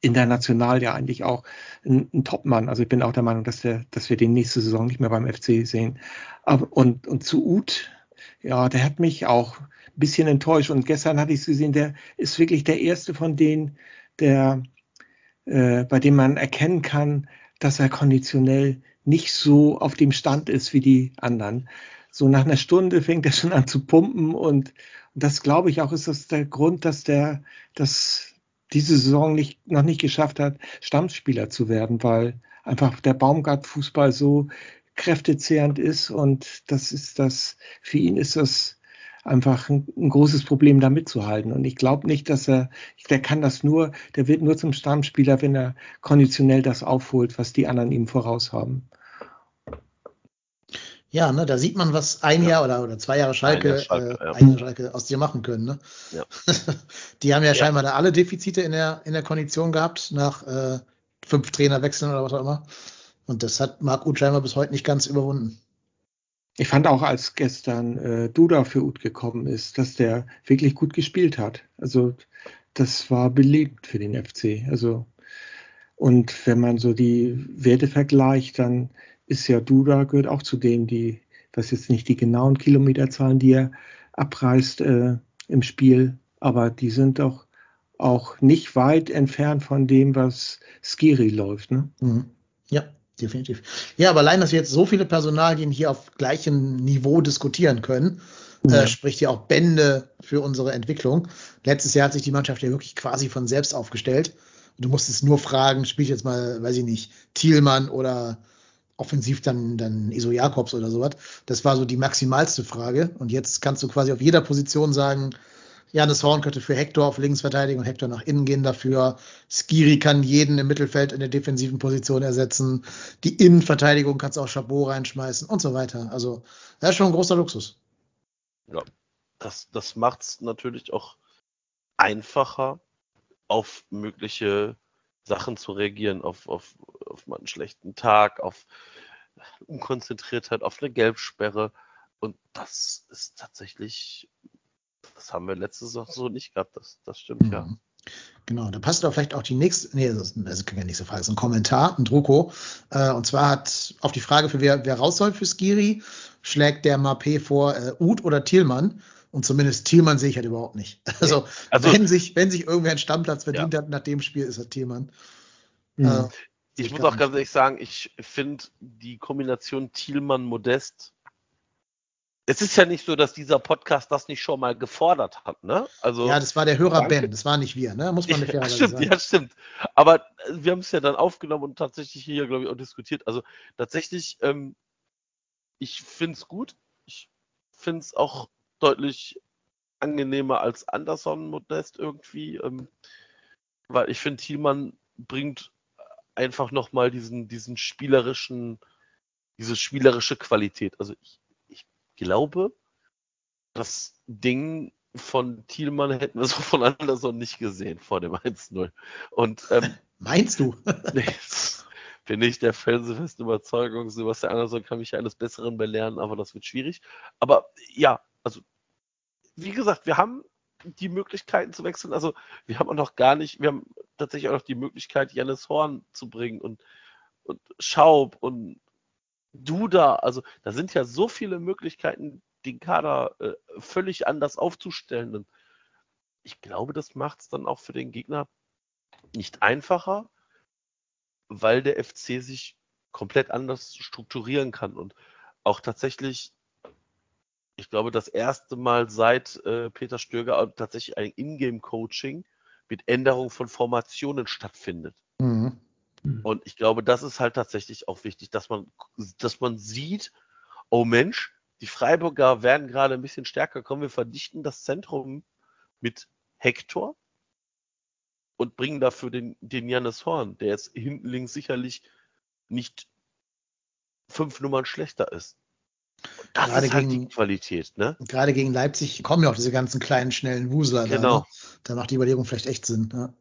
international ja eigentlich auch ein, ein Topmann. Also ich bin auch der Meinung, dass wir, dass wir den nächste Saison nicht mehr beim FC sehen. Aber, und, und zu Uth, ja, der hat mich auch ein bisschen enttäuscht. Und gestern hatte ich es gesehen, der ist wirklich der erste von denen, der, äh, bei dem man erkennen kann, dass er konditionell nicht so auf dem Stand ist wie die anderen. So nach einer Stunde fängt er schon an zu pumpen und, und das glaube ich auch ist das der Grund, dass der das diese Saison nicht, noch nicht geschafft hat, Stammspieler zu werden, weil einfach der Baumgart-Fußball so kräftezehrend ist und das ist das, für ihn ist das einfach ein, ein großes Problem, da mitzuhalten. Und ich glaube nicht, dass er, der kann das nur, der wird nur zum Stammspieler, wenn er konditionell das aufholt, was die anderen ihm voraus haben. Ja, ne, da sieht man, was ein Jahr oder, oder zwei Jahre Schalke, Ein Jahr Schalke, äh, ja. ein Jahr Schalke aus dir machen können. Ne? Ja. Die haben ja, Ja. scheinbar da alle Defizite in der, in der Kondition gehabt, nach äh, fünf Trainerwechseln oder was auch immer. Und das hat Marc Uth scheinbar bis heute nicht ganz überwunden. Ich fand auch, als gestern äh, Duda für Ut gekommen ist, dass der wirklich gut gespielt hat. Also das war belebend für den FC. Also und wenn man so die Werte vergleicht, dann ist ja Duda gehört auch zu denen, die, was jetzt nicht die genauen Kilometerzahlen, die er abreißt äh, im Spiel, aber die sind doch auch nicht weit entfernt von dem, was Skiri läuft. Ne? Mhm. Ja, definitiv. Ja, aber allein, dass wir jetzt so viele Personalien hier auf gleichem Niveau diskutieren können, Ja. äh, spricht ja auch Bände für unsere Entwicklung. Letztes Jahr hat sich die Mannschaft ja wirklich quasi von selbst aufgestellt. Du musstest nur fragen, spielt jetzt mal, weiß ich nicht, Thielmann oder offensiv dann, dann Iso Jakobs oder sowas. Das war so die maximalste Frage. Und jetzt kannst du quasi auf jeder Position sagen, Janis Horn könnte für Hector auf links verteidigen und Hector nach innen gehen dafür. Skiri kann jeden im Mittelfeld in der defensiven Position ersetzen. Die Innenverteidigung kannst auch Chabot reinschmeißen und so weiter. Also, das ist schon ein großer Luxus. Das, das macht es natürlich auch einfacher, auf mögliche Sachen zu reagieren, auf, auf, auf mal einen schlechten Tag, auf Unkonzentriertheit, auf eine Gelbsperre. Und das ist tatsächlich, das haben wir letzte Saison so nicht gehabt. Das, das stimmt, ja. Mhm. Genau, da passt doch vielleicht auch die nächste, nee, das ist, keine nächste Frage, das ist ein Kommentar, ein Druko. Äh, und zwar hat auf die Frage, für wer, wer raus soll für Skiri, schlägt der Mappé vor äh, Uth oder Thielmann. Und zumindest Thielmann sehe ich halt überhaupt nicht. Also, Also- wenn, sich, wenn sich irgendwer einen Stammplatz verdient hat nach dem Spiel, ist das Thielmann. Mhm. Äh, Ich muss auch ganz ehrlich sagen, ich finde die Kombination Thielmann-Modest. Es ist ja nicht so, dass dieser Podcast das nicht schon mal gefordert hat, ne? Also Ja, das war der Hörer Danke. Ben, das war nicht wir, ne? Muss man Ja, fairerweise stimmt, sagen. ja, stimmt. Aber äh, wir haben es ja dann aufgenommen und tatsächlich hier, glaube ich, auch diskutiert. Also tatsächlich, ähm, ich finde es gut. Ich finde es auch deutlich angenehmer als Anderson Modest irgendwie. Ähm, weil ich finde, Thielmann bringt einfach nochmal diesen, diesen spielerischen, diese spielerische Qualität. Also ich glaube, das Ding von Thielmann hätten wir so von Anderson nicht gesehen vor dem 1-0. Und ähm, Meinst du? nee, bin ich der felsenfesten Überzeugung, Sebastian Andersson kann mich eines Besseren belehren, aber das wird schwierig. Aber ja, also wie gesagt, wir haben die Möglichkeiten zu wechseln. Also wir haben auch noch gar nicht, wir haben tatsächlich auch noch die Möglichkeit, Janis Horn zu bringen und, und Schaub und Duda. Also da sind ja so viele Möglichkeiten, den Kader äh, völlig anders aufzustellen. Und ich glaube, das macht es dann auch für den Gegner nicht einfacher, weil der FC sich komplett anders strukturieren kann und auch tatsächlich, ich glaube, das erste Mal seit äh, Peter Stöger tatsächlich ein Ingame-Coaching mit Änderung von Formationen stattfindet. Mhm. Und ich glaube, das ist halt tatsächlich auch wichtig, dass man, dass man sieht, oh Mensch, die Freiburger werden gerade ein bisschen stärker kommen. Wir verdichten das Zentrum mit Hector und bringen dafür den, den Jannis Horn, der jetzt hinten links sicherlich nicht fünf Nummern schlechter ist. Und das gerade ist halt gegen, die Qualität, ne? Gerade gegen Leipzig kommen ja auch diese ganzen kleinen, schnellen Wusler. Genau. Da, ne? da macht die Überlegung vielleicht echt Sinn. Ja.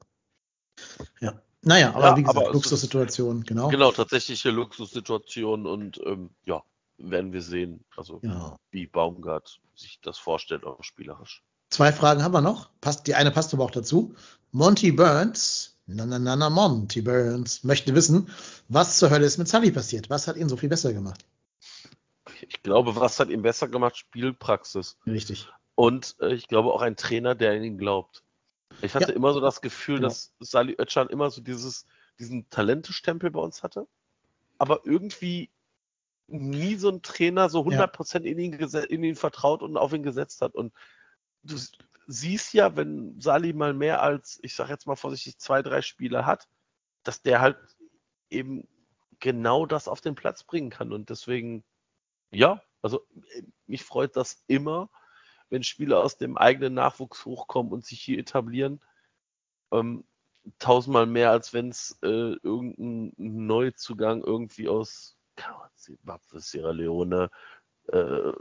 ja. Naja, aber ja, wie gesagt, Luxussituation, genau. Genau, tatsächliche Luxussituation und ähm, ja, werden wir sehen, also ja. wie Baumgart sich das vorstellt, auch spielerisch. Zwei Fragen haben wir noch. Passt, die eine passt aber auch dazu. Monty Burns, na, na, na, na, Monty Burns, möchte wissen, was zur Hölle ist mit Sully passiert? Was hat ihn so viel besser gemacht? Ich glaube, was hat ihn besser gemacht? Spielpraxis. Richtig. Und äh, ich glaube auch ein Trainer, der an ihn glaubt. Ich hatte ja. immer so das Gefühl, genau. dass Sali Özcan immer so dieses, diesen Talentestempel bei uns hatte, aber irgendwie nie so ein Trainer so 100% ja. in, ihn in ihn vertraut und auf ihn gesetzt hat. Und du siehst ja, wenn Sali mal mehr als, ich sag jetzt mal vorsichtig, zwei, drei Spiele hat, dass der halt eben genau das auf den Platz bringen kann. Und deswegen, ja, also mich freut das immer, wenn Spieler aus dem eigenen Nachwuchs hochkommen und sich hier etablieren. Ähm, tausendmal mehr, als wenn es äh, irgendein Neuzugang irgendwie aus Zimbabwe, Sierra Leone, äh,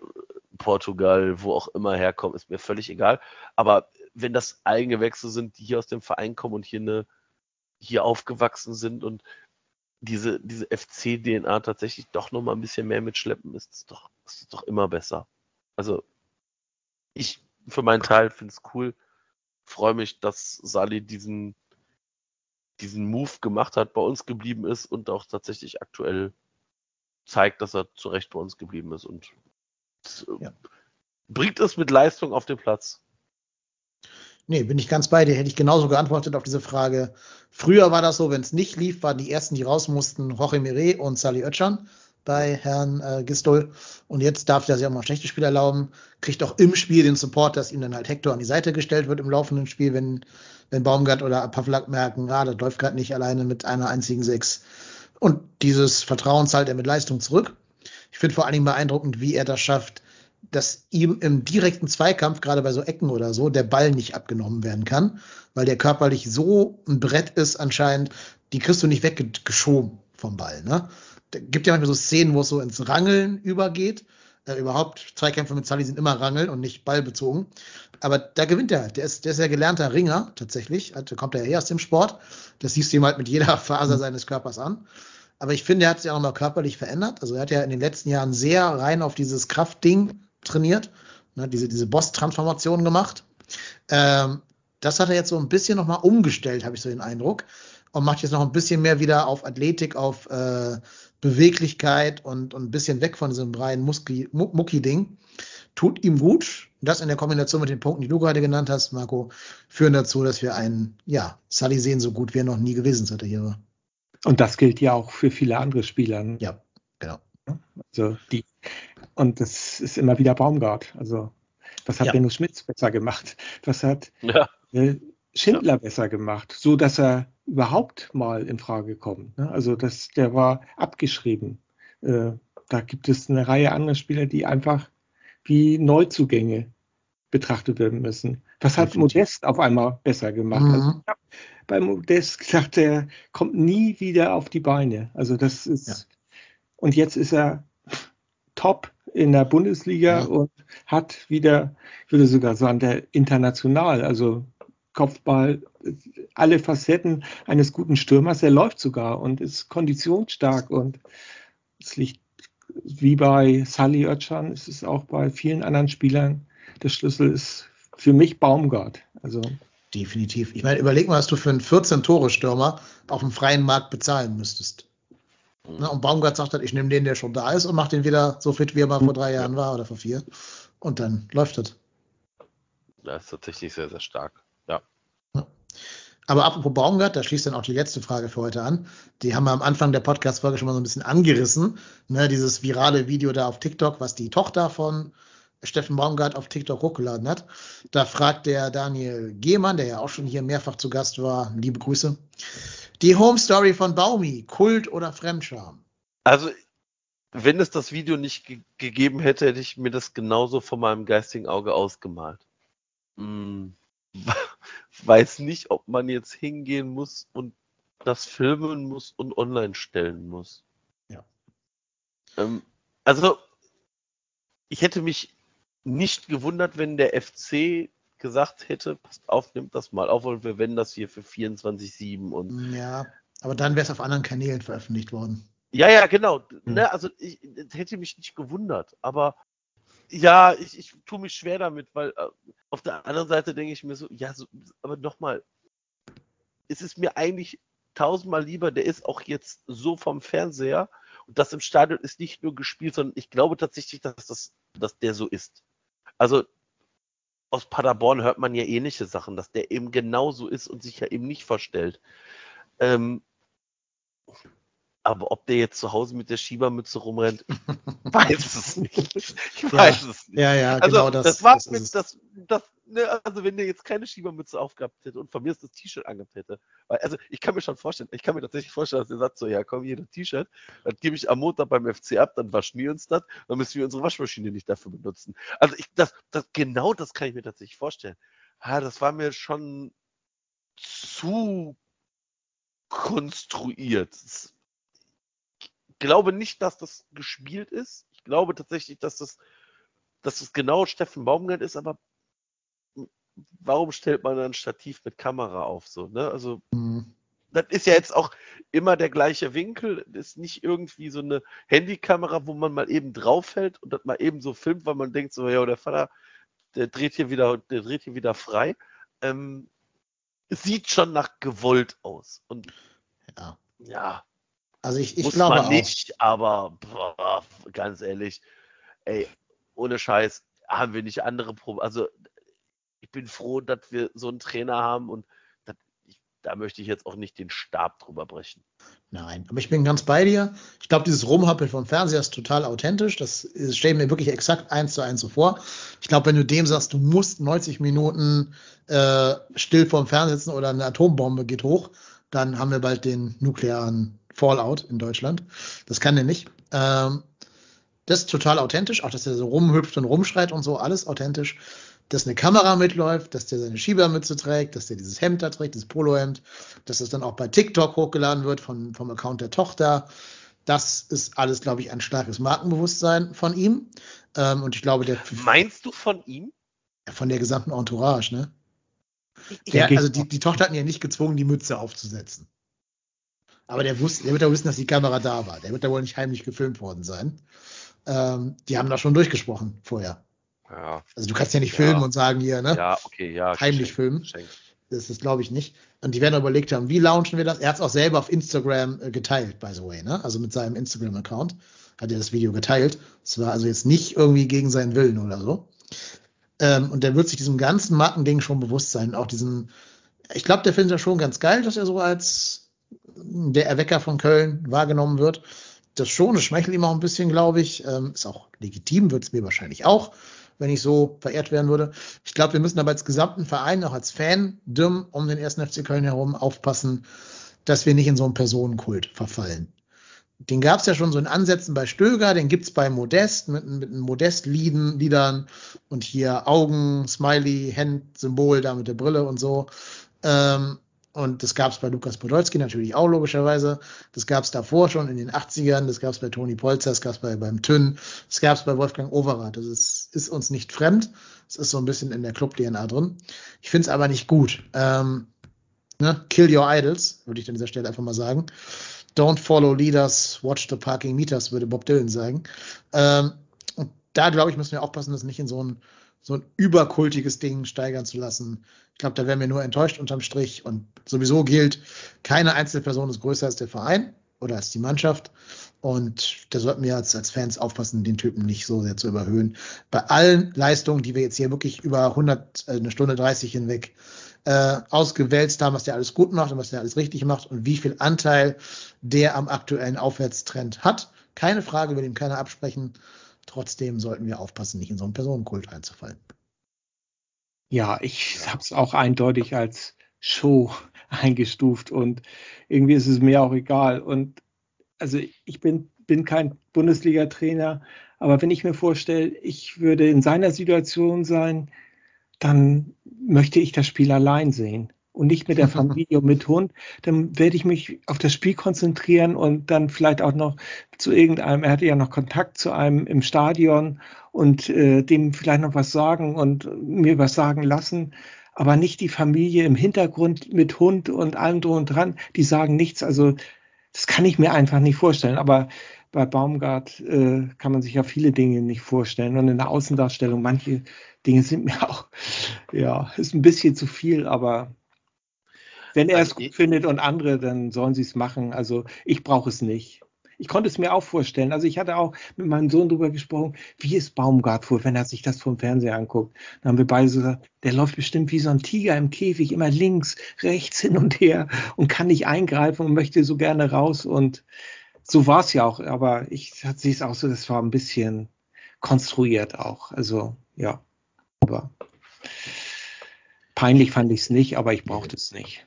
Portugal, wo auch immer herkommt, ist mir völlig egal. Aber wenn das Eigengewächse sind, die hier aus dem Verein kommen und hier eine, hier aufgewachsen sind und diese, diese FC-DNA tatsächlich doch noch mal ein bisschen mehr mitschleppen, ist es doch, ist doch immer besser. Also, ich für meinen Teil finde es cool, freue mich, dass Sali diesen, diesen Move gemacht hat, bei uns geblieben ist und auch tatsächlich aktuell zeigt, dass er zu Recht bei uns geblieben ist und ja. bringt es mit Leistung auf den Platz. Nee, bin ich ganz bei dir. Hätte ich genauso geantwortet auf diese Frage. Früher war das so, wenn es nicht lief, waren die ersten, die raus mussten, Jorge Mire und Sally Oetschan bei Herrn äh, Gistol. Und jetzt darf er sich auch mal schlechte Spiele erlauben, kriegt auch im Spiel den Support, dass ihm dann halt Hector an die Seite gestellt wird im laufenden Spiel, wenn, wenn Baumgart oder Pavlak merken, ah, das läuft gerade nicht alleine mit einer einzigen Sechs. Und dieses Vertrauen zahlt er mit Leistung zurück. Ich finde vor allen Dingen beeindruckend, wie er das schafft, dass ihm im direkten Zweikampf, gerade bei so Ecken oder so, der Ball nicht abgenommen werden kann, weil der körperlich so ein Brett ist anscheinend, die kriegst du nicht weggeschoben vom Ball. Ne? Da gibt ja manchmal so Szenen, wo es so ins Rangeln übergeht. Äh, überhaupt, Zweikämpfe mit Sully sind immer Rangeln und nicht ballbezogen. Aber da gewinnt er halt. Der ist, der ist ja gelernter Ringer, tatsächlich. Also kommt er ja eher aus dem Sport. Das siehst du ihm halt mit jeder Faser mhm. seines Körpers an. Aber ich finde, er hat sich auch noch körperlich verändert. Also er hat ja in den letzten Jahren sehr rein auf dieses Kraftding trainiert, ne, diese, diese Boss-Transformation gemacht. Ähm, das hat er jetzt so ein bisschen nochmal umgestellt, habe ich so den Eindruck. Und macht jetzt noch ein bisschen mehr wieder auf Athletik, auf äh, Beweglichkeit und, und ein bisschen weg von diesem reinen Mucki-Ding. Tut ihm gut. Das in der Kombination mit den Punkten, die du gerade genannt hast, Marco, führen dazu, dass wir einen, ja, Sully sehen so gut wie er noch nie gewesen ist, hier war. Und das gilt ja auch für viele andere Spieler. Ja, genau. Also die, und das ist immer wieder Baumgart. Also, was hat ja. Benno Schmitz besser gemacht? Was hat ja. Schindler ja. besser gemacht, so dass er überhaupt mal in Frage kommt. Ne? Also, das, der war abgeschrieben. Äh, da gibt es eine Reihe anderer Spieler, die einfach wie Neuzugänge betrachtet werden müssen. Was hat Modest auf einmal besser gemacht? Mhm. Also ich habe bei Modest gesagt, der kommt nie wieder auf die Beine. Also das ist ja. und jetzt ist er top in der Bundesliga ja. und hat wieder, ich würde sogar sagen, der international, also Kopfball, alle Facetten eines guten Stürmers. Er läuft sogar und ist konditionsstark und es liegt wie bei Sally Oetschan, ist es auch bei vielen anderen Spielern. Der Schlüssel ist für mich Baumgart. Also Definitiv. Ich meine, überleg mal, was du für einen 14-Tore-Stürmer auf dem freien Markt bezahlen müsstest. Mhm. Na, und Baumgart sagt dann, ich nehme den, der schon da ist und mache den wieder so fit, wie er mal vor drei Jahren war oder vor vier. Und dann läuft das. Das ist tatsächlich sehr, sehr stark. Aber apropos Baumgart, da schließt dann auch die letzte Frage für heute an. Die haben wir am Anfang der Podcast-Folge schon mal so ein bisschen angerissen. Ne, dieses virale Video da auf TikTok, was die Tochter von Steffen Baumgart auf TikTok hochgeladen hat. Da fragt der Daniel Gehmann, der ja auch schon hier mehrfach zu Gast war, liebe Grüße. Die Home Story von Baumi, Kult oder Fremdscham? Also, wenn es das Video nicht ge gegeben hätte, hätte ich mir das genauso von meinem geistigen Auge ausgemalt. Hm, weiß nicht, ob man jetzt hingehen muss und das filmen muss und online stellen muss. Ja. Ähm, also, ich hätte mich nicht gewundert, wenn der FC gesagt hätte, passt auf, nimmt das mal auf und wir wenden das hier für 24-7 und. Ja, aber dann wäre es auf anderen Kanälen veröffentlicht worden. Ja, ja, genau. Mhm. Ne, also ich, hätte mich nicht gewundert, aber ja, ich, ich tue mich schwer damit, weil äh, auf der anderen Seite denke ich mir so, ja, so, aber nochmal, es ist mir eigentlich tausendmal lieber, der ist auch jetzt so vom Fernseher und das im Stadion ist nicht nur gespielt, sondern ich glaube tatsächlich, dass, das, dass der so ist. Also aus Paderborn hört man ja ähnliche Sachen, dass der eben genauso ist und sich ja eben nicht verstellt. Ähm, aber ob der jetzt zu Hause mit der Schiebermütze rumrennt, weiß es nicht. Ich weiß ja, es nicht. Ja, ja, also, genau das. Das war das mit, das, das, ne, also wenn der jetzt keine Schiebermütze aufgehabt hätte und von mir das T-Shirt angehabt hätte, weil, also ich kann mir schon vorstellen, ich kann mir tatsächlich vorstellen, dass er sagt so, ja komm, hier das T-Shirt, das gebe ich am Montag beim FC ab, dann waschen wir uns das, dann müssen wir unsere Waschmaschine nicht dafür benutzen. Also ich, das, das, genau das kann ich mir tatsächlich vorstellen. Ja, das war mir schon zu konstruiert. Das glaube nicht, dass das gespielt ist. Ich glaube tatsächlich, dass das, dass das genau Steffen Baumgart ist, aber warum stellt man ein Stativ mit Kamera auf? So, ne? Also, mhm. das ist ja jetzt auch immer der gleiche Winkel. Das ist nicht irgendwie so eine Handykamera, wo man mal eben draufhält und das mal eben so filmt, weil man denkt so, ja, der Vater, der dreht hier wieder, der dreht hier wieder frei. Ähm, sieht schon nach gewollt aus. Und ja. ja, also ich, ich Muss glaube man auch. nicht, aber boah, ganz ehrlich, ey, ohne Scheiß, haben wir nicht andere Probleme. Also ich bin froh, dass wir so einen Trainer haben und das, ich, da möchte ich jetzt auch nicht den Stab drüber brechen. Nein, aber ich bin ganz bei dir. Ich glaube, dieses Rumhappeln vom Fernseher ist total authentisch. Das stellen mir wirklich exakt eins zu eins so vor. Ich glaube, wenn du dem sagst, du musst 90 Minuten äh, still vorm Fernseher sitzen oder eine Atombombe geht hoch, dann haben wir bald den nuklearen Fallout in Deutschland. Das kann er nicht. Ähm, das ist total authentisch, auch dass er so rumhüpft und rumschreit und so, alles authentisch. Dass eine Kamera mitläuft, dass der seine Schiebermütze trägt, dass der dieses Hemd da trägt, dieses Polohemd, dass das dann auch bei TikTok hochgeladen wird von, vom Account der Tochter. Das ist alles, glaube ich, ein starkes Markenbewusstsein von ihm. Ähm, und ich glaube, der. Meinst du von ihm? Von der gesamten Entourage, ne? Der, also die, die Tochter hat ihn ja nicht gezwungen, die Mütze aufzusetzen. Aber der, wusste, der wird ja wissen, dass die Kamera da war. Der wird da wohl nicht heimlich gefilmt worden sein. Ähm, die haben da schon durchgesprochen vorher. Ja. Also du kannst ja nicht filmen und sagen hier, ne? Ja, okay, ja. Heimlich schenk, filmen. Schenk. Das ist, glaube ich, nicht. Und die werden überlegt haben, wie launchen wir das? Er hat es auch selber auf Instagram äh, geteilt, by the way, ne? Also mit seinem Instagram-Account hat er das Video geteilt. Es war also jetzt nicht irgendwie gegen seinen Willen oder so. Ähm, und der wird sich diesem ganzen Markending schon bewusst sein. Auch diesen, ich glaube, der findet ja schon ganz geil, dass er so als der Erwecker von Köln wahrgenommen wird. Das schon, das schmeichelt ihm auch ein bisschen, glaube ich. Ähm, ist auch legitim, wird es mir wahrscheinlich auch, wenn ich so verehrt werden würde. Ich glaube, wir müssen aber als gesamten Verein, auch als Fan, dumm um den ersten FC Köln herum aufpassen, dass wir nicht in so einen Personenkult verfallen. Den gab es ja schon so in Ansätzen bei Stöger, den gibt's bei Modest mit, mit Modest-Liedern und hier Augen, Smiley, Hand, Symbol da mit der Brille und so. Ähm, Und das gab es bei Lukas Podolski natürlich auch logischerweise. Das gab es davor schon in den 80ern. Das gab es bei Toni Polzer, das gab es bei, beim Tünn, das gab es bei Wolfgang Overath. Das ist, ist uns nicht fremd. Es ist so ein bisschen in der Club-DNA drin. Ich finde es aber nicht gut. Ähm, ne? Kill your idols, würde ich an dieser Stelle einfach mal sagen. Don't follow leaders, watch the parking meters, würde Bob Dylan sagen. Ähm, und da, glaube ich, müssen wir aufpassen, dass nicht in so ein so ein überkultiges Ding steigern zu lassen. Ich glaube, da wären wir nur enttäuscht unterm Strich. Und sowieso gilt, keine einzelne Person ist größer als der Verein oder als die Mannschaft. Und da sollten wir als, als Fans aufpassen, den Typen nicht so sehr zu überhöhen. Bei allen Leistungen, die wir jetzt hier wirklich über 100, äh, eine Stunde 30 hinweg äh, ausgewälzt haben, was der alles gut macht und was der alles richtig macht und wie viel Anteil der am aktuellen Aufwärtstrend hat. Keine Frage, will ihm keiner absprechen. Trotzdem sollten wir aufpassen, nicht in so einen Personenkult einzufallen. Ja, ich habe es auch eindeutig als Show eingestuft und irgendwie ist es mir auch egal. Und also ich bin, bin kein Bundesliga-Trainer, aber wenn ich mir vorstelle, ich würde in seiner Situation sein, dann möchte ich das Spiel allein sehen und nicht mit der Familie und mit Hund, dann werde ich mich auf das Spiel konzentrieren und dann vielleicht auch noch zu irgendeinem, er hatte ja noch Kontakt zu einem im Stadion und äh, dem vielleicht noch was sagen und mir was sagen lassen, aber nicht die Familie im Hintergrund mit Hund und allem drum und dran, die sagen nichts, also das kann ich mir einfach nicht vorstellen, aber bei Baumgart äh, kann man sich ja viele Dinge nicht vorstellen. Und in der Außendarstellung manche Dinge sind mir auch, ja, ist ein bisschen zu viel, aber wenn er es gut findet und andere, dann sollen sie es machen. Also ich brauche es nicht. Ich konnte es mir auch vorstellen. Also ich hatte auch mit meinem Sohn darüber gesprochen, wie ist Baumgart vor, wenn er sich das vom Fernseher anguckt. Dann haben wir beide so gesagt, der läuft bestimmt wie so ein Tiger im Käfig, immer links, rechts, hin und her und kann nicht eingreifen und möchte so gerne raus. Und so war es ja auch. Aber ich sehe es auch so, das war ein bisschen konstruiert auch. Also ja, aber peinlich fand ich es nicht, aber ich brauchte es nicht.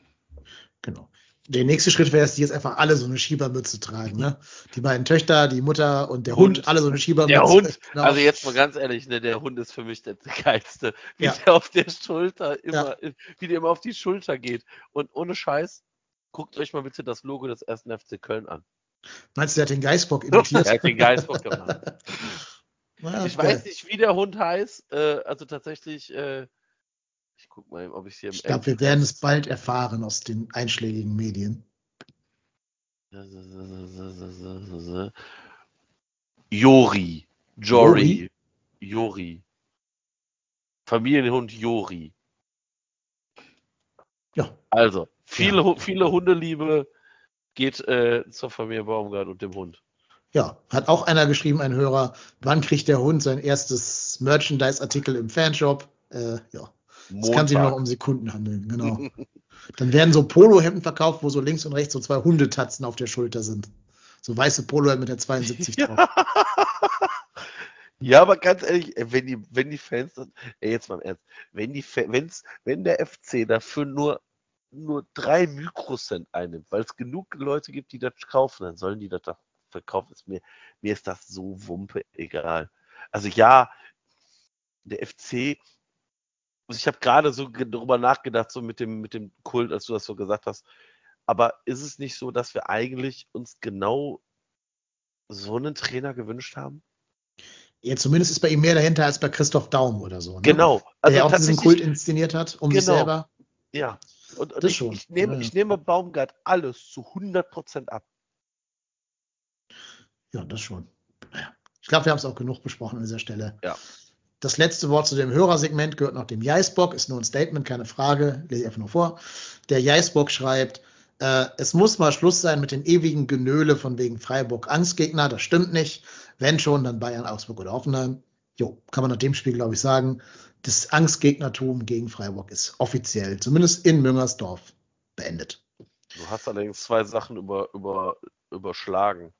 Genau. Der nächste Schritt wäre es, die jetzt einfach alle so eine Schiebermütze tragen. Ne? Die beiden Töchter, die Mutter und der Hund, Hund alle so eine Schiebermütze. Der Hund, genau. also jetzt mal ganz ehrlich, ne, der Hund ist für mich der geilste. Wie ja. der auf der Schulter immer, ja. wie der immer auf die Schulter geht. Und ohne Scheiß, guckt euch mal bitte das Logo des ersten FC Köln an. Meinst du, der hat den Geißbock imitiert? er hat den Geißbock gemacht. Ja, ich weiß nicht, wie der Hund heißt. Äh, also tatsächlich, äh, ich guck mal, ob ich hier Ich glaube, wir werden es bald erfahren aus den einschlägigen Medien. Jori. Jori. Jori. Familienhund Jori. Ja. Also, viele, ja. viele Hundeliebe geht äh, zur Familie Baumgart und dem Hund. Ja, hat auch einer geschrieben, ein Hörer, wann kriegt der Hund sein erstes Merchandise-Artikel im Fanshop? Äh, ja. Es kann sich nur um Sekunden handeln, genau. Dann werden so Polohemden verkauft, wo so links und rechts so zwei Hundetatzen auf der Schulter sind. So weiße Polohemden mit der 72 drauf. Ja, aber ganz ehrlich, wenn die, wenn die Fans, ey, jetzt mal im Ernst, wenn die, wenn's, wenn der FC dafür nur, nur drei Mikrocent einnimmt, weil es genug Leute gibt, die das kaufen, dann sollen die das doch verkaufen. Ist mir, mir ist das so Wumpe egal. Also ja, der FC ich habe gerade so darüber nachgedacht, so mit dem, mit dem Kult, als du das so gesagt hast. Aber ist es nicht so, dass wir eigentlich uns genau so einen Trainer gewünscht haben? Ja, zumindest ist bei ihm mehr dahinter als bei Christoph Daum oder so. Ne? Genau. Also der auch diesen Kult inszeniert hat, um genau. sich selber. Ja. Und, und ich, ich, nehme, ja. ich nehme Baumgart alles zu 100% ab. Ja, das schon. Ich glaube, wir haben es auch genug besprochen an dieser Stelle. Ja. Das letzte Wort zu dem Hörersegment gehört noch dem Jaisbock, ist nur ein Statement, keine Frage, lese ich einfach nur vor. Der Jaisbock schreibt, äh, es muss mal Schluss sein mit den ewigen Genöle von wegen Freiburg Angstgegner, das stimmt nicht. Wenn schon, dann Bayern, Augsburg oder Offenheim. Jo, kann man nach dem Spiel, glaube ich, sagen, das Angstgegnertum gegen Freiburg ist offiziell, zumindest in Müngersdorf, beendet. Du hast allerdings zwei Sachen über, über, überschlagen.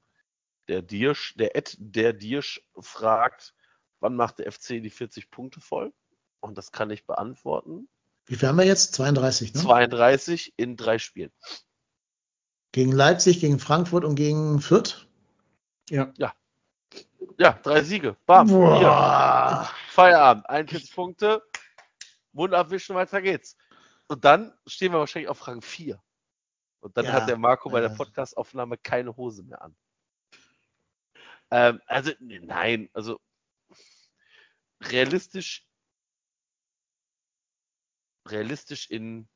Der Dirsch, der Ed, der Dirsch fragt, wann macht der FC die 40 Punkte voll? Und das kann ich beantworten. Wie viel haben wir jetzt? 32, ne? 32 in drei Spielen. Gegen Leipzig, gegen Frankfurt und gegen Fürth? Ja. Ja. Ja, drei Siege. Bam. Feierabend. 41 Punkte. Mund abwischen, weiter geht's. und dann stehen wir wahrscheinlich auf Rang 4. Und dann Ja, hat der Marco bei der. Podcastaufnahme keine Hose mehr an. Ähm, also, nein, also realistisch, realistisch in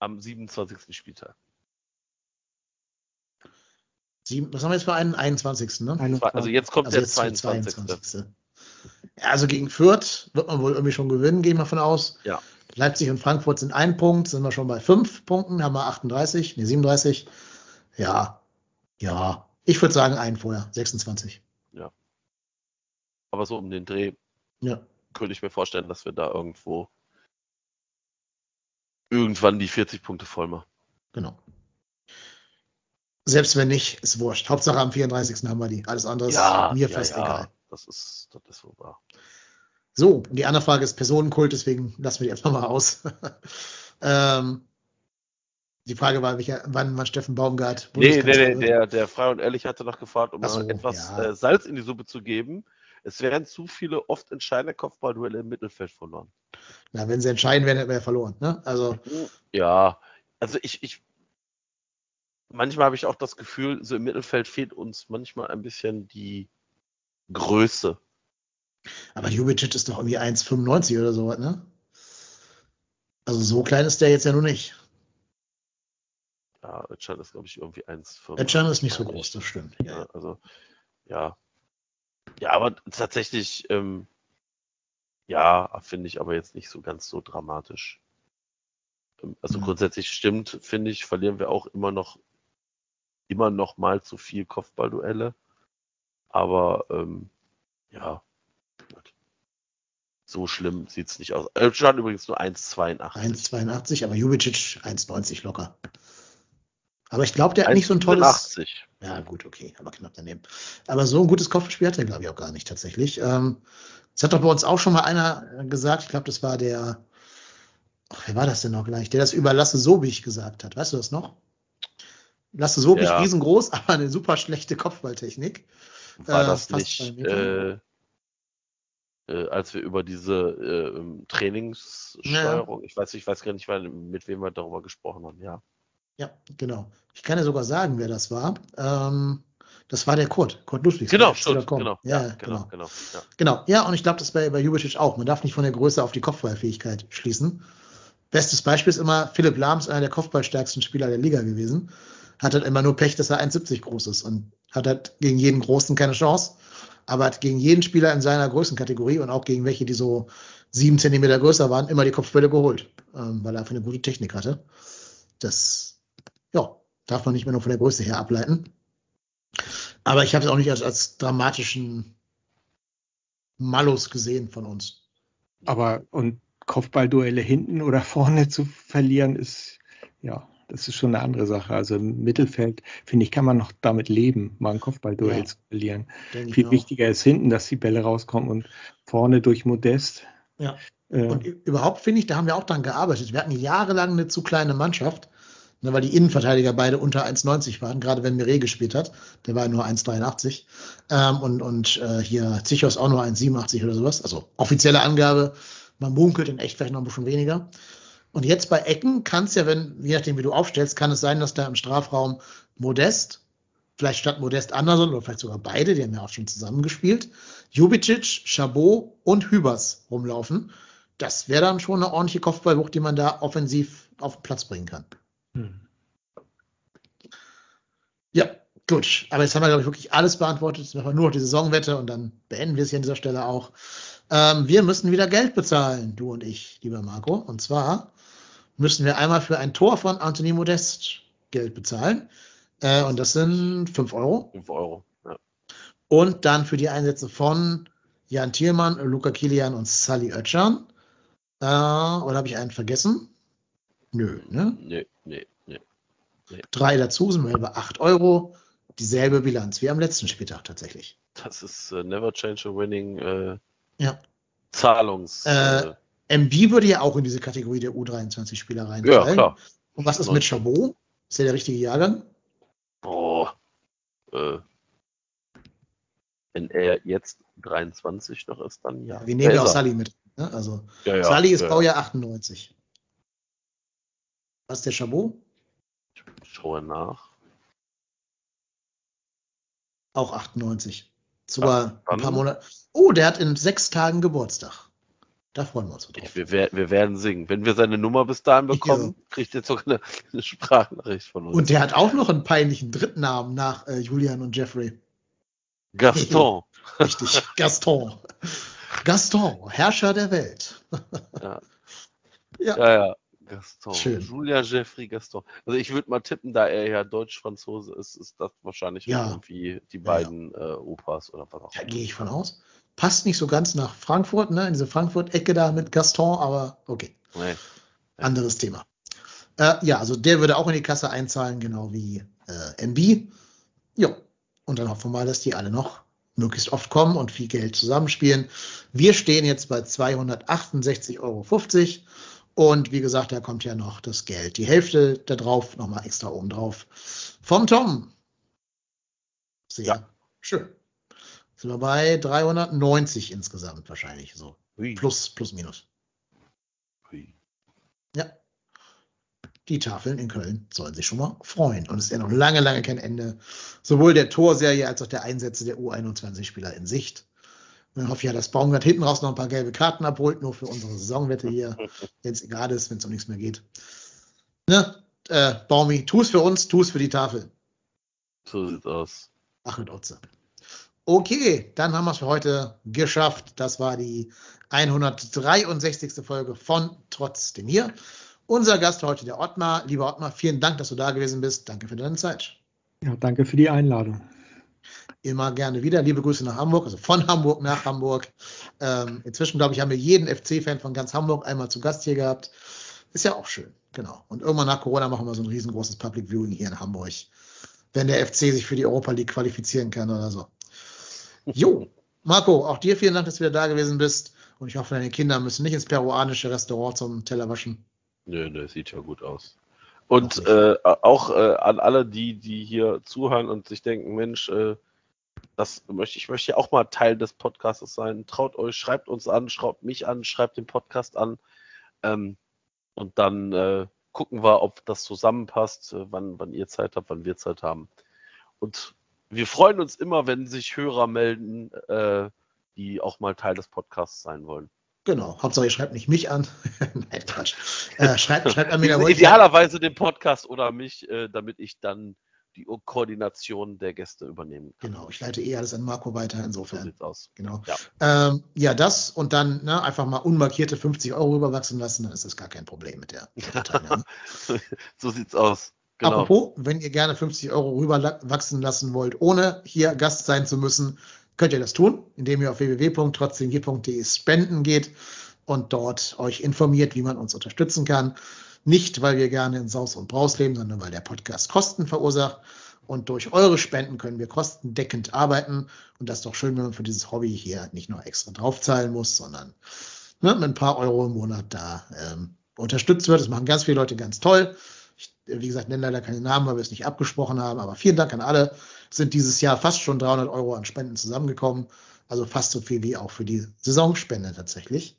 am 27. Spieltag. Sieben, was haben wir jetzt für einen? 21. Ne? Also jetzt kommt Also der jetzt der 22. 22. Ja, also gegen Fürth wird man wohl irgendwie schon gewinnen, gehen wir von aus. Ja. Leipzig und Frankfurt sind ein Punkt, sind wir schon bei fünf Punkten, haben wir 38, nee, 37. Ja, ja. Ich würde sagen, einen vorher, 26. Aber so um den Dreh Ja. könnte ich mir vorstellen, dass wir da irgendwo irgendwann die 40 Punkte voll machen. Genau. Selbst wenn nicht, ist wurscht. Hauptsache am 34. haben wir die. Alles andere ist Ja, mir ja, fast ja. egal. Das ist, das ist wohl wahr. So, die andere Frage ist Personenkult, deswegen lassen wir die einfach mal aus. ähm, die Frage war, welcher, wann man Steffen Baumgart Nee, nee, nee, der, der Frei und Ehrlich hatte noch gefragt, um so, etwas ja. äh, Salz in die Suppe zu geben. Es wären zu viele oft entscheidende Kopfballduelle im Mittelfeld verloren. Na, wenn sie entscheiden werden, hätten wir ja verloren. Ne? Also, Ja, also ich, ich manchmal habe ich auch das Gefühl, so im Mittelfeld fehlt uns manchmal ein bisschen die Größe. aber Jubicic ist doch irgendwie 1,95 oder so, ne? Also so klein ist der jetzt ja nur nicht. Ja, Özcan ist, glaube ich, irgendwie 1,5. Özcan ist nicht so groß, das stimmt. Ja, also, ja. Ja, aber tatsächlich, ähm, ja, finde ich aber jetzt nicht so ganz so dramatisch. Ähm, Also Mhm. grundsätzlich stimmt, finde ich, verlieren wir auch immer noch, immer noch mal zu viel Kopfballduelle. Aber, ähm, ja, so schlimm sieht's nicht aus. Özcan übrigens nur 1,82. 1,82, aber Jubicic 1,90 locker. Aber ich glaube, der hat nicht so ein tolles. 1,85. Ja, gut, okay, aber knapp daneben. Aber so ein gutes Kopfspiel hat er, glaube ich, auch gar nicht tatsächlich. Ähm, das hat doch bei uns auch schon mal einer äh, gesagt, ich glaube, das war der, ach, wer war das denn noch gleich, der das über Lasse Sobich gesagt hat. Weißt du das noch? Lasse Sobich, Ja. riesengroß, aber eine super schlechte Kopfballtechnik. War Äh, das nicht, äh, äh, als wir über diese äh, Trainingssteuerung, ich weiß, ich weiß gar nicht, mit wem wir darüber gesprochen haben, ja. Ja, genau. Ich kann ja sogar sagen, wer das war. Ähm, das war der Kurt, Kurt Ludwigs. Genau, Telekom. genau, Ja, ja, genau. genau, genau. Ja. Genau, ja, und ich glaube, das bei, bei Jubicic auch. Man darf nicht von der Größe auf die Kopfballfähigkeit schließen. Bestes Beispiel ist immer, Philipp Lahm ist einer der kopfballstärksten Spieler der Liga gewesen. Hat halt immer nur Pech, dass er 1,70 groß ist und hat halt gegen jeden Großen keine Chance. Aber hat gegen jeden Spieler in seiner Größenkategorie und auch gegen welche, die so sieben Zentimeter größer waren, immer die Kopfbälle geholt, ähm, weil er einfach eine gute Technik hatte. Das, ja, darf man nicht mehr nur von der Größe her ableiten. Aber ich habe es auch nicht als, als dramatischen Malus gesehen von uns. Aber und Kopfballduelle hinten oder vorne zu verlieren, ist ja, das ist schon eine andere Sache. Also im Mittelfeld, finde ich, kann man noch damit leben, mal ein Kopfballduell Ja. zu verlieren. Viel auch. wichtiger ist hinten, dass die Bälle rauskommen und vorne durch Modest. Ja. Äh, Und überhaupt finde ich, da haben wir auch dran gearbeitet. Wir hatten jahrelang eine zu kleine Mannschaft, ne, weil die Innenverteidiger beide unter 1,90 waren, gerade wenn Mire gespielt hat. Der war nur 1,83. Ähm, und und äh, hier Zichos auch nur 1,87 oder sowas. Also offizielle Angabe. Man munkelt in echt vielleicht noch ein bisschen weniger. Und jetzt bei Ecken kann es ja, wenn, je nachdem wie du aufstellst, kann es sein, dass da im Strafraum Modest, vielleicht statt Modest Anderson oder vielleicht sogar beide, die haben ja auch schon zusammengespielt, Jubicic, Chabot und Hübers rumlaufen. Das wäre dann schon eine ordentliche Kopfballwucht, die man da offensiv auf den Platz bringen kann. Hm. Ja, gut. Aber jetzt haben wir, glaube ich, wirklich alles beantwortet. Jetzt machen wir nur noch die Saisonwette und dann beenden wir es hier an dieser Stelle auch. Ähm, wir müssen wieder Geld bezahlen, du und ich, lieber Marco. Und zwar müssen wir einmal für ein Tor von Anthony Modest Geld bezahlen. Äh, und das sind 5 Euro. 5 Euro. Ja. Und dann für die Einsätze von Jan Thielmann, Luca Kilian und Sally Oetschan. Äh, oder habe ich einen vergessen? Nö, ne? Nee, nee, nee. Drei dazu sind wir bei 8 Euro. Dieselbe Bilanz wie am letzten Spieltag tatsächlich. Das ist äh, Never Change a Winning äh, Ja. Zahlungs. Äh, MB würde ja auch in diese Kategorie der U23-Spieler ja, reinfallen. klar. Und was ist mit Chabot? Ist der der richtige Jahrgang? Boah. Äh, wenn er jetzt 23 noch ist, dann ja. Wir nehmen ja auch. Sally mit. Ne? Also Ja, ja, Sally ist ja, Baujahr 98. Was ist der Chabot? Ich schaue nach. Auch 98. Sogar ein paar Monate. Oh, der hat in sechs Tagen Geburtstag. Da freuen wir uns drauf. Ich, wir, wir werden singen. Wenn wir seine Nummer bis dahin bekommen, kriegt ihr sogar eine, eine Sprachnachricht von uns. Und der hat auch noch einen peinlichen Drittnamen nach äh, Julian und Jeffrey. Gaston. Richtig, Gaston. Gaston, Herrscher der Welt. Ja. Ja. Ja, ja. Gaston. Schön. Julia Jeffrey Gaston. Also ich würde mal tippen, da er ja Deutsch-Franzose ist, ist das wahrscheinlich Ja. irgendwie die Ja, beiden Äh, Opas oder was auch Da immer. gehe ich von aus. Passt nicht so ganz nach Frankfurt, ne? In diese Frankfurt-Ecke da mit Gaston, aber okay. Nee. Anderes Thema. Äh, ja, also der würde auch in die Kasse einzahlen, genau wie äh, MB. Ja, und dann hoffen wir mal, dass die alle noch möglichst oft kommen und viel Geld zusammenspielen. Wir stehen jetzt bei 268,50 Euro. Und wie gesagt, da kommt ja noch das Geld. Die Hälfte da drauf, nochmal extra oben drauf. Vom Tom. Sehr Ja. schön. Sind wir bei 390 insgesamt wahrscheinlich. So. Hui. Plus, plus, minus. Hui. Ja. Die Tafeln in Köln sollen sich schon mal freuen. Und es ist ja noch lange, lange kein Ende. Sowohl der Torserie als auch der Einsätze der U21-Spieler in Sicht. Dann hoffe ich ja, dass Baumgart hinten raus noch ein paar gelbe Karten abholt, nur für unsere Saisonwette hier, wenn es egal ist, wenn es um nichts mehr geht. Ne? Äh, Baumi, tu es für uns, tu es für die Tafel. So sieht's aus. Ach mit Otze. Okay, dann haben wir es für heute geschafft. Das war die 163. Folge von Trotzdem hier. Unser Gast heute, der Ottmar. Lieber Ottmar, vielen Dank, dass du da gewesen bist. Danke für deine Zeit. Ja, danke für die Einladung. Immer gerne wieder. Liebe Grüße nach Hamburg, also von Hamburg nach Hamburg. Ähm, inzwischen, glaube ich, haben wir jeden FC-Fan von ganz Hamburg einmal zu Gast hier gehabt. Ist ja auch schön, genau. Und irgendwann nach Corona machen wir so ein riesengroßes Public Viewing hier in Hamburg, wenn der FC sich für die Europa League qualifizieren kann oder so. Jo, Marco, auch dir vielen Dank, dass du wieder da gewesen bist. Und ich hoffe, deine Kinder müssen nicht ins peruanische Restaurant zum Teller waschen. Nö, nö, sieht ja gut aus. Und Auch äh, auch äh, an alle, die, die hier zuhören und sich denken, Mensch, äh, das möchte ich möchte ja auch mal Teil des Podcasts sein. Traut euch, schreibt uns an, schreibt mich an, schreibt den Podcast an. Ähm, und dann äh, gucken wir, ob das zusammenpasst, äh, wann, wann ihr Zeit habt, wann wir Zeit haben. Und wir freuen uns immer, wenn sich Hörer melden, äh, die auch mal Teil des Podcasts sein wollen. Genau, Hauptsache ihr schreibt nicht mich an. Nein, Quatsch. Äh, schreibt, schreibt an mir, Idealerweise den Podcast oder mich, äh, damit ich dann die Koordination der Gäste übernehmen kann. Genau, ich leite eh alles an Marco weiter, So insofern. sieht's aus. Genau. Ja. Ähm, ja, das und dann ne, einfach mal unmarkierte 50 Euro rüberwachsen lassen, dann ist das gar kein Problem mit der, mit der Teilnahme. so sieht's aus. Genau. Apropos, wenn ihr gerne 50 Euro rüberwachsen lassen wollt, ohne hier Gast sein zu müssen, könnt ihr das tun, indem ihr auf www.trotzdemhier.de spenden geht und dort euch informiert, wie man uns unterstützen kann. Nicht, weil wir gerne in Saus und Braus leben, sondern weil der Podcast Kosten verursacht. Und durch eure Spenden können wir kostendeckend arbeiten. Und das ist doch schön, wenn man für dieses Hobby hier nicht nur extra draufzahlen muss, sondern ne, mit ein paar Euro im Monat da ähm, unterstützt wird. Das machen ganz viele Leute ganz toll. Ich, wie gesagt, nenne leider keine Namen, weil wir es nicht abgesprochen haben. Aber vielen Dank an alle. Sind dieses Jahr fast schon 300 Euro an Spenden zusammengekommen. Also fast so viel wie auch für die Saisonspende tatsächlich.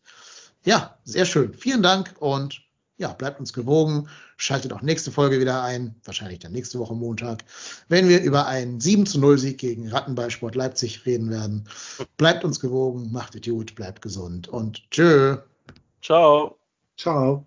Ja, sehr schön. Vielen Dank und ja, bleibt uns gewogen. Schaltet auch nächste Folge wieder ein, wahrscheinlich dann nächste Woche Montag, wenn wir über einen 7 zu 0 Sieg gegen Rattenballsport Leipzig reden werden. Bleibt uns gewogen, macht es gut, bleibt gesund und tschö. Ciao. Ciao.